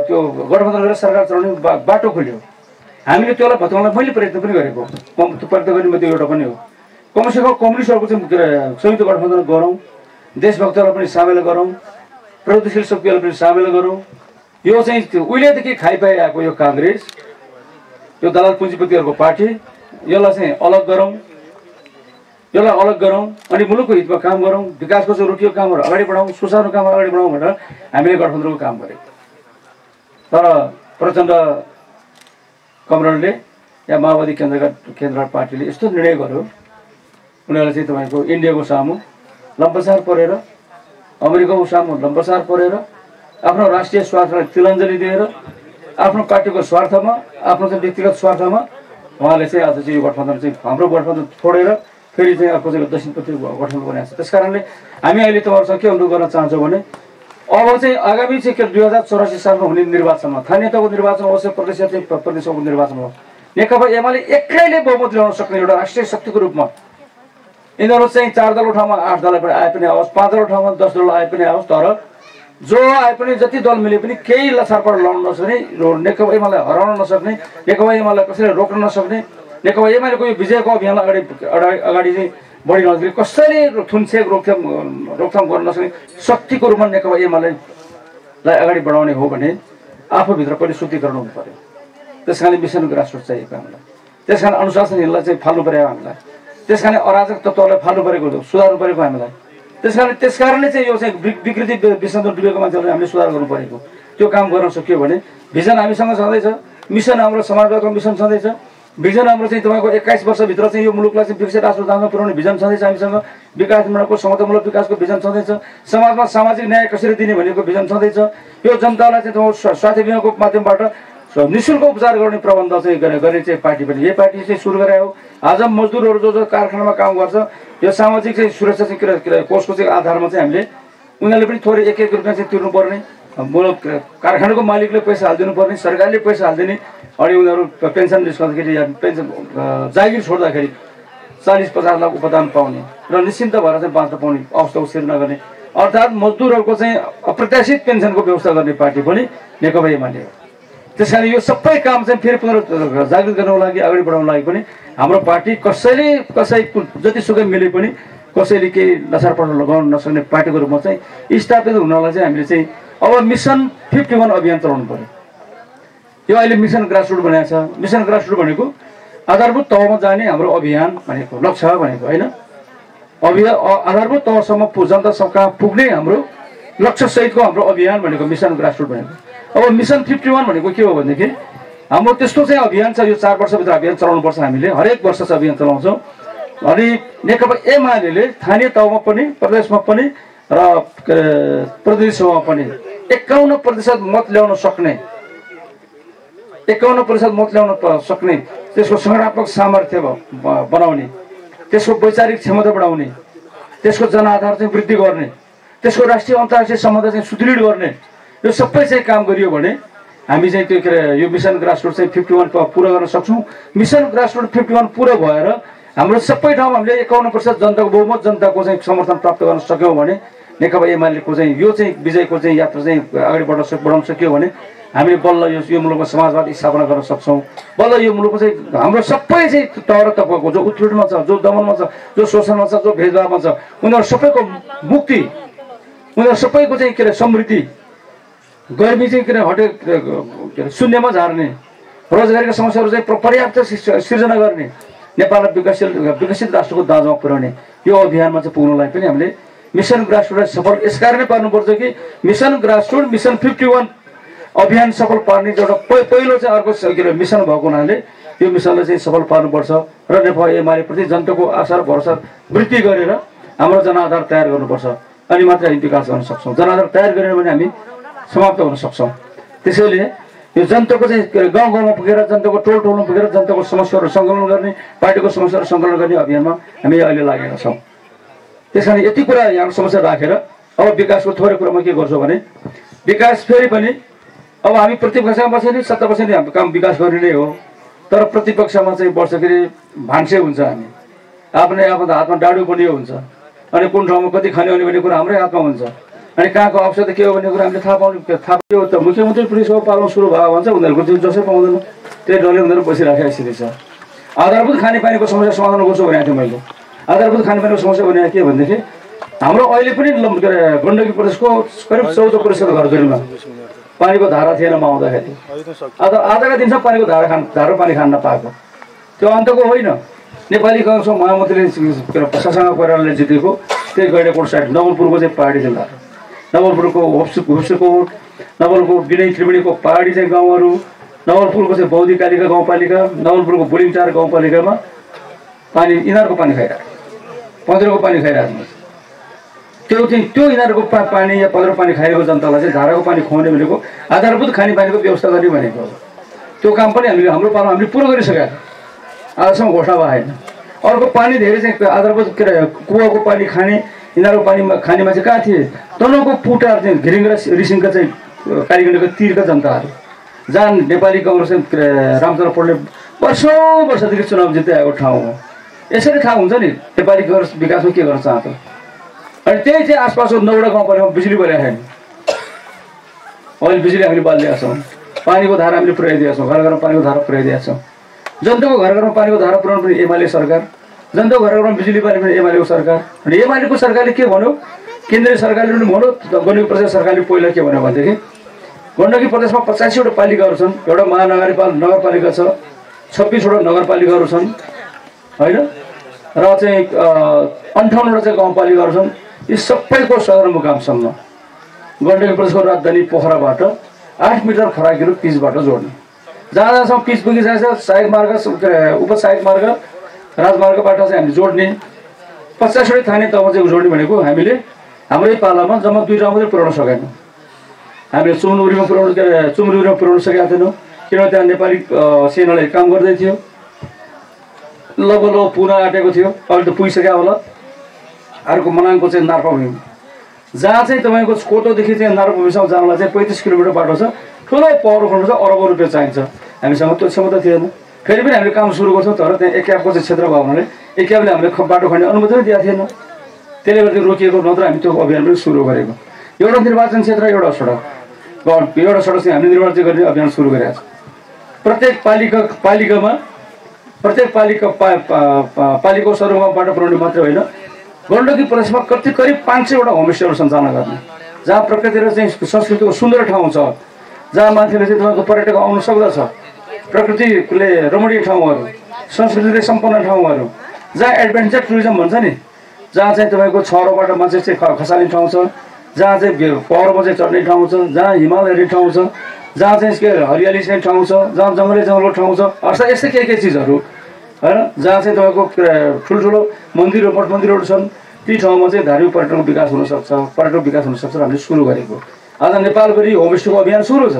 त्यो गठबन्धन गरेर सरकार चलाउने बाटो खोल्यो। हामीले त्यसलाई भत्काउनलाई मैले प्रयत्न पनि गरेको प्रयत्न गर्ने मध्ये एउटा पनि हो। कमसेकम कम्युनिस्टहरूको चाहिँ संयुक्त गठबन्धन गरौँ देशभक्तलाई पनि सामेल गरौँ प्रगतिशील शक्तिहरूलाई पनि सामेल गरौँ यो चाहिँ उहिलेदेखि खाइपाइ आएको यो काङ्ग्रेस यो दलाल पुँजीपतिहरूको पार्टी यसलाई चाहिँ अलग गरौँ यसलाई अलग गरौँ अनि मुलुकको हितमा काम गरौँ विकासको चाहिँ रोकिएको कामहरू अगाडि बढाउँ सुसानो काम अगाडि बढाउँ भनेर हामीले गठबन्धनको काम गरेको तर प्रचण्ड कमरेडले या माओवादी केन्द्रका केन्द्र पार्टीले यस्तो निर्णय गर्यो उनीहरूले चाहिँ तपाईँको इन्डियाको सामु लम्पसार परेर अमेरिकाको सामु लम्पसार परेर आफ्नो राष्ट्रिय स्वार्थलाई तिलाञ्जली दिएर आफ्नो पार्टीको स्वार्थमा आफ्नो चाहिँ व्यक्तिगत स्वार्थमा उहाँले चाहिँ आज चाहिँ यो गठबन्धन चाहिँ हाम्रो गठबन्धन छोडेर फेरि चाहिँ अर्को चाहिँ दक्षिणपट्टि गठबन्धन बनाएको छ। त्यस कारणले हामी अहिले तपाईँहरूसँग के अनुरोध गर्न चाहन्छौँ भने अब चाहिँ आगामी चाहिँ के दुई हजार चौरासी सालमा हुने निर्वाचनमा स्थानीय तहको निर्वाचन होस् या प्रदेश प्रदेशको निर्वाचन होस् नेकपा एमाले एक्लैले बहुमत ल्याउन सक्ने एउटा राष्ट्रिय शक्तिको रूपमा यिनीहरू चाहिँ चार दलको ठाउँमा आठ दल आए पनि आओस् पाँच दलको ठाउँमा दस दल आए पनि आओस् तर जो आए पनि जति दल मिले पनि केही लछारपट लाउन नसक्ने नेकपा एमालाई हराउन नसक्ने नेकपा एमालाई कसैले रोक्न नसक्ने नेकपा एमालेको यो विजयको अभियानलाई अगाडि अगाडि चाहिँ बढी नजिक कसैले थुनछेक रोकथाम रोकथाम गर्न नसक्ने शक्तिको रूपमा नेकपा एमालेलाई अगाडि बढाउने हो भने आफूभित्र पनि शुद्धिकरण हुनु पऱ्यो। त्यस कारण मिसनको राष्ट्र चाहिएको हामीलाई त्यस कारण अनुशासनहरूलाई चाहिँ फाल्नु पऱ्यो हामीलाई। त्यस कारण अराजक तत्त्वलाई फाल्नु परेको सुधार्नु परेको हामीलाई। त्यस कारण त्यस कारणले चाहिँ यो चाहिँ विकृति विसर्जन डुबेको मान्छेहरूलाई हामीले सुधार गर्नु परेको। त्यो काम गर्न सकियो भने भिजन हामीसँग छँदैछ मिसन हाम्रो समाजवादको मिसन छँदैछ। भिजन हाम्रो चाहिँ तपाईँको एक्काइस वर्षभित्र चाहिँ यो मुलुकलाई चाहिँ विकसित राष्ट्र दानमा पुर्याउने भिजन छँदैछ हामीसँग। विकासमूलकको समतामूलक विकासको भिजन छँदैछ। समाजमा सामाजिक न्याय कसरी दिने भनेको भिजन छँदैछ। यो जनतालाई चाहिँ तपाईँको स्वा- स्वास्थ्य बिमाको माध्यमबाट निशुल्क उपचार गर्ने प्रबन्ध चाहिँ गर्ने चाहिँ पार्टी पनि यही पार्टी चाहिँ सुरु गरे हो। आज मजदुरहरू जो जो कारखानामा काम गर्छ यो सामाजिक चाहिँ सुरक्षा चाहिँ कोषको चाहिँ आधारमा चाहिँ हामीले उनीहरूले पनि थोरै एक एक रुपियाँ चाहिँ तिर्नुपर्ने। कारखानाको मालिकले पैसा हालिदिनु पर्ने सरकारले पैसा हालिदिने अनि उनीहरू पेन्सन निस्कँदाखेरि या पेन्सन जागिर छोड्दाखेरि चालिस पचास लाख उपदान पाउने र निश्चिन्त भएर चाहिँ बाँच्न पाउने अवस्था उछेर नगर्ने अर्थात् मजदुरहरूको चाहिँ अप्रत्याशित पेन्सनको व्यवस्था गर्ने पार्टी पनि नेकपा एमाले हो। त्यस कारण यो सबै काम चाहिँ फेरि पुनः जागृत गर्नको लागि अगाडि बढाउनको लागि पनि हाम्रो पार्टी कसैले कसै जतिसुकै मिले पनि कसैले केही नसारपट लगाउन नसक्ने पार्टीको रूपमा चाहिँ स्थापित हुनलाई चाहिँ हामीले चाहिँ अब मिसन फिफ्टी वान अभियान चलाउनु पऱ्यो यो अहिले मिसन ग्रासरुट बनाएको छ। मिसन ग्रासरुट भनेको आधारभूत तहमा जाने हाम्रो अभियान भनेको लक्ष्य भनेको होइन? अभियान आधारभूत तहसम्म जनता सब कहाँ पुग्ने हाम्रो लक्ष्य सहितको हाम्रो अभियान भनेको मिसन ग्रासरुट भनेको। अब मिसन फिफ्टी वान भनेको के हो भनेदेखि हाम्रो त्यस्तो चाहिँ अभियान छ यो चार वर्षभित्र अभियान चलाउनुपर्छ हामीले। हरेक वर्ष चाहिँ अभियान चलाउँछौँ। अनि नेकपा एमाले स्थानीय तहमा पनि प्रदेशमा पनि र प्रतिनिधि सभामा पनि एकाउन्न प्रतिशत मत ल्याउन सक्ने। एकाउन्न प्रतिशत मत ल्याउन सक्ने। त्यसको सकारात्मक सामर्थ्य बनाउने। त्यसको वैचारिक क्षमता बढाउने। त्यसको जनआधार चाहिँ वृद्धि गर्ने। त्यसको राष्ट्रिय अन्तर्राष्ट्रिय सम्बन्ध चाहिँ सुदृढ गर्ने। यो सबै चाहिँ काम गरियो भने हामी चाहिँ त्यो के अरे यो मिसन ग्रासरुट चाहिँ फिफ्टी वान पुरा गर्न सक्छौँ। मिसन ग्रासरुट फिफ्टी वान पुरा भएर हाम्रो सबै ठाउँमा हामीले एकाउन्न प्रतिशत जनताको बहुमत जनताको चाहिँ समर्थन प्राप्त गर्न सक्यौँ भने नेकपा एमालेको चाहिँ यो चाहिँ विजयको चाहिँ यात्रा चाहिँ अगाडि बढाउन सक बढाउन सक्यो भने हामीले बल्ल यो यो मुलुकमा समाजवाद स्थापना गर्न सक्छौँ। बल्ल यो मुलुकमा चाहिँ हाम्रो सबै चाहिँ तर तपाईँको जो उत्पीडनमा छ जो दमनमा छ जो शोषणमा छ जो भेदभावमा छ उनीहरू सबैको मुक्ति उनीहरू सबैको चाहिँ के अरे समृद्धि गर्मी चाहिँ के अरे हटे के अरे शून्यमा झार्ने रोजगारीका समस्याहरू चाहिँ प्र- पर्याप्त सिर्जना गर्ने नेपाललाई विकसित विकसित राष्ट्रको दाँजोमा पुर्याउने यो अभियानमा चाहिँ पुग्नलाई पनि हामीले मिसन ग्रासरुटलाई सफल यस कारणै पार्नुपर्छ कि mission grassroot mission fifty one अभियान सफल पार्ने एउटा पहि- पहिलो चाहिँ अर्को के अरे मिसन भएको हुनाले यो मिसनलाई चाहिँ सफल पार्नुपर्छ र नेपाल एमाले प्रति जनताको आशा र भरोसा वृद्धि गरेर हाम्रो जनआधार तयार गर्नुपर्छ। अनि मात्रै हामी विकास गर्न सक्छौँ। जनआधार तयार गरेर भने हामी समाप्त हुन सक्छौँ। त्यसैले यो जनताको चाहिँ गाउँ गाउँमा पुगेर जनताको टोल टोलमा पुगेर जनताको समस्याहरू सङ्कलन गर्ने पार्टीको समस्याहरू सङ्कलन गर्ने अभियानमा हामी अहिले लागेका छौँ। त्यस कारण यति कुरा यहाँ समस्या राखेर अब विकासको थोरै कुरामा के गर्छौँ भने विकास फेरि पनि अब हामी प्रतिपक्षमा बसे नि सत्ता बसे नि हाम्रो काम विकास गर्ने नै हो। तर प्रतिपक्षमा चाहिँ वर्षखेरि भान्से हुन्छ हामी। आफ्नै आफ्नो हातमा डाडु बनियो हुन्छ। अनि कुन ठाउँमा कति खाने हो भन्ने कुरा हाम्रै हातमा हुन्छ। अनि कहाँको अवसर के हो भन्ने कुरा हामीले थाहा पाउनु थाहा पायो त मुख्यमन्त्री पुलिसको पालन सुरु भयो भन्छ उनीहरूको त्यो जसै पाउँदैन त्यही डरले उनीहरू बसिराखेको स्थिति छ आधारभूत खानेपानीको समस्या समाधान गर्छु भनेको थिएँ मैले। आधारभूत खानेपानीको समस्या भने के भनेदेखि हाम्रो अहिले पनि के अरे गण्डकी प्रदेशको करिब चौध प्रतिशत घरधुरीमा पानीको धारा थिएन म आउँदाखेरि। आज आजका दिनसम्म पानीको धारा खान धारो पानी खान नपाएको। त्यो अन्तको होइन। नेपाली काङ्ग्रेसको महामन्त्रीले के अरे शशाङ्क कोइरालाले जितेको त्यही गैडेकोट साइड नवलपुरको चाहिँ पहाडी जिल्ला। नवलपुरको होप्सु होप्सुकोट नवलपुरको विनय त्रिवेणीको पहाडी चाहिँ गाउँहरू नवलपुरको चाहिँ बौद्धी कालिका गाउँपालिका नवलपुरको बुलिङटार गाउँपालिकामा पानी यिनीहरूको पानी खाइरहेको पन्ध्रको पानी खाइरहेको छ। त्यो चाहिँ त्यो यिनीहरूको पा पानी या पन्ध्र पानी खाएको जनतालाई चाहिँ धाराको पानी खुवाउने भनेको आधारभूत खानेपानीको व्यवस्था गर्ने भनेको त्यो काम पनि हामीले हाम्रो पालो हामीले पुरो गरिसकेका आजसम्म घोषणा भएको छैन। अर्को पानी धेरै चाहिँ आधारभूत के अरे कुवाको पानी खाने यिनीहरूको पानीमा खाने मान्छे कहाँ थिए? तनहुको पुटार चाहिँ घिरिङ र रिसिङका चाहिँ कालीगण्डको तिरका जनताहरू। जहाँ नेपाली काङ्ग्रेस चाहिँ रामचन्द्र पौडेल वर्षौँ वर्षदेखि चुनाव जित्दै आएको ठाउँ हो। यसरी थाहा हुन्छ नि नेपाली काङ्ग्रेस विकासमा के गर्न चाहन्छ। अनि त्यही चाहिँ आसपासको नौवटा गाउँपालिकामा बिजुली बनाएको छैन अहिले बिजुली हामीले बालिदिएका छौँ। पानीको धारा हामीले पुर्याइदिएका छौँ। घर घरमा पानीको धारा पुर्याइदिएका छौँ। जनताको घर घरमा पानीको धारा पुऱ्याउनु पनि एमाले सरकार। जनताको घर घरमा बिजुली पनि एमालेको सरकार। अनि एमालेको सरकारले के भन्यो? केन्द्रीय सरकारले पनि भन्यो गण्डकी प्रदेश सरकारले पहिला के भन्यो भनेदेखि गण्डकी प्रदेशमा पचासीवटा पालिकाहरू छन् एउटा महानगरपाल नगरपालिका छ छब्बिसवटा नगरपालिकाहरू छन् होइन? र चाहिँ अन्ठाउन्नवटा चाहिँ गाउँपालिकाहरू छन् यी सबैको सदरमुकामसम्म गण्डकी प्रदेशको राजधानी पोखराबाट आठ मिटर फराकिलो पिचबाट जोड्ने। जहाँ जहाँसम्म पिच पुगिसकेको छ सहायक मार्ग उपसहायक मार्ग राजमार्गबाट चाहिँ हामीले जोड्ने। पचासवटै थाने तहमा चाहिँ जोड्ने भनेको हामीले हाम्रै पालामा जम्मा दुई ठाउँ मात्रै पुऱ्याउन सकेनौँ। हामीले चुमनुरीमा पुऱ्याउनु के अरे चुमनुरीमा पुऱ्याउन सकेका थिएनौँ किनभने त्यहाँ नेपाली सेनाले काम गर्दै थियो। लगभग लगभग पुरा आँटेको थियो अहिले त पुगिसक्यो होला। अर्को मनाङको चाहिँ नार्पा जहाँ चाहिँ तपाईँको कोटोदेखि चाहिँ नार्पा भूमिसम्म जानलाई चाहिँ पैँतिस किलोमिटर बाटो छ। ठुलो पावर खन्नु छ अरबौँ रुपियाँ चाहिन्छ। हामीसँग त्यो क्षमता थिएन। फेरि पनि हामीले काम सुरु गर्छौँ तर त्यहाँ एकापको चाहिँ क्षेत्र भएको हुनाले एकापले हामीले बाटो खन्ने अनुमति नै दिएको थिएन। त्यसले गर्दा रोकिएको नत्र हामी त्यो अभियान पनि सुरु गरेको। एउटा निर्वाचन क्षेत्र एउटा सडक। एउटा सडक चाहिँ हामीले निर्वाचन गर्ने अभियान सुरु गरेका छौँ। प्रत्येक पालिका पालिकामा प्रत्येक पालिका पा, पा, पा, पालिकाको सदरमुकामबाट पुऱ्याउने मात्रै होइन गण्डकी प्रदेशमा कति करिब पाँच सयवटा होमस्टेहरू सञ्चालन गर्ने। जहाँ प्रकृति र चाहिँ संस्कृतिको सुन्दर ठाउँ छ जहाँ मान्छेले चाहिँ तपाईँको पर्यटक आउनु सक्दछ। प्रकृतिले रमणीय ठाउँहरू संस्कृतिले सम्पन्न ठाउँहरू जहाँ एडभेन्चर टुरिज्म भन्छ नि जहाँ चाहिँ तपाईँको छरोबाट मान्छे चाहिँ खसाल्ने ठाउँ छ जहाँ चाहिँ पहरोमा चाहिँ चढ्ने ठाउँ छ जहाँ हिमाल हेर्ने ठाउँ छ जहाँ चाहिँ के हरियाली चाहिँ ठाउँ छ जहाँ जङ्गली जङ्गलको ठाउँ छ अर्थात् यस्तै के के चिजहरू होइन? जहाँ चाहिँ तपाईँको ठुल्ठुलो मन्दिरहरू मठ मन्दिरहरू छन् ती ठाउँमा चाहिँ धार्मिक पर्यटनको विकास हुनसक्छ पर्यटक विकास हुनसक्छ हामीले सुरु गरेको। आज नेपालभरि होमस्टेको अभियान सुरु छ।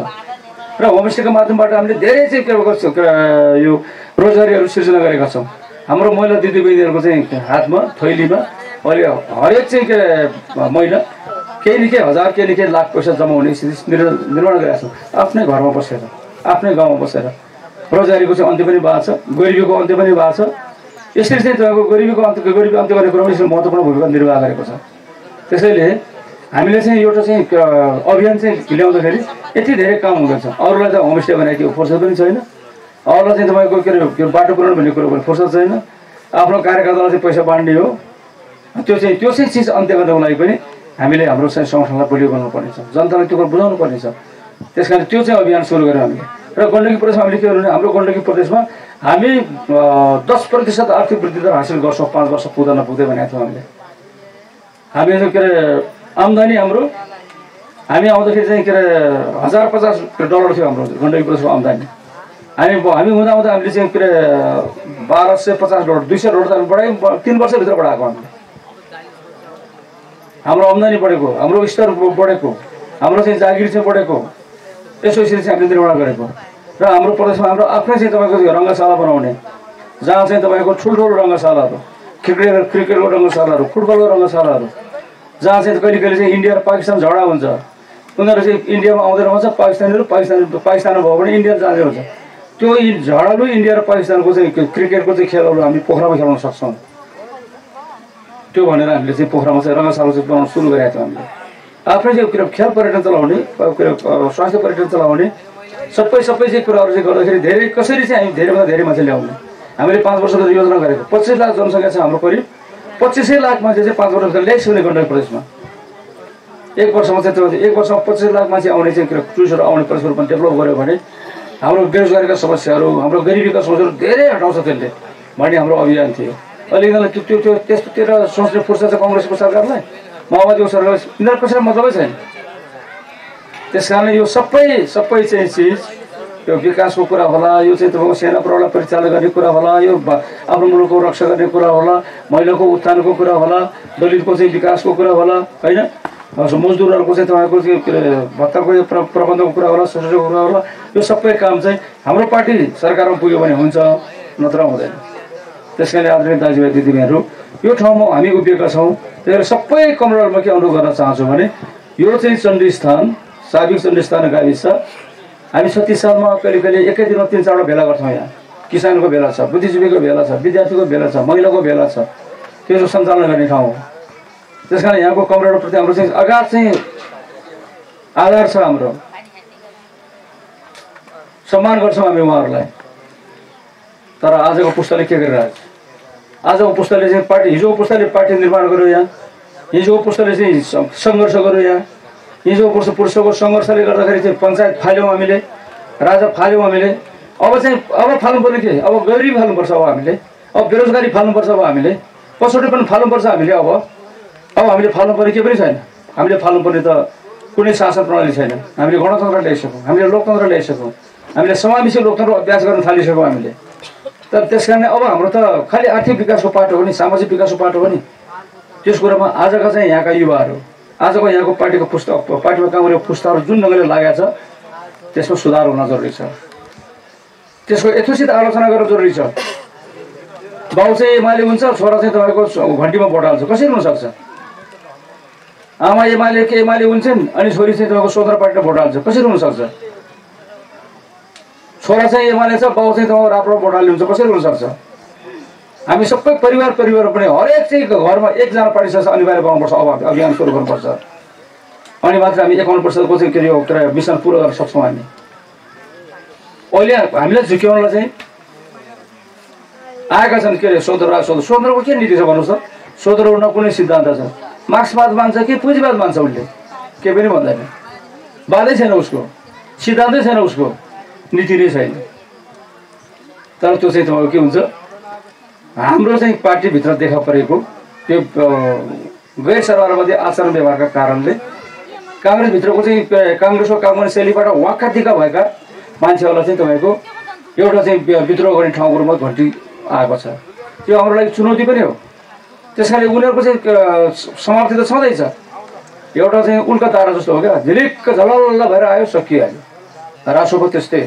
र होमस्टेको माध्यमबाट हामीले धेरै चाहिँ के भएको छ, के- यो रोजगारीहरू सिर्जना गरेका छौँ। हाम्रो महिला दिदीबहिनीहरूको चाहिँ हातमा थैलीमा अहिले हरेक चाहिँ के महिला केही न केही हजार केही न केही लाख पैसा जमाउने स्थिति निर्- निर्माण गरेका छौँ। आफ्नै घरमा बसेर आफ्नै गाउँमा बसेर। रोजगारीको चाहिँ अन्त्य पनि भएको छ गरिबीको अन्त्य पनि भएको छ। यसरी चाहिँ तपाईँको गरिबीको अन्त्य गरिबी अन्त्य गर्ने कुरामा यसरी महत्त्वपूर्ण भूमिका निर्वाह गरेको छ। त्यसैले हामीले चाहिँ एउटा चाहिँ अभियान चाहिँ ल्याउँदाखेरि यति धेरै काम हुँदैछ। अरूलाई त होमस्टे बनाएको त्यो फुर्सद पनि छैन। अरूलाई चाहिँ तपाईँको के अरे बाटो पुऱ्याउनु भन्ने कुरो पनि फुर्सद छैन। आफ्नो कार्यकर्तालाई चाहिँ पैसा बाँड्ने हो। त्यो चाहिँ त्यो चाहिँ चिज अन्त्य गर्नको लागि पनि हामीले हाम्रो चाहिँ सङ्गठनलाई बलियो गर्नुपर्ने छ जनतालाई त्यो कुरो बुझाउनु पर्ने छ त्यस कारण त्यो चाहिँ अभियान सुरु गऱ्यौँ हामीले। र गण्डकी प्रदेशमा हामीले के गर्नु हाम्रो गण्डकी प्रदेशमा हामी दस प्रतिशत आर्थिक वृद्धि दर हासिल गर्छौँ। पाँच वर्ष पुग्दा नपुग्दै भनेको थियौँ हामीले। हामी के अरे आम्दानी हाम्रो हामी आउँदाखेरि चाहिँ के अरे हजार पचास डलर थियो हाम्रो गण्डकी प्रदेशको आम्दानी। हामी हामी हुँदा हुँदा हामीले चाहिँ के अरे बाह्र सय पचास डलर दुई सय डलर त हामी बढायौँ तिन वर्षभित्र बढाएको हामीले। हाम्रो आम्दानी बढेको हाम्रो स्तर बढेको हाम्रो चाहिँ जागिर चाहिँ बढेको यसो यसरी चाहिँ हामीले निर्माण गरेको। र हाम्रो प्रदेशमा हाम्रो आफ्नै चाहिँ तपाईँको रङ्गशाला बनाउने जहाँ चाहिँ तपाईँको ठुल्ठुलो रङ्गशालाहरू क्रिकेट क्रिकेटको रङ्गशालाहरू फुटबलको रङ्गशालाहरू जहाँ चाहिँ कहिले कहिले चाहिँ इन्डिया र पाकिस्तान झगडा हुन्छ उनीहरू चाहिँ इन्डियामा आउँदैन हुन्छ पाकिस्तानीहरू पाकिस्तान पाकिस्तानमा भयो भने इन्डिया जाने हुन्छ त्यो झगडालु इन्डिया र पाकिस्तानको चाहिँ क्रिकेटको चाहिँ खेलहरू हामी पोखरामा खेलाउन सक्छौँ। त्यो भनेर हामीले चाहिँ पोखरामा चाहिँ रङ्गशाला चाहिँ बनाउन सुरु गरेका थियौँ हामीले। आफ्नै चाहिँ के खेल पर्यटन चलाउने के अरे स्वास्थ्य पर्यटन चलाउने सबै सबै चाहिँ कुराहरू चाहिँ गर्दाखेरि धेरै कसरी चाहिँ हामी धेरैभन्दा धेरै मान्छे ल्याउने। हामीले पाँच वर्षको योजना गरेको पच्चिस लाख जनसङ्ख्या छ हाम्रो करिब। पच्चिसै लाख मान्छे चाहिँ पाँच वर्ष ल्याइस हुने गण्डकी प्रदेशमा। एक वर्षमा चाहिँ त्यो एक वर्षमा पच्चिस लाख मान्छे आउने चाहिँ के अरे टुरिस्टहरू आउने रूपमा डेभलप गऱ्यो भने हाम्रो बेरोजगारीका समस्याहरू हाम्रो गरिबीका समस्याहरू धेरै हटाउँछ त्यसले। भन्ने हाम्रो अभियान थियो। अहिले यिनीहरूलाई त्यो त्यो त्यो त्यस्तोतिर सोच्ने फुर्सद छ कङ्ग्रेसको सरकारलाई? माओवादीको सरकारलाई यिनीहरू कसैलाई मतलबै छैन। त्यस कारणले यो सबै सबै चाहिँ चिज यो विकासको कुरा होला यो चाहिँ तपाईँको सेना प्रहरीलाई परिचालन गर्ने कुरा होला यो आफ्नो मुलुकको रक्षा गर्ने कुरा होला महिलाको उत्थानको कुरा होला दलितको चाहिँ विकासको कुरा होला होइन? मजदुरहरूको चाहिँ तपाईँको के अरे भत्ताको यो प्र प्रबन्धको कुरा होला सोसाइटीको कुरा होला यो सबै काम चाहिँ हाम्रो पार्टी सरकारमा पुग्यो भने हुन्छ नत्र हुँदैन त्यस कारणले आदरणीय दाजुभाइ दिदीबहिनीहरू यो ठाउँमा हामी उभिएका छौँ त्यही भएर सबै कमरेडमा के अनुरोध गर्न चाहन्छु भने यो चाहिँ चण्डी स्थान साबिक चण्डी स्थान गाविस हामी छत्तिस सालमा कहिले कहिले एकै दिनमा तिन चारवटा भेला गर्छौँ यहाँ किसानको भेला छ बुद्धिजीवीको भेला छ विद्यार्थीको भेला छ महिलाको भेला छ त्यो चाहिँ सञ्चालन गर्ने ठाउँ हो त्यस कारण यहाँको कमरेडप्रति हाम्रो चाहिँ अगाध चाहिँ आधार छ हाम्रो। सम्मान गर्छौँ हामी उहाँहरूलाई। तर आजको पुस्ताले के गरिरहेको छ? आजको पुस्ताले चाहिँ पार्टी हिजोको पुस्ताले पार्टी निर्माण गर्यो यहाँ। हिजोको पुस्ताले चाहिँ सङ्घर्ष गर्यो यहाँ। हिजोको पुस्ता पुरुषको सङ्घर्षले गर्दाखेरि चाहिँ पञ्चायत फाल्यौँ हामीले। राजा फाल्यौँ हामीले। अब चाहिँ अब फाल्नुपर्ने के? अब गरिबी फाल्नुपर्छ अब हामीले। अब बेरोजगारी फाल्नुपर्छ अब हामीले। पछौटे पनि फाल्नुपर्छ हामीले अब। अब हामीले फाल्नुपर्ने के पनि छैन। हामीले फाल्नुपर्ने त कुनै शासन प्रणाली छैन। हामीले गणतन्त्र ल्याइसक्यौँ। हामीले लोकतन्त्र ल्याइसक्यौँ। हामीले समावेशी लोकतन्त्र अभ्यास गर्न थालिसक्यौँ हामीले। तर त्यस कारणले अब हाम्रो त खालि आर्थिक विकासको पाटो हो नि सामाजिक विकासको पाटो हो नि। त्यस कुरामा आजका चाहिँ यहाँका युवाहरू आजको यहाँको पार्टीको पुस्ता पार्टीमा काम गरेको पुस्ताहरू जुन ढङ्गले लागेको छ त्यसमा सुधार हुन जरुरी छ। त्यसको यथोचित आलोचना गर्न जरुरी छ। बाउ चाहिँ एमाले हुन्छ छोरा चाहिँ तपाईँको घन्टीमा भोट हाल्छ कसरी हुनसक्छ? आमा एमाले के एमाले हुन्छन्? अनि छोरी चाहिँ तपाईँको स्वतन्त्र पार्टीले भोट हाल्छ। कसरी हुनसक्छ? छोरा चाहिँ एमाले छ बाउ चाहिँ तपाईँको राम्रो भोट हाल्ने हुन्छ। कसरी हुनसक्छ? हामी सबै परिवार परिवार पनि हरेक चाहिँ घरमा एकजना पार्टी छ अनिवार्य बनाउनुपर्छ अब अभियान सुरु गर्नुपर्छ। अनि मात्र हामी एकाउन्न प्रतिशतको चाहिँ के अरे मिसन पुरा गर्न सक्छौँ हामी। अहिले हामीलाई झुक्याउनलाई चाहिँ आएका छन् के अरे स्वतन्त्र स्वतन्त्र स्वतन्त्रको के नीति छ भन्नुहोस् त? सोधेर उन कुनै सिद्धान्त छ? मार्क्सवाद मान्छ कि पुँजीवाद मान्छ उसले केही पनि भन्दैन। बाधै छैन उसको। सिद्धान्तै छैन उसको। नीति नै छैन। तर त्यो चाहिँ तपाईँको के हुन्छ? हाम्रो चाहिँ पार्टीभित्र देखा परेको त्यो गैर सरकारवादी आचरण व्यवहारका कारणले काङ्ग्रेसभित्रको चाहिँ काङ्ग्रेसको काम गर्ने शैलीबाट वाक्का दिक्का भएका मान्छेहरूलाई चाहिँ तपाईँको एउटा चाहिँ विद्रोह गर्ने ठाउँको रूपमा घन्टी आएको छ। त्यो हाम्रो लागि चुनौती पनि हो। त्यस कारणले उनीहरूको चाहिँ समाप्ति त छँदैछ। एउटा चाहिँ उल्का तारा जस्तो हो क्या। झिलिक्क झलल्ल भएर आयो सकिहाल्यो। रासोको त्यस्तै।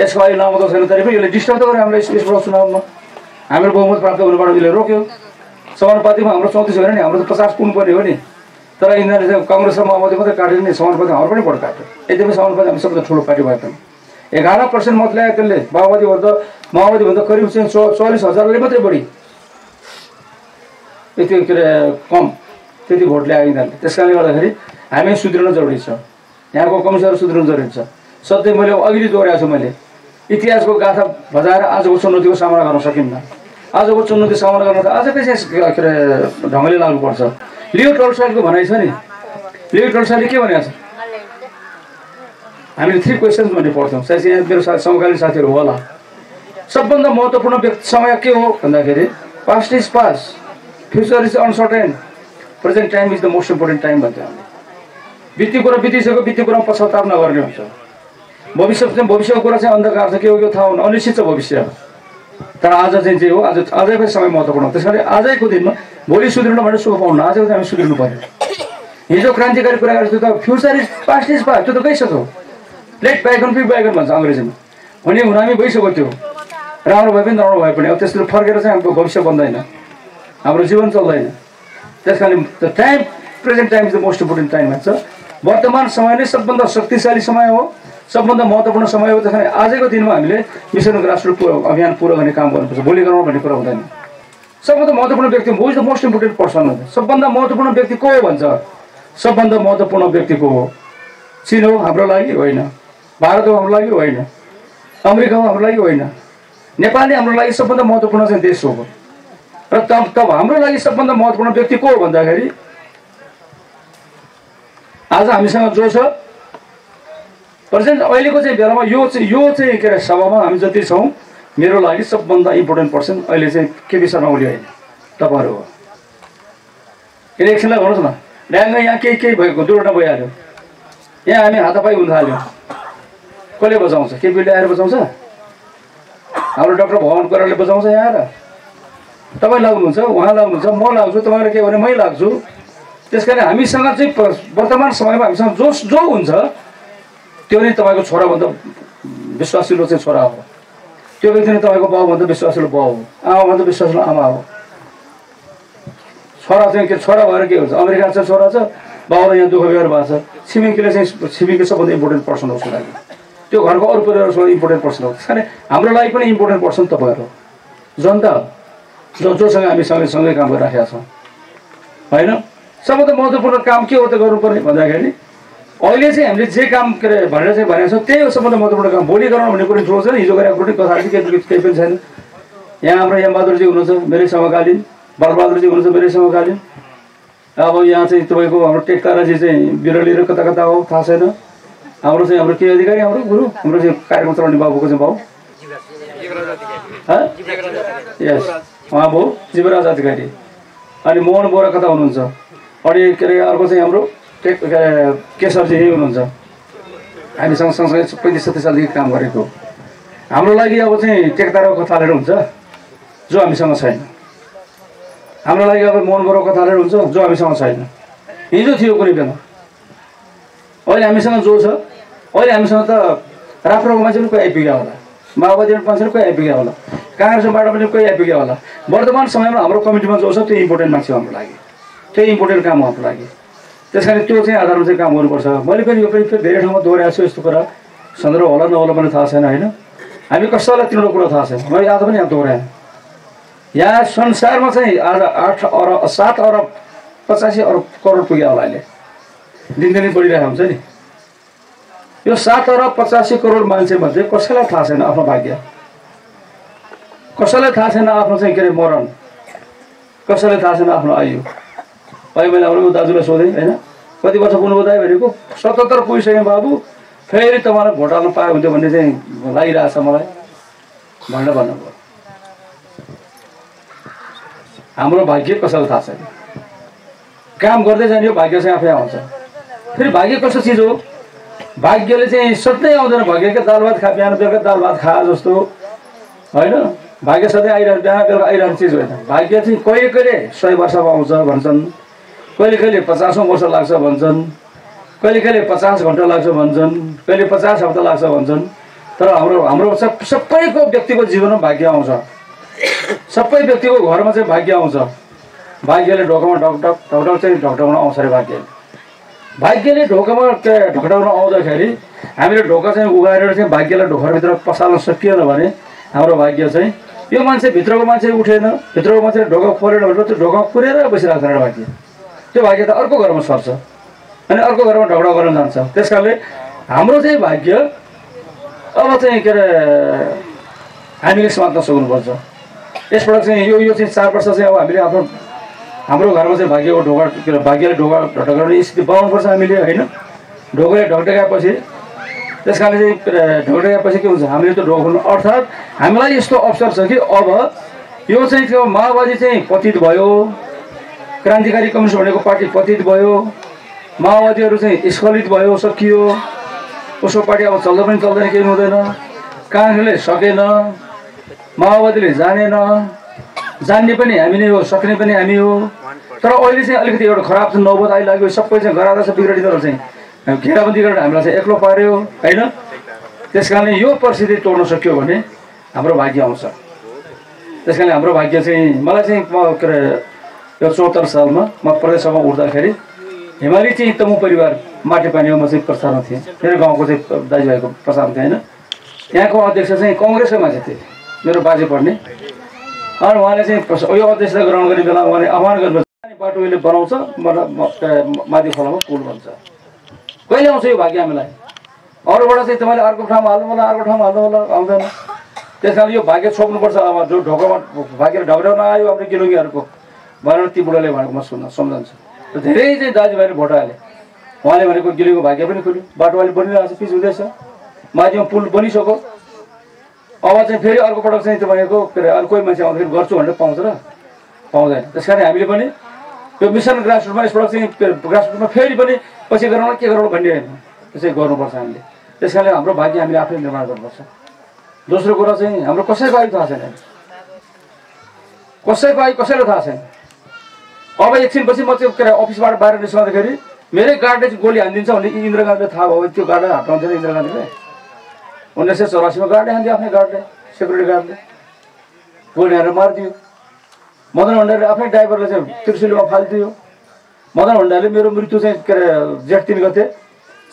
यसको अहिले त छैन तरै पनि यसले डिस्टर्ब त गर्यो हामीलाई यस यसबाट चुनावमा हाम्रो बहुमत प्राप्त हुनुबाट यसले रोक्यो। समानुपातिमा हाम्रो चौतिस होइन नि हाम्रो त पचास पुग्नु पर्ने हो नि। तर यिनीहरूले चाहिँ कङ्ग्रेस र माओवादी मात्रै काट्यो नि समानुपाति हाम्रो पनि भोट काट्यो यद्यपि समानुपाति हामी सबभन्दा ठुलो पार्टी भए पनि एघार पर्सेन्ट मत ल्यायो त्यसले। माओवादीभन्दा माओवादीभन्दा करिब चाहिँ चौ चालिस हजारले मात्रै बढी। यति के अरे कम त्यति भोट यिनीहरूले त्यस कारणले गर्दाखेरि हामी सुध्रिन जरुरी छ। यहाँको कमिसनहरू सुध्रिनु जरुरी छ। सधैँ मैले अघि दोहोऱ्याएको छु मैले। इतिहासको गाथा बजाएर आजको चुनौतीको सामना गर्न सकिन्न। आजको चुनौती सामना गर्न त कसै के अरे ढङ्गले लाग्नुपर्छ लियो टोलसाइडको भनाइ छ नि। लियो टोलसाइडले के भनेको छ? हामीले थ्री क्वेसन्स भन्ने पढ्थ्यौँ। सायद यहाँ मेरो सा समकालीन साथीहरू होला। सबभन्दा महत्त्वपूर्ण व्यक्ति समय के हो भन्दाखेरि past is pass future is uncertain present time is the most important time भन्थ्यो हामीले बित्ती कुरा बितिसक्यो बित्ती कुरामा पश्चाताप नगर्ने हुन्छ। भविष्य चाहिँ भविष्यको कुरा चाहिँ अन्धकार छ के हो यो थाहा हुनु अनिश्चित छ भविष्य। तर आज चाहिँ जे हो आज आजैको समय महत्त्वपूर्ण हो। त्यस कारण आजैको दिनमा भोलि सुध्रिनु भने सुख पाउनु आजको चाहिँ हामी सुध्रिनु पऱ्यो हिजो क्रान्तिकारी कुरा गरेको त future is past is past त्यो त गइसक्यो। लेट ब्यागन फि ब्यागन भन्छ अङ्ग्रेजीमा। हुने हुन हामी गइसक्यो त्यो राम्रो भए पनि नराम्रो भए पनि। अब त्यसले फर्केर चाहिँ हाम्रो भविष्य बन्दैन। हाम्रो जीवन चल्दैन। त्यस कारण the time present time is the most important time भन्छ। वर्तमान समय नै सबभन्दा शक्तिशाली समय हो सबभन्दा महत्त्वपूर्ण समय हो। त्यस कारण आजको दिनमा हामीले मिसन राष्ट्र अभियान पुरा गर्ने काम गर्नुपर्छ। भोलि गरौँ भन्ने कुरा हुँदैन। सबभन्दा महत्त्वपूर्ण व्यक्ति who is the most important person हो सबभन्दा महत्त्वपूर्ण व्यक्ति को हो भन्छ? सबभन्दा महत्त्वपूर्ण व्यक्ति को हो? चिन हो हाम्रो लागि होइन। भारत हो हाम्रो लागि होइन। अमेरिका हो हाम्रो लागि होइन। नेपालले हाम्रो लागि सबभन्दा महत्त्वपूर्ण चाहिँ देश हो। र तब तब हाम्रो लागि सबभन्दा महत्त्वपूर्ण व्यक्ति को हो भन्दाखेरि आज हामीसँग जो छ प्रेजेन्ट अहिलेको चाहिँ बेलामा यो चाहिँ यो चाहिँ के अरे सभामा हामी जति छौँ मेरो लागि सबभन्दा इम्पोर्टेन्ट पर्सन अहिले चाहिँ केपी शर्मा ओली होइन तपाईँहरू हो। किन एकछिनलाई भन्नुहोस् न ड्याङ्ग यहाँ केही केही भएको दुर्घटना भइहाल्यो। यहाँ हामी हातापाई हुन थाल्यो। कसले बचाउँछ केपीले आएर बचाउँछ हाम्रो डक्टर भवन कोराले बचाउँछ यहाँ आएर। तपाईँ लाग्नुहुन्छ उहाँ लाग्नुहुन्छ म लाग्छु तपाईँले के भने मै लाग्छु। त्यस कारण हामीसँग चाहिँ वर्तमान समयमा हामीसँग जो जो हुन्छ त्यो नै तपाईँको छोराभन्दा विश्वासिलो चाहिँ छोरा हो। त्यो व्यक्ति नै तपाईँको बाउभन्दा विश्वासिलो बाउ हो। आमाभन्दा विश्वासिलो आमा हो। छोरा चाहिँ के छोरा भएर के हुन्छ? अमेरिका छ छोरा छ बाउलाई यहाँ दुःख व्यवहार भएको छ। छिमेकीले चाहिँ छिमेकी सबभन्दा इम्पोर्टेन्ट पर्सन हो उसको लागि। त्यो घरको अरू परिवारसँग इम्पोर्टेन्ट पर्सन हो। त्यस कारण हाम्रो लागि पनि इम्पोर्टेन्ट पर्सन तपाईँहरू जनता हो। जोसँग हामी सँगै सँगै काम गरिराखेका छौँ। होइन? सबभन्दा महत्त्वपूर्ण काम के हो त गर्नुपर्ने भन्दाखेरि अहिले चाहिँ हामीले जे काम के अरे भनेर चाहिँ भनेको छौँ त्यही हो सबभन्दा महत्त्वपूर्ण काम। भोलि गरौँ भन्ने कुरो ठुलो छैन हिजो गरेको कुरो कथा चाहिँ केही केही पनि छैन। यहाँ हाम्रो यमबहादुरजी हुनुहुन्छ मेरै समकालीन। बलबहादुरजी हुनुहुन्छ मेरै समकालीन। अब यहाँ चाहिँ तपाईँको हाम्रो टेकताराजी चाहिँ बिरली र कता कता हो थाहा छैन। हाम्रो चाहिँ हाम्रो के अधिकारी हाम्रो गुरु हाम्रो चाहिँ कार्यक्रम चलाउने बाबुको चाहिँ भाउ यस उहाँ भयो जीवराज अधिकारी। अनि मोहन बोरा कता हुनुहुन्छ? अनि के अरे अर्को चाहिँ हाम्रो के अरे केशरजी यही हुनुहुन्छ। हामीसँग सँगसँगै पैँतिस सत्तिस सालदेखि काम गरेको। हाम्रो लागि अब चाहिँ टेकताराको थालेर हुन्छ जो हामीसँग छैन। हाम्रो लागि अब मोहन बोराको थालेर हुन्छ जो हामीसँग छैन। हिजो थियो कुनै बेला। अहिले हामीसँग जो छ अहिले हामीसँग त राप्रोको मान्छे पनि कोही आइपुग्यो होला। माओवादीबाट मान्छेहरू कोही आइपुग्यो होला। काङ्ग्रेसबाट पनि कोही आइपुग्यो होला। वर्तमान समयमा हाम्रो कमिटीमा जो छ त्यो इम्पोर्टेन्ट मान्छे हाम्रो लागि। त्यो इम्पोर्टेन्ट काम हो हाम्रो लागि। त्यस कारण त्यो चाहिँ आधारमा चाहिँ काम गर्नुपर्छ। मैले पनि यो पनि धेरै ठाउँमा दोहोऱ्याएको छु यस्तो कुरा। सन्दर्भ होला नहोला पनि थाहा छैन होइन? हामी कसैलाई तिनीहरू कुरा थाहा छैन। मैले आज पनि यहाँ दोहोऱ्याएँ। यहाँ संसारमा चाहिँ आज आठ अरब सात अरब पचासी अरब करोड पुग्यो होला अहिले। दिनदिनै बढिरहेको हुन्छ नि। यो सात अरब पचासी करोड मान्छेमध्ये कसैलाई थाहा छैन आफ्नो भाग्य? कसैलाई थाहा छैन आफ्नो चाहिँ के अरे मरण? कसैलाई थाहा छैन आफ्नो आयु? अहिले मैले हाम्रो दाजुलाई सोधेँ होइन? कति वर्ष पुग्नुभयो दाइ भनेको सतहत्तर पुगिसकेँ बाबु फेरि तपाईँलाई भोट हाल्नु पायो हुन्थ्यो भन्ने चाहिँ लागिरहेको छ मलाई। भनेर भन्नुभयो। हाम्रो भाग्य कसैलाई थाहा छैन। काम गर्दै जाने हो भाग्य चाहिँ आफै आउँछ। फेरि भाग्य कस्तो चिज हो? भाग्यले चाहिँ सधैँ आउँदैन भाग्यकै दाल भात खा बिहान बेलुका दाल भात खा जस्तो। होइन? भाग्य सधैँ आइरहनु बिहान बेलुका आइरहने चिज होइन। भाग्य चाहिँ कहिले कहिले सय वर्षमा आउँछ भन्छन्। कहिले कहिले पचासौँ वर्ष लाग्छ भन्छन्। कहिले कहिले पचास घन्टा लाग्छ भन्छन्। कहिले पचास हप्ता लाग्छ भन्छन्। तर हाम्रो हाम्रो सब सबैको व्यक्तिको जीवनमा भाग्य आउँछ। सबै व्यक्तिको घरमा चाहिँ भाग्य आउँछ। भाग्यले ढोकामा ढकढक ढकढक चाहिँ ढकढकाउन आउँछ अरे भाग्यले। भाग्यले ढोकामा त्यो ढकढाउन आउँदाखेरि हामीले ढोका चाहिँ उगाएर चाहिँ भाग्यलाई ढोकाभित्र पसाल्न सकिएन भने हाम्रो भाग्य चाहिँ यो मान्छे भित्रको मान्छे उठेन भित्रको मान्छे ढोका खोलेन भने त्यो ढोका पुरेर बसिरहेको छ अरे भाग्य। त्यो भाग्य त अर्को घरमा सर्छ अनि अर्को घरमा ढगडा गर्न जान्छ। त्यस कारणले हाम्रो चाहिँ भाग्य अब चाहिँ के अरे हामीले समात्न सक्नुपर्छ। यसबाट चाहिँ यो यो चाहिँ चार वर्ष चाहिँ अब हामीले आफ्नो हाम्रो घरमा चाहिँ भाग्यको ढोका के अरे भाग्यले ढोका ढकाउने स्थिति बनाउनुपर्छ हामीले होइन? ढोकाले ढकढकाएपछि त्यस कारणले चाहिँ ढकढकाएपछि के हुन्छ? हामीले त्यो ढोकाउनु अर्थात् हामीलाई यस्तो अवसर छ कि अब यो चाहिँ त्यो माओवादी चाहिँ पतित भयो क्रान्तिकारी कम्युनिस्ट भनेको पार्टी पतित भयो माओवादीहरू चाहिँ स्खलित भयो सकियो उसको पार्टी अब चल्दा पनि चल्दैन केही हुँदैन काङ्ग्रेसले सकेन माओवादीले जानेन जान्ने पनि हामी नै हो सक्ने पनि हामी हो। तर अहिले चाहिँ अलिकति एउटा खराब चाहिँ नौबत आइलाग्यो सबै चाहिँ गराएर छ बिग्रिँदो चाहिँ घेराबन्दी गरेर हामीलाई चाहिँ एक्लो पार्यो होइन? त्यस कारणले यो परिस्थिति तोड्न सक्यो भने हाम्रो भाग्य आउँछ। त्यस कारणले हाम्रो भाग्य चाहिँ मलाई चाहिँ म के अरे यो चौहत्तर सालमा म प्रदेशसभा उठ्दाखेरि हिमाली चाहिँ तमु परिवार माटी पानीमा म चाहिँ प्रचारमा थिएँ। मेरो गाउँको चाहिँ दाजुभाइको प्रचारमा थिएँ होइन? त्यहाँको अध्यक्ष चाहिँ कङ्ग्रेसकै मान्छे थिए। मेरो बाजे पढ्ने। अनि उहाँले चाहिँ यो अध्यक्षलाई ग्रहण गर्ने बेला उहाँले आह्वान गर्नु बाटो बनाउँछ म- माथि खोलामा पुल भन्छ। कहिले आउँछ यो भाग्य हामीलाई? अरूबाट चाहिँ तपाईँले अर्को ठाउँमा हाल्नु होला अर्को ठाउँमा हाल्नु होला आउँदैन। त्यस कारण यो भाग्य छोप्नुपर्छ अब जो ढोकामा भाग्यले ढग्राउन आयो हाम्रो गिलुङ्गीहरूको भनेर ती बुढाले भनेको म सुन्न सम्झन्छु। धेरै चाहिँ दाजुभाइले भोट हाले। उहाँले भनेको गिलुङको भाग्य पनि खुल्यो बाटो अहिले बनिरहेको छ पिच हुँदैछ। माथिमा पुल बनिसक्यो। अब चाहिँ फेरि अर्को पटक चाहिँ तपाईँको के अरे अर्को कोही मान्छे आउँदाखेरि गर्छु भनेर पाउँछ र पाउँदैन। त्यस कारण हामीले पनि यो मिसन ग्रासरुटमा यसबाट चाहिँ ग्रासरुटमा फेरि पनि पछि गरौँ के गरौँ भन्ने होइन त्यसै गर्नुपर्छ हामीले। त्यस कारणले हाम्रो भाग्य हामीले आफै निर्माण गर्नुपर्छ। दोस्रो कुरा चाहिँ हाम्रो कसैको आयु थाहा छैन। कसैको आयु कसैलाई थाहा छैन। अब एकछिनपछि म त्यो के अरे अफिसबाट बाहिर निस्कँदाखेरि मेरै गार्डले चाहिँ गोली हानिदिन्छ भने इन्दिरा गान्धीले थाहा भयो। त्यो गार्डलाई हटाउँथेन इन्दिरा गान्धीले उन्नाइस सय चौरासीमा गार्डले हानिदियो आफ्नै गार्डले सेक्युरिटी गार्डले गोली मारिदियो मदन भण्डारीले आफ्नै ड्राइभरले चाहिँ त्रिशुलीमा फालिदियो मदन भण्डारीले मेरो मृत्यु चाहिँ के अरे जेठ तिन गते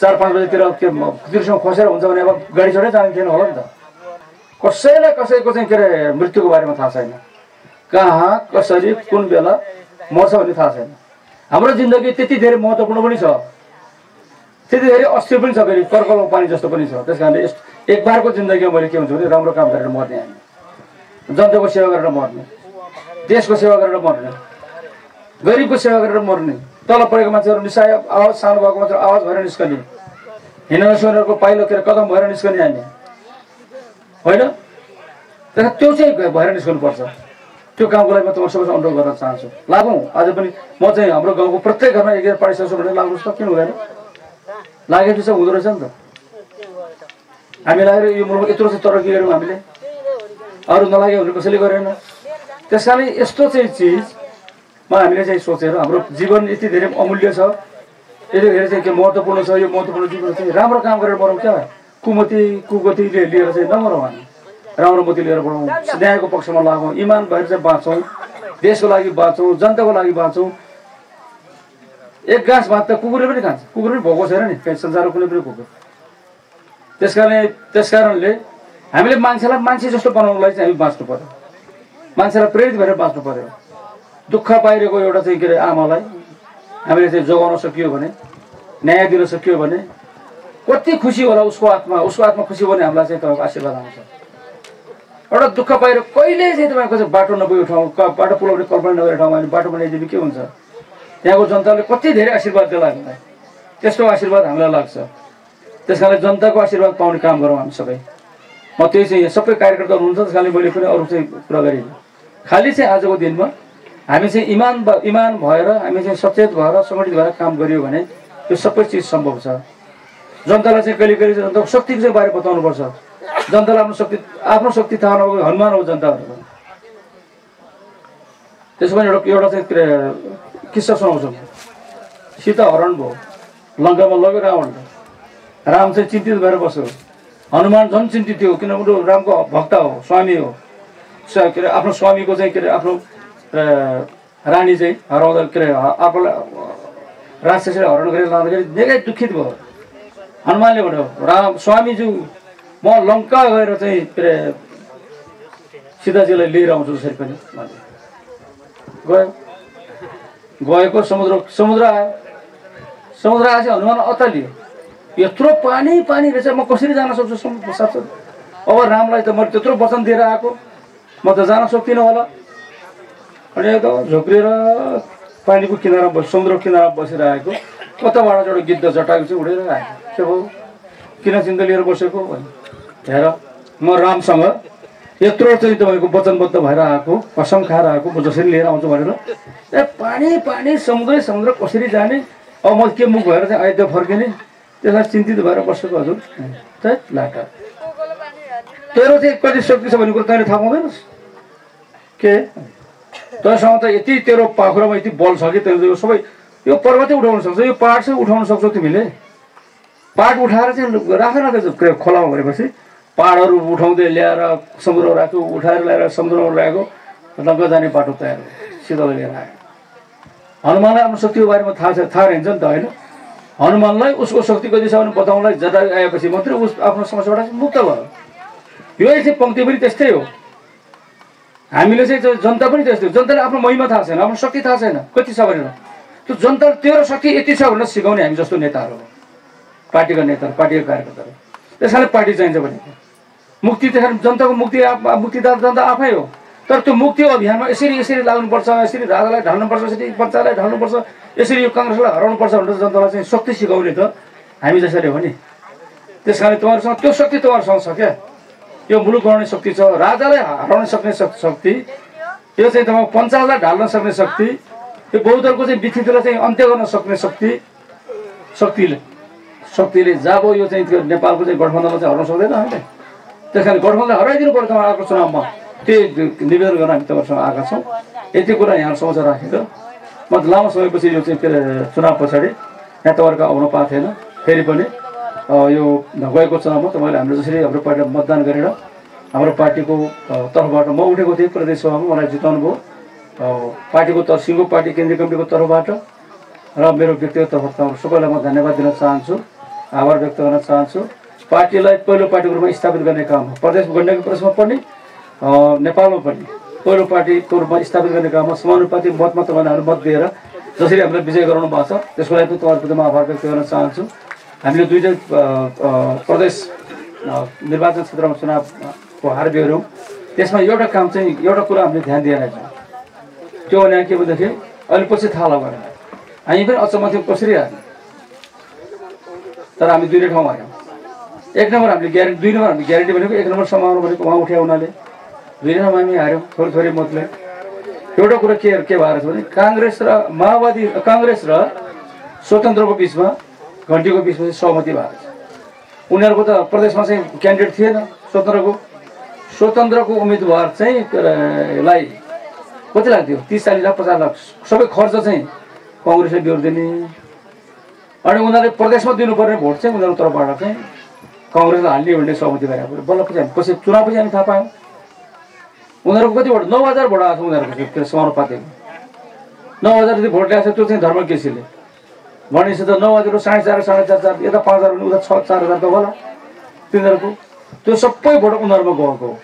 चार पाँच बजीतिर के त्रिशुलमा खसेर हुन्छ भने अब गाडी चढै जाने थिएन होला नि त। कसैलाई कसैको चाहिँ के अरे मृत्युको बारेमा थाहा छैन। कहाँ कसरी कुन बेला मर्छ भन्ने थाहा छैन। हाम्रो जिन्दगी त्यति धेरै महत्त्वपूर्ण पनि छ। त्यति धेरै अस्थिर पनि छ फेरि कर्कलको पानी जस्तो पनि छ। त्यस कारणले यस एक बारको जिन्दगीमा मैले के हुन्छ भने राम्रो काम गरेर मर्ने हामी। जनताको सेवा गरेर मर्ने। देशको सेवा गरेर मर्ने। गरिबको सेवा गरेर मर्ने। तल परेको मान्छेहरू निसाय आवाज सानो भएको मान्छे आवाज भएर निस्कने। हिँड्न नसक्नेहरूको पाइलो के अरे कदम भएर निस्कने हामी। होइन? त्यो चाहिँ भएर निस्कनुपर्छ। त्यो कामको लागि म तपाईँ सबैसँग अनुरोध गर्न चाहन्छु। लागौँ आज पनि म चाहिँ हाम्रो गाउँको प्रत्येक घरमा एक पार्टी सक्छु भने लाग्नुहोस् त किन हुँदैन? लागेपछि चाहिँ हुँदो रहेछ नि त। हामी लागेर यो मुलुकमा यत्रो चाहिँ तरक्की गऱ्यौँ हामीले? अरू नलाग्यो भने कसैले गरेन। त्यस कारणले यस्तो चाहिँ चिजमा हामीले चाहिँ सोचेर हाम्रो जीवन यति धेरै अमूल्य छ। यति धेरै चाहिँ के महत्त्वपूर्ण छ यो महत्त्वपूर्ण जीवन चाहिँ राम्रो काम गरेर बढाउँ क्या। कुमति कुगतिले लिएर चाहिँ नमरौँ हामी। राम्रो मती लिएर बढाउँ न्यायको पक्षमा लागौँ। इमान भएर चाहिँ बाँचौँ। देशको लागि बाँचौँ जनताको लागि बाँचौँ। एक गाँस भात त कुकुरले पनि खान्छ। कुकुर पनि भोको छैन नि कहीँ संसारको कुनै पनि कुकुर त्यस कारणले त्यस कारणले हामीले मान्छेलाई मान्छे जस्तो बनाउनुलाई चाहिँ हामी बाँच्नु पर्यो। मान्छेलाई प्रेरित भएर बाँच्नु पर्यो। दुःख पाइरहेको एउटा चाहिँ के अरे आमालाई हामीले चाहिँ जोगाउन सकियो भने न्याय दिन सकियो भने कति खुसी होला उसको आत्मा उसको आत्मा खुसी भयो भने हामीलाई चाहिँ तपाईँको आशीर्वाद आउँछ। एउटा दुःख पाएर कहिले चाहिँ तपाईँको चाहिँ बाटो नपुगेको ठाउँ बाटो पुलाउने कल्पना नगरेको ठाउँमा बाटो बनाइदिनु के हुन्छ? त्यहाँको जनताले कति धेरै आशीर्वाद दिला हामीलाई? त्यस्तो आशीर्वाद हामीलाई लाग्छ। त्यस कारणले जनताको आशीर्वाद पाउने काम गरौँ हामी सबै। म त्यही चाहिँ सबै कार्यकर्ता हुनुहुन्छ त्यस कारणले मैले पनि अरू चाहिँ कुरा गरेँ। खालि चाहिँ आजको दिनमा हामी चाहिँ इमान इमान भएर हामी चाहिँ सचेत भएर सङ्गठित भएर काम गरियो भने त्यो सबै चिज सम्भव छ। जनतालाई चाहिँ कहिले कहिले जनताको शक्तिको चाहिँ बारे बताउनुपर्छ। जनतालाई आफ्नो शक्ति आफ्नो शक्ति थाहा नभएको हनुमान हो जनताहरूको त्यसो पनि एउटा एउटा चाहिँ किस्सा सुनाउँछु। सीता हरण भयो लङ्कामा लग्यो रावणले राम चाहिँ चिन्तित भएर बस्यो। हनुमान झन् चिन्तित थियो किन उनीहरू रामको भक्त हो स्वामी हो। के अरे आफ्नो स्वामीको चाहिँ के अरे आफ्नो रानी चाहिँ हराउँदा के अरे आफूलाई राक्षसले हरण गरेर लाँदाखेरि निकै दुखित भयो। हनुमानले भन्यो राम स्वामीज्यू म लङ्का गएर चाहिँ के अरे सीताजीलाई लिएर आउँछु जसरी पनि। गयो। गएको समुद्र समुद्र आयो। समुद्र आएपछि हनुमान अत्तालियो। यत्रो पानी पानी रहेछ म कसरी जान सक्छु साथसाथ? अब रामलाई त मैले त्यत्रो वचन दिएर आएको। म त जान सक्दिनँ होला। अनि एकदम झोक्रिएर पानीको किनारा बस समुद्रको किनारा बसेर आएको। कताबाट चाहिँ एउटा गिद्ध जटाएको चाहिँ उडेर आएको। के भयो? किन चिन्ता लिएर बसेको? हेर म रामसँग यत्रो चाहिँ तपाईँको वचनबद्ध भएर आएको कसम खाएर आएको म जसरी लिएर आउँछु भनेर। ए पानी पानी समुद्रै समुद्र कसरी जाने? अब म के मुख भएर चाहिँ अयोध्या फर्किने? त्यसलाई चिन्तित भएर बसेको हजुर। लाटा। तेरो चाहिँ कति शक्ति छ भन्ने कुरो तैँले थाहा पाउँदैनस्? के? तँसँग त यति तेरो पाखुरामा यति बल छ कि तैँले यो सबै यो पर्वतै उठाउन सक्छ यो पाहाड चाहिँ उठाउन सक्छौ तिमीले। पाहाड उठाएर चाहिँ राख न खोलामा भनेपछि पाहाडहरू उठाउँदै ल्याएर समुद्रमा राख्यो उठाएर ल्याएर समुद्रमा ल्याएको लङ्का जाने बाटो तयार सिधै लिएर आयो। हनुमानलाई आफ्नो शक्तिको बारेमा थाहा छ थाहा रहन्छ नि त होइन। हनुमानलाई उसको शक्ति कति छ भने बताउनलाई जता आएपछि मात्रै उस आफ्नो समस्याबाट मुक्त भयो। यो चाहिँ पङ्क्ति पनि त्यस्तै हो। हामीले चाहिँ जनता पनि त्यस्तै हो। जनताले आफ्नो महिमा थाहा छैन आफ्नो शक्ति थाहा छैन। कति छ भनेर? त्यो जनता तेरो शक्ति यति छ भनेर सिकाउने हामी जस्तो नेताहरू हो। पार्टीका नेताहरू पार्टीका कार्यकर्ताहरू। त्यस कारणले पार्टी चाहिन्छ भनेको। मुक्ति कारण जनताको मुक्ति मुक्तिदार जनता आफै हो। तर त्यो मुक्ति अभियानमा यसरी यसरी लाग्नुपर्छ यसरी राजालाई ढाल्नुपर्छ यसरी पञ्चायतलाई ढाल्नुपर्छ यसरी यो कङ्ग्रेसलाई हराउनुपर्छ भनेर जनतालाई चाहिँ शक्ति सिकाउने त हामी जसरी हो नि। त्यस कारण तपाईँहरूसँग त्यो शक्ति तपाईँहरूसँग छ क्या। यो मुलुक बनाउने शक्ति छ राजालाई हराउन सक्ने शक्- शक्ति यो चाहिँ तपाईँको पञ्चायतलाई ढाल्न सक्ने शक्ति यो बौद्धको चाहिँ विथितिलाई चाहिँ अन्त्य गर्न सक्ने शक्ति शक्तिले शक्तिले जब यो चाहिँ त्यो नेपालको चाहिँ गठबन्धनमा चाहिँ हराउन सक्दैन हामीले त्यस कारण गठबन्धन हराइदिनु पऱ्यो तपाईँ अर्को चुनावमा त्यही निवेदन गर्न हामी तपाईँहरूसँग आएका छौँ। यति कुरा यहाँ समाचार राखेर म त लामो समयपछि यो चाहिँ के अरे चुनाव पछाडि यहाँ तपाईँहरूको आउन पाएको थिएन फेरि पनि यो गएको चुनावमा तपाईँले हामीले जसरी हाम्रो पार्टीलाई मतदान गरेर हाम्रो पार्टीको तर्फबाट म उठेको थिएँ प्रदेश सभामा। मलाई जिताउनु भयो। पार्टीको तर्फ सिङ्गो पार्टी केन्द्रीय कमिटीको तर्फबाट र मेरो व्यक्तिगत तर्फबाट सबैलाई म धन्यवाद दिन चाहन्छु। आभार व्यक्त गर्न चाहन्छु। पार्टीलाई पहिलो पार्टीको रूपमा स्थापित गर्ने काम हो। प्रदेश गण्डकी प्रदेशमा पनि नेपालमा पनि पहिलो पार्टीको रूपमा स्थापित गर्ने काममा समानुपातिक मतमा तपाईँहरू मत दिएर जसरी हामीलाई विजय गराउनु भएको छ त्यसको लागि पनि तपाईँहरूको म आभार व्यक्त गर्न चाहन्छु। हामीले दुईटै प्रदेश निर्वाचन क्षेत्रमा चुनावको हार बिहोऱ्यौँ। त्यसमा एउटा काम चाहिँ एउटा कुरा हामीले ध्यान दिएर छौँ त्यो भने के भनेदेखि अहिले पछि थाहा लगाएर हामी पनि अचम्म थियौँ कसरी हार्ने? तर हामी दुईवटै ठाउँमा हार्यौँ। एक नम्बर हामीले ग्यारेन्टी दुई नम्बर हामीले ग्यारेन्टी भनेको एक नम्बर समाउनु भनेको उहाँ उठ्यो उनीहरूले। दुई नम्बर हामी हार्यौँ थोरै थोरै मतले। एउटा कुरा के के भएर छ भने काङ्ग्रेस र माओवादी काङ्ग्रेस र स्वतन्त्रको बिचमा घन्टीको बिचमा चाहिँ सहमति भएको छ। उनीहरूको त प्रदेशमा चाहिँ क्यान्डिडेट थिएन स्वतन्त्रको। स्वतन्त्रको उम्मेदवार चाहिँ लाई कति लाग्थ्यो? तिस चालिस लाख पचास लाख सबै खर्च चाहिँ कङ्ग्रेसले बिहोरिदिने अनि उनीहरूले प्रदेशमा दिनुपर्ने भोट चाहिँ उनीहरूको तर्फबाट चाहिँ कङ्ग्रेसलाई हाल्ने भन्ने सहमति गरेको बल्ल पछि हामी पछि चुनावपछि हामी थाहा पायौँ। उनीहरूको कति भोट? नौ हजार भोट आएको छ उनीहरूको समानुपातिको। नौ हजार जति भोट ल्याएको छ त्यो चाहिँ धर्म केसीले। भनेपछि त नौ हजार साढे चार साढे चार चार यता पाँच हजार उता छ चार हजार त होला। तिनीहरूको त्यो सबै भोट उनीहरूमा गएको हो।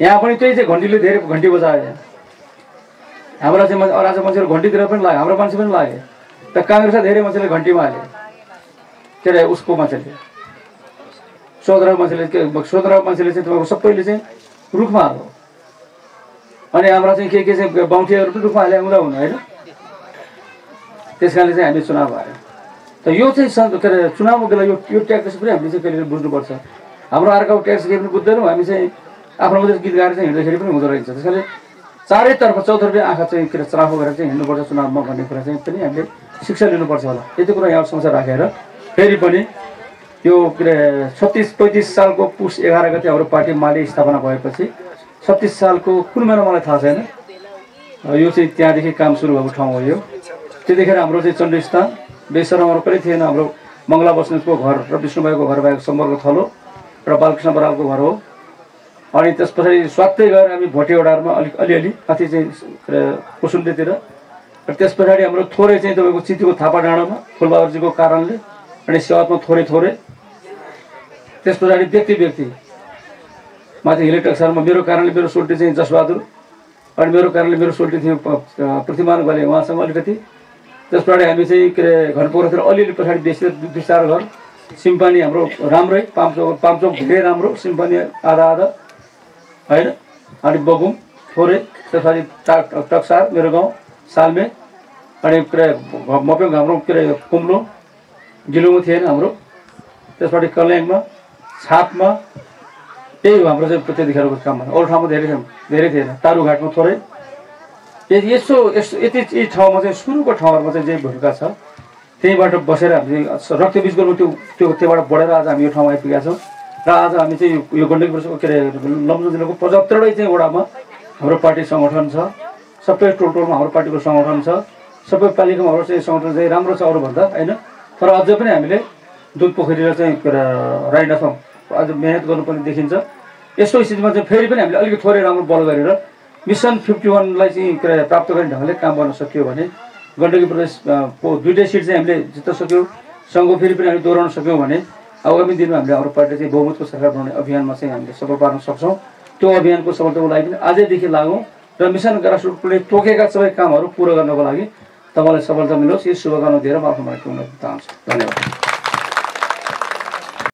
यहाँ पनि त्यही चाहिँ घन्टीले धेरै घन्टी बजायो यहाँ। हाम्रा चाहिँ मान्छे राजा मान्छेहरू घन्टीतिर पनि लाग्यो हाम्रो मान्छे पनि लाग्यो। त काङ्ग्रेसलाई धेरै मान्छेले घन्टीमा हाल्यो के अरे उसको मान्छेले। सोध्राको मान्छेले के सोध्राको मान्छेले चाहिँ तपाईँको सबैले चाहिँ रुखमा हाल्नु अनि हाम्रा चाहिँ के के चाहिँ बाउठीहरू पनि रुखमा हाले हुँदा हुनु होइन? त्यस कारणले चाहिँ हामी चुनाव हार्यौँ। त यो चाहिँ के अरे चुनावको बेला यो यो ट्याक्स पनि हामीले चाहिँ कहिले बुझ्नुपर्छ। हाम्रो अर्काको ट्याक्स केही पनि बुझ्दैनौँ हामी चाहिँ आफ्नो मात्रै गीत गाएर चाहिँ हिँड्दाखेरि पनि हुँदो रहेछ। त्यस कारणले चारैतर्फ चौतर्फी आँखा चाहिँ के अरे चराफो गरेर चाहिँ हिँड्नुपर्छ चुनावमा भन्ने कुरा चाहिँ पनि हामीले शिक्षा लिनुपर्छ होला। यति कुरा यहाँ समस्या राखेर फेरि पनि यो के अरे छत्तिस पैँतिस सालको पुस एघार गते हाम्रो पार्टी माले स्थापना भएपछि छत्तिस सालको कुन महिना मलाई थाहा छैन। यो चाहिँ त्यहाँदेखि काम सुरु भएको ठाउँ हो यो। त्यतिखेर हाम्रो चाहिँ चण्डीस्थान बेसरमहरू पनि थिएन हाम्रो मङ्गला बस्नेतको घर र विष्णुबाईको घर भएको सम्पर्क थलो र बालकृष्ण बरालको घर हो। अनि त्यस पछाडि स्वात्तै गएर हामी भोटेवडारमा अलिक अलिअलि माथि चाहिँ कुसुन्डेतिर र त्यस पछाडि हाम्रो थोरै चाहिँ तपाईँको चितीको थापा डाँडामा फुलबहादुरजीको कारणले अनि सेवात्मा थोरै थोरै त्यस पछाडि व्यक्ति व्यक्ति। माथि हिलेटक्सरमा मेरो कारणले मेरो सोल्टी चाहिँ जसबहादुर अनि मेरो कारणले मेरो सोल्टी थियो पृथ्वीमान गले उहाँसँग अलिकति। त्यस पछाडि हामी चाहिँ के अरे घरपोखरतिर अलिअलि पछाडि बेसी दुई चार घर। सिम्पानी हाम्रो राम्रै पाम्चोक पाम्चोक धेरै राम्रो सिम्पानी आधा आधा होइन? अनि बगुम थोरै त्यसपछि टाक टक्सार मेरो गाउँ सालमे अनि के अरे मप्यङ हाम्रो के अरे कुम्लो गिलुङमा थिएन हाम्रो। त्यसपछि कल्याङमा छापमा। त्यही हो हाम्रो चाहिँ त्यतिखेरको काममा अरू ठाउँमा धेरै धेरै थिएन। तारुघाटमा थोरै। यसो यस्तो यति यी ठाउँमा चाहिँ सुरुको ठाउँहरूमा चाहिँ जे भूमिका छ त्यहीँबाट बसेर हामी रक्त बिच गर्नु त्यो त्यो त्योबाट बढेर आज हामी यो ठाउँमा आइपुगेका छौँ। र आज हामी चाहिँ यो- गण्डकी प्रदेशको के अरे लमजुङ जिल्लाको पचहत्तरै चाहिँ वडामा हाम्रो पार्टी सङ्गठन छ। सबै टोल टोलमा हाम्रो पार्टीको सङ्गठन छ। सबै पालिकामा हाम्रो चाहिँ सङ्गठन चाहिँ राम्रो छ अरूभन्दा होइन? तर अझै पनि हामीले दुध पोखरीलाई चाहिँ राइडासमा अझ मिहिनेत गर्नुपर्ने देखिन्छ। यस्तो स्थितिमा चाहिँ फेरि पनि हामीले अलिकति थोरै राम्रो बल गरेर मिसन फिफ्टी वानलाई चाहिँ के प्राप्त गर्ने ढङ्गले काम गर्न सकियो भने गण्डकी प्रदेशको दुइटै सिट चाहिँ हामीले जित्न सक्यौँ। सँगो फेरि पनि हामीले दोहोऱ्याउन सक्यौँ भने आगामी दिनमा हामीले हाम्रो पार्टी चाहिँ बहुमतको सरकार बनाउने अभियानमा चाहिँ हामीले सफल पार्न सक्छौँ। त्यो अभियानको सफलताको लागि पनि आजैदेखि लागौँ र मिसन ग्रासरुटले तोकेका सबै कामहरू पुरा गर्नको लागि तपाईँलाई सफलता मिलोस्। यो शुभकामना दिएर म आफ्नो माइक चाहन्छु धन्यवाद।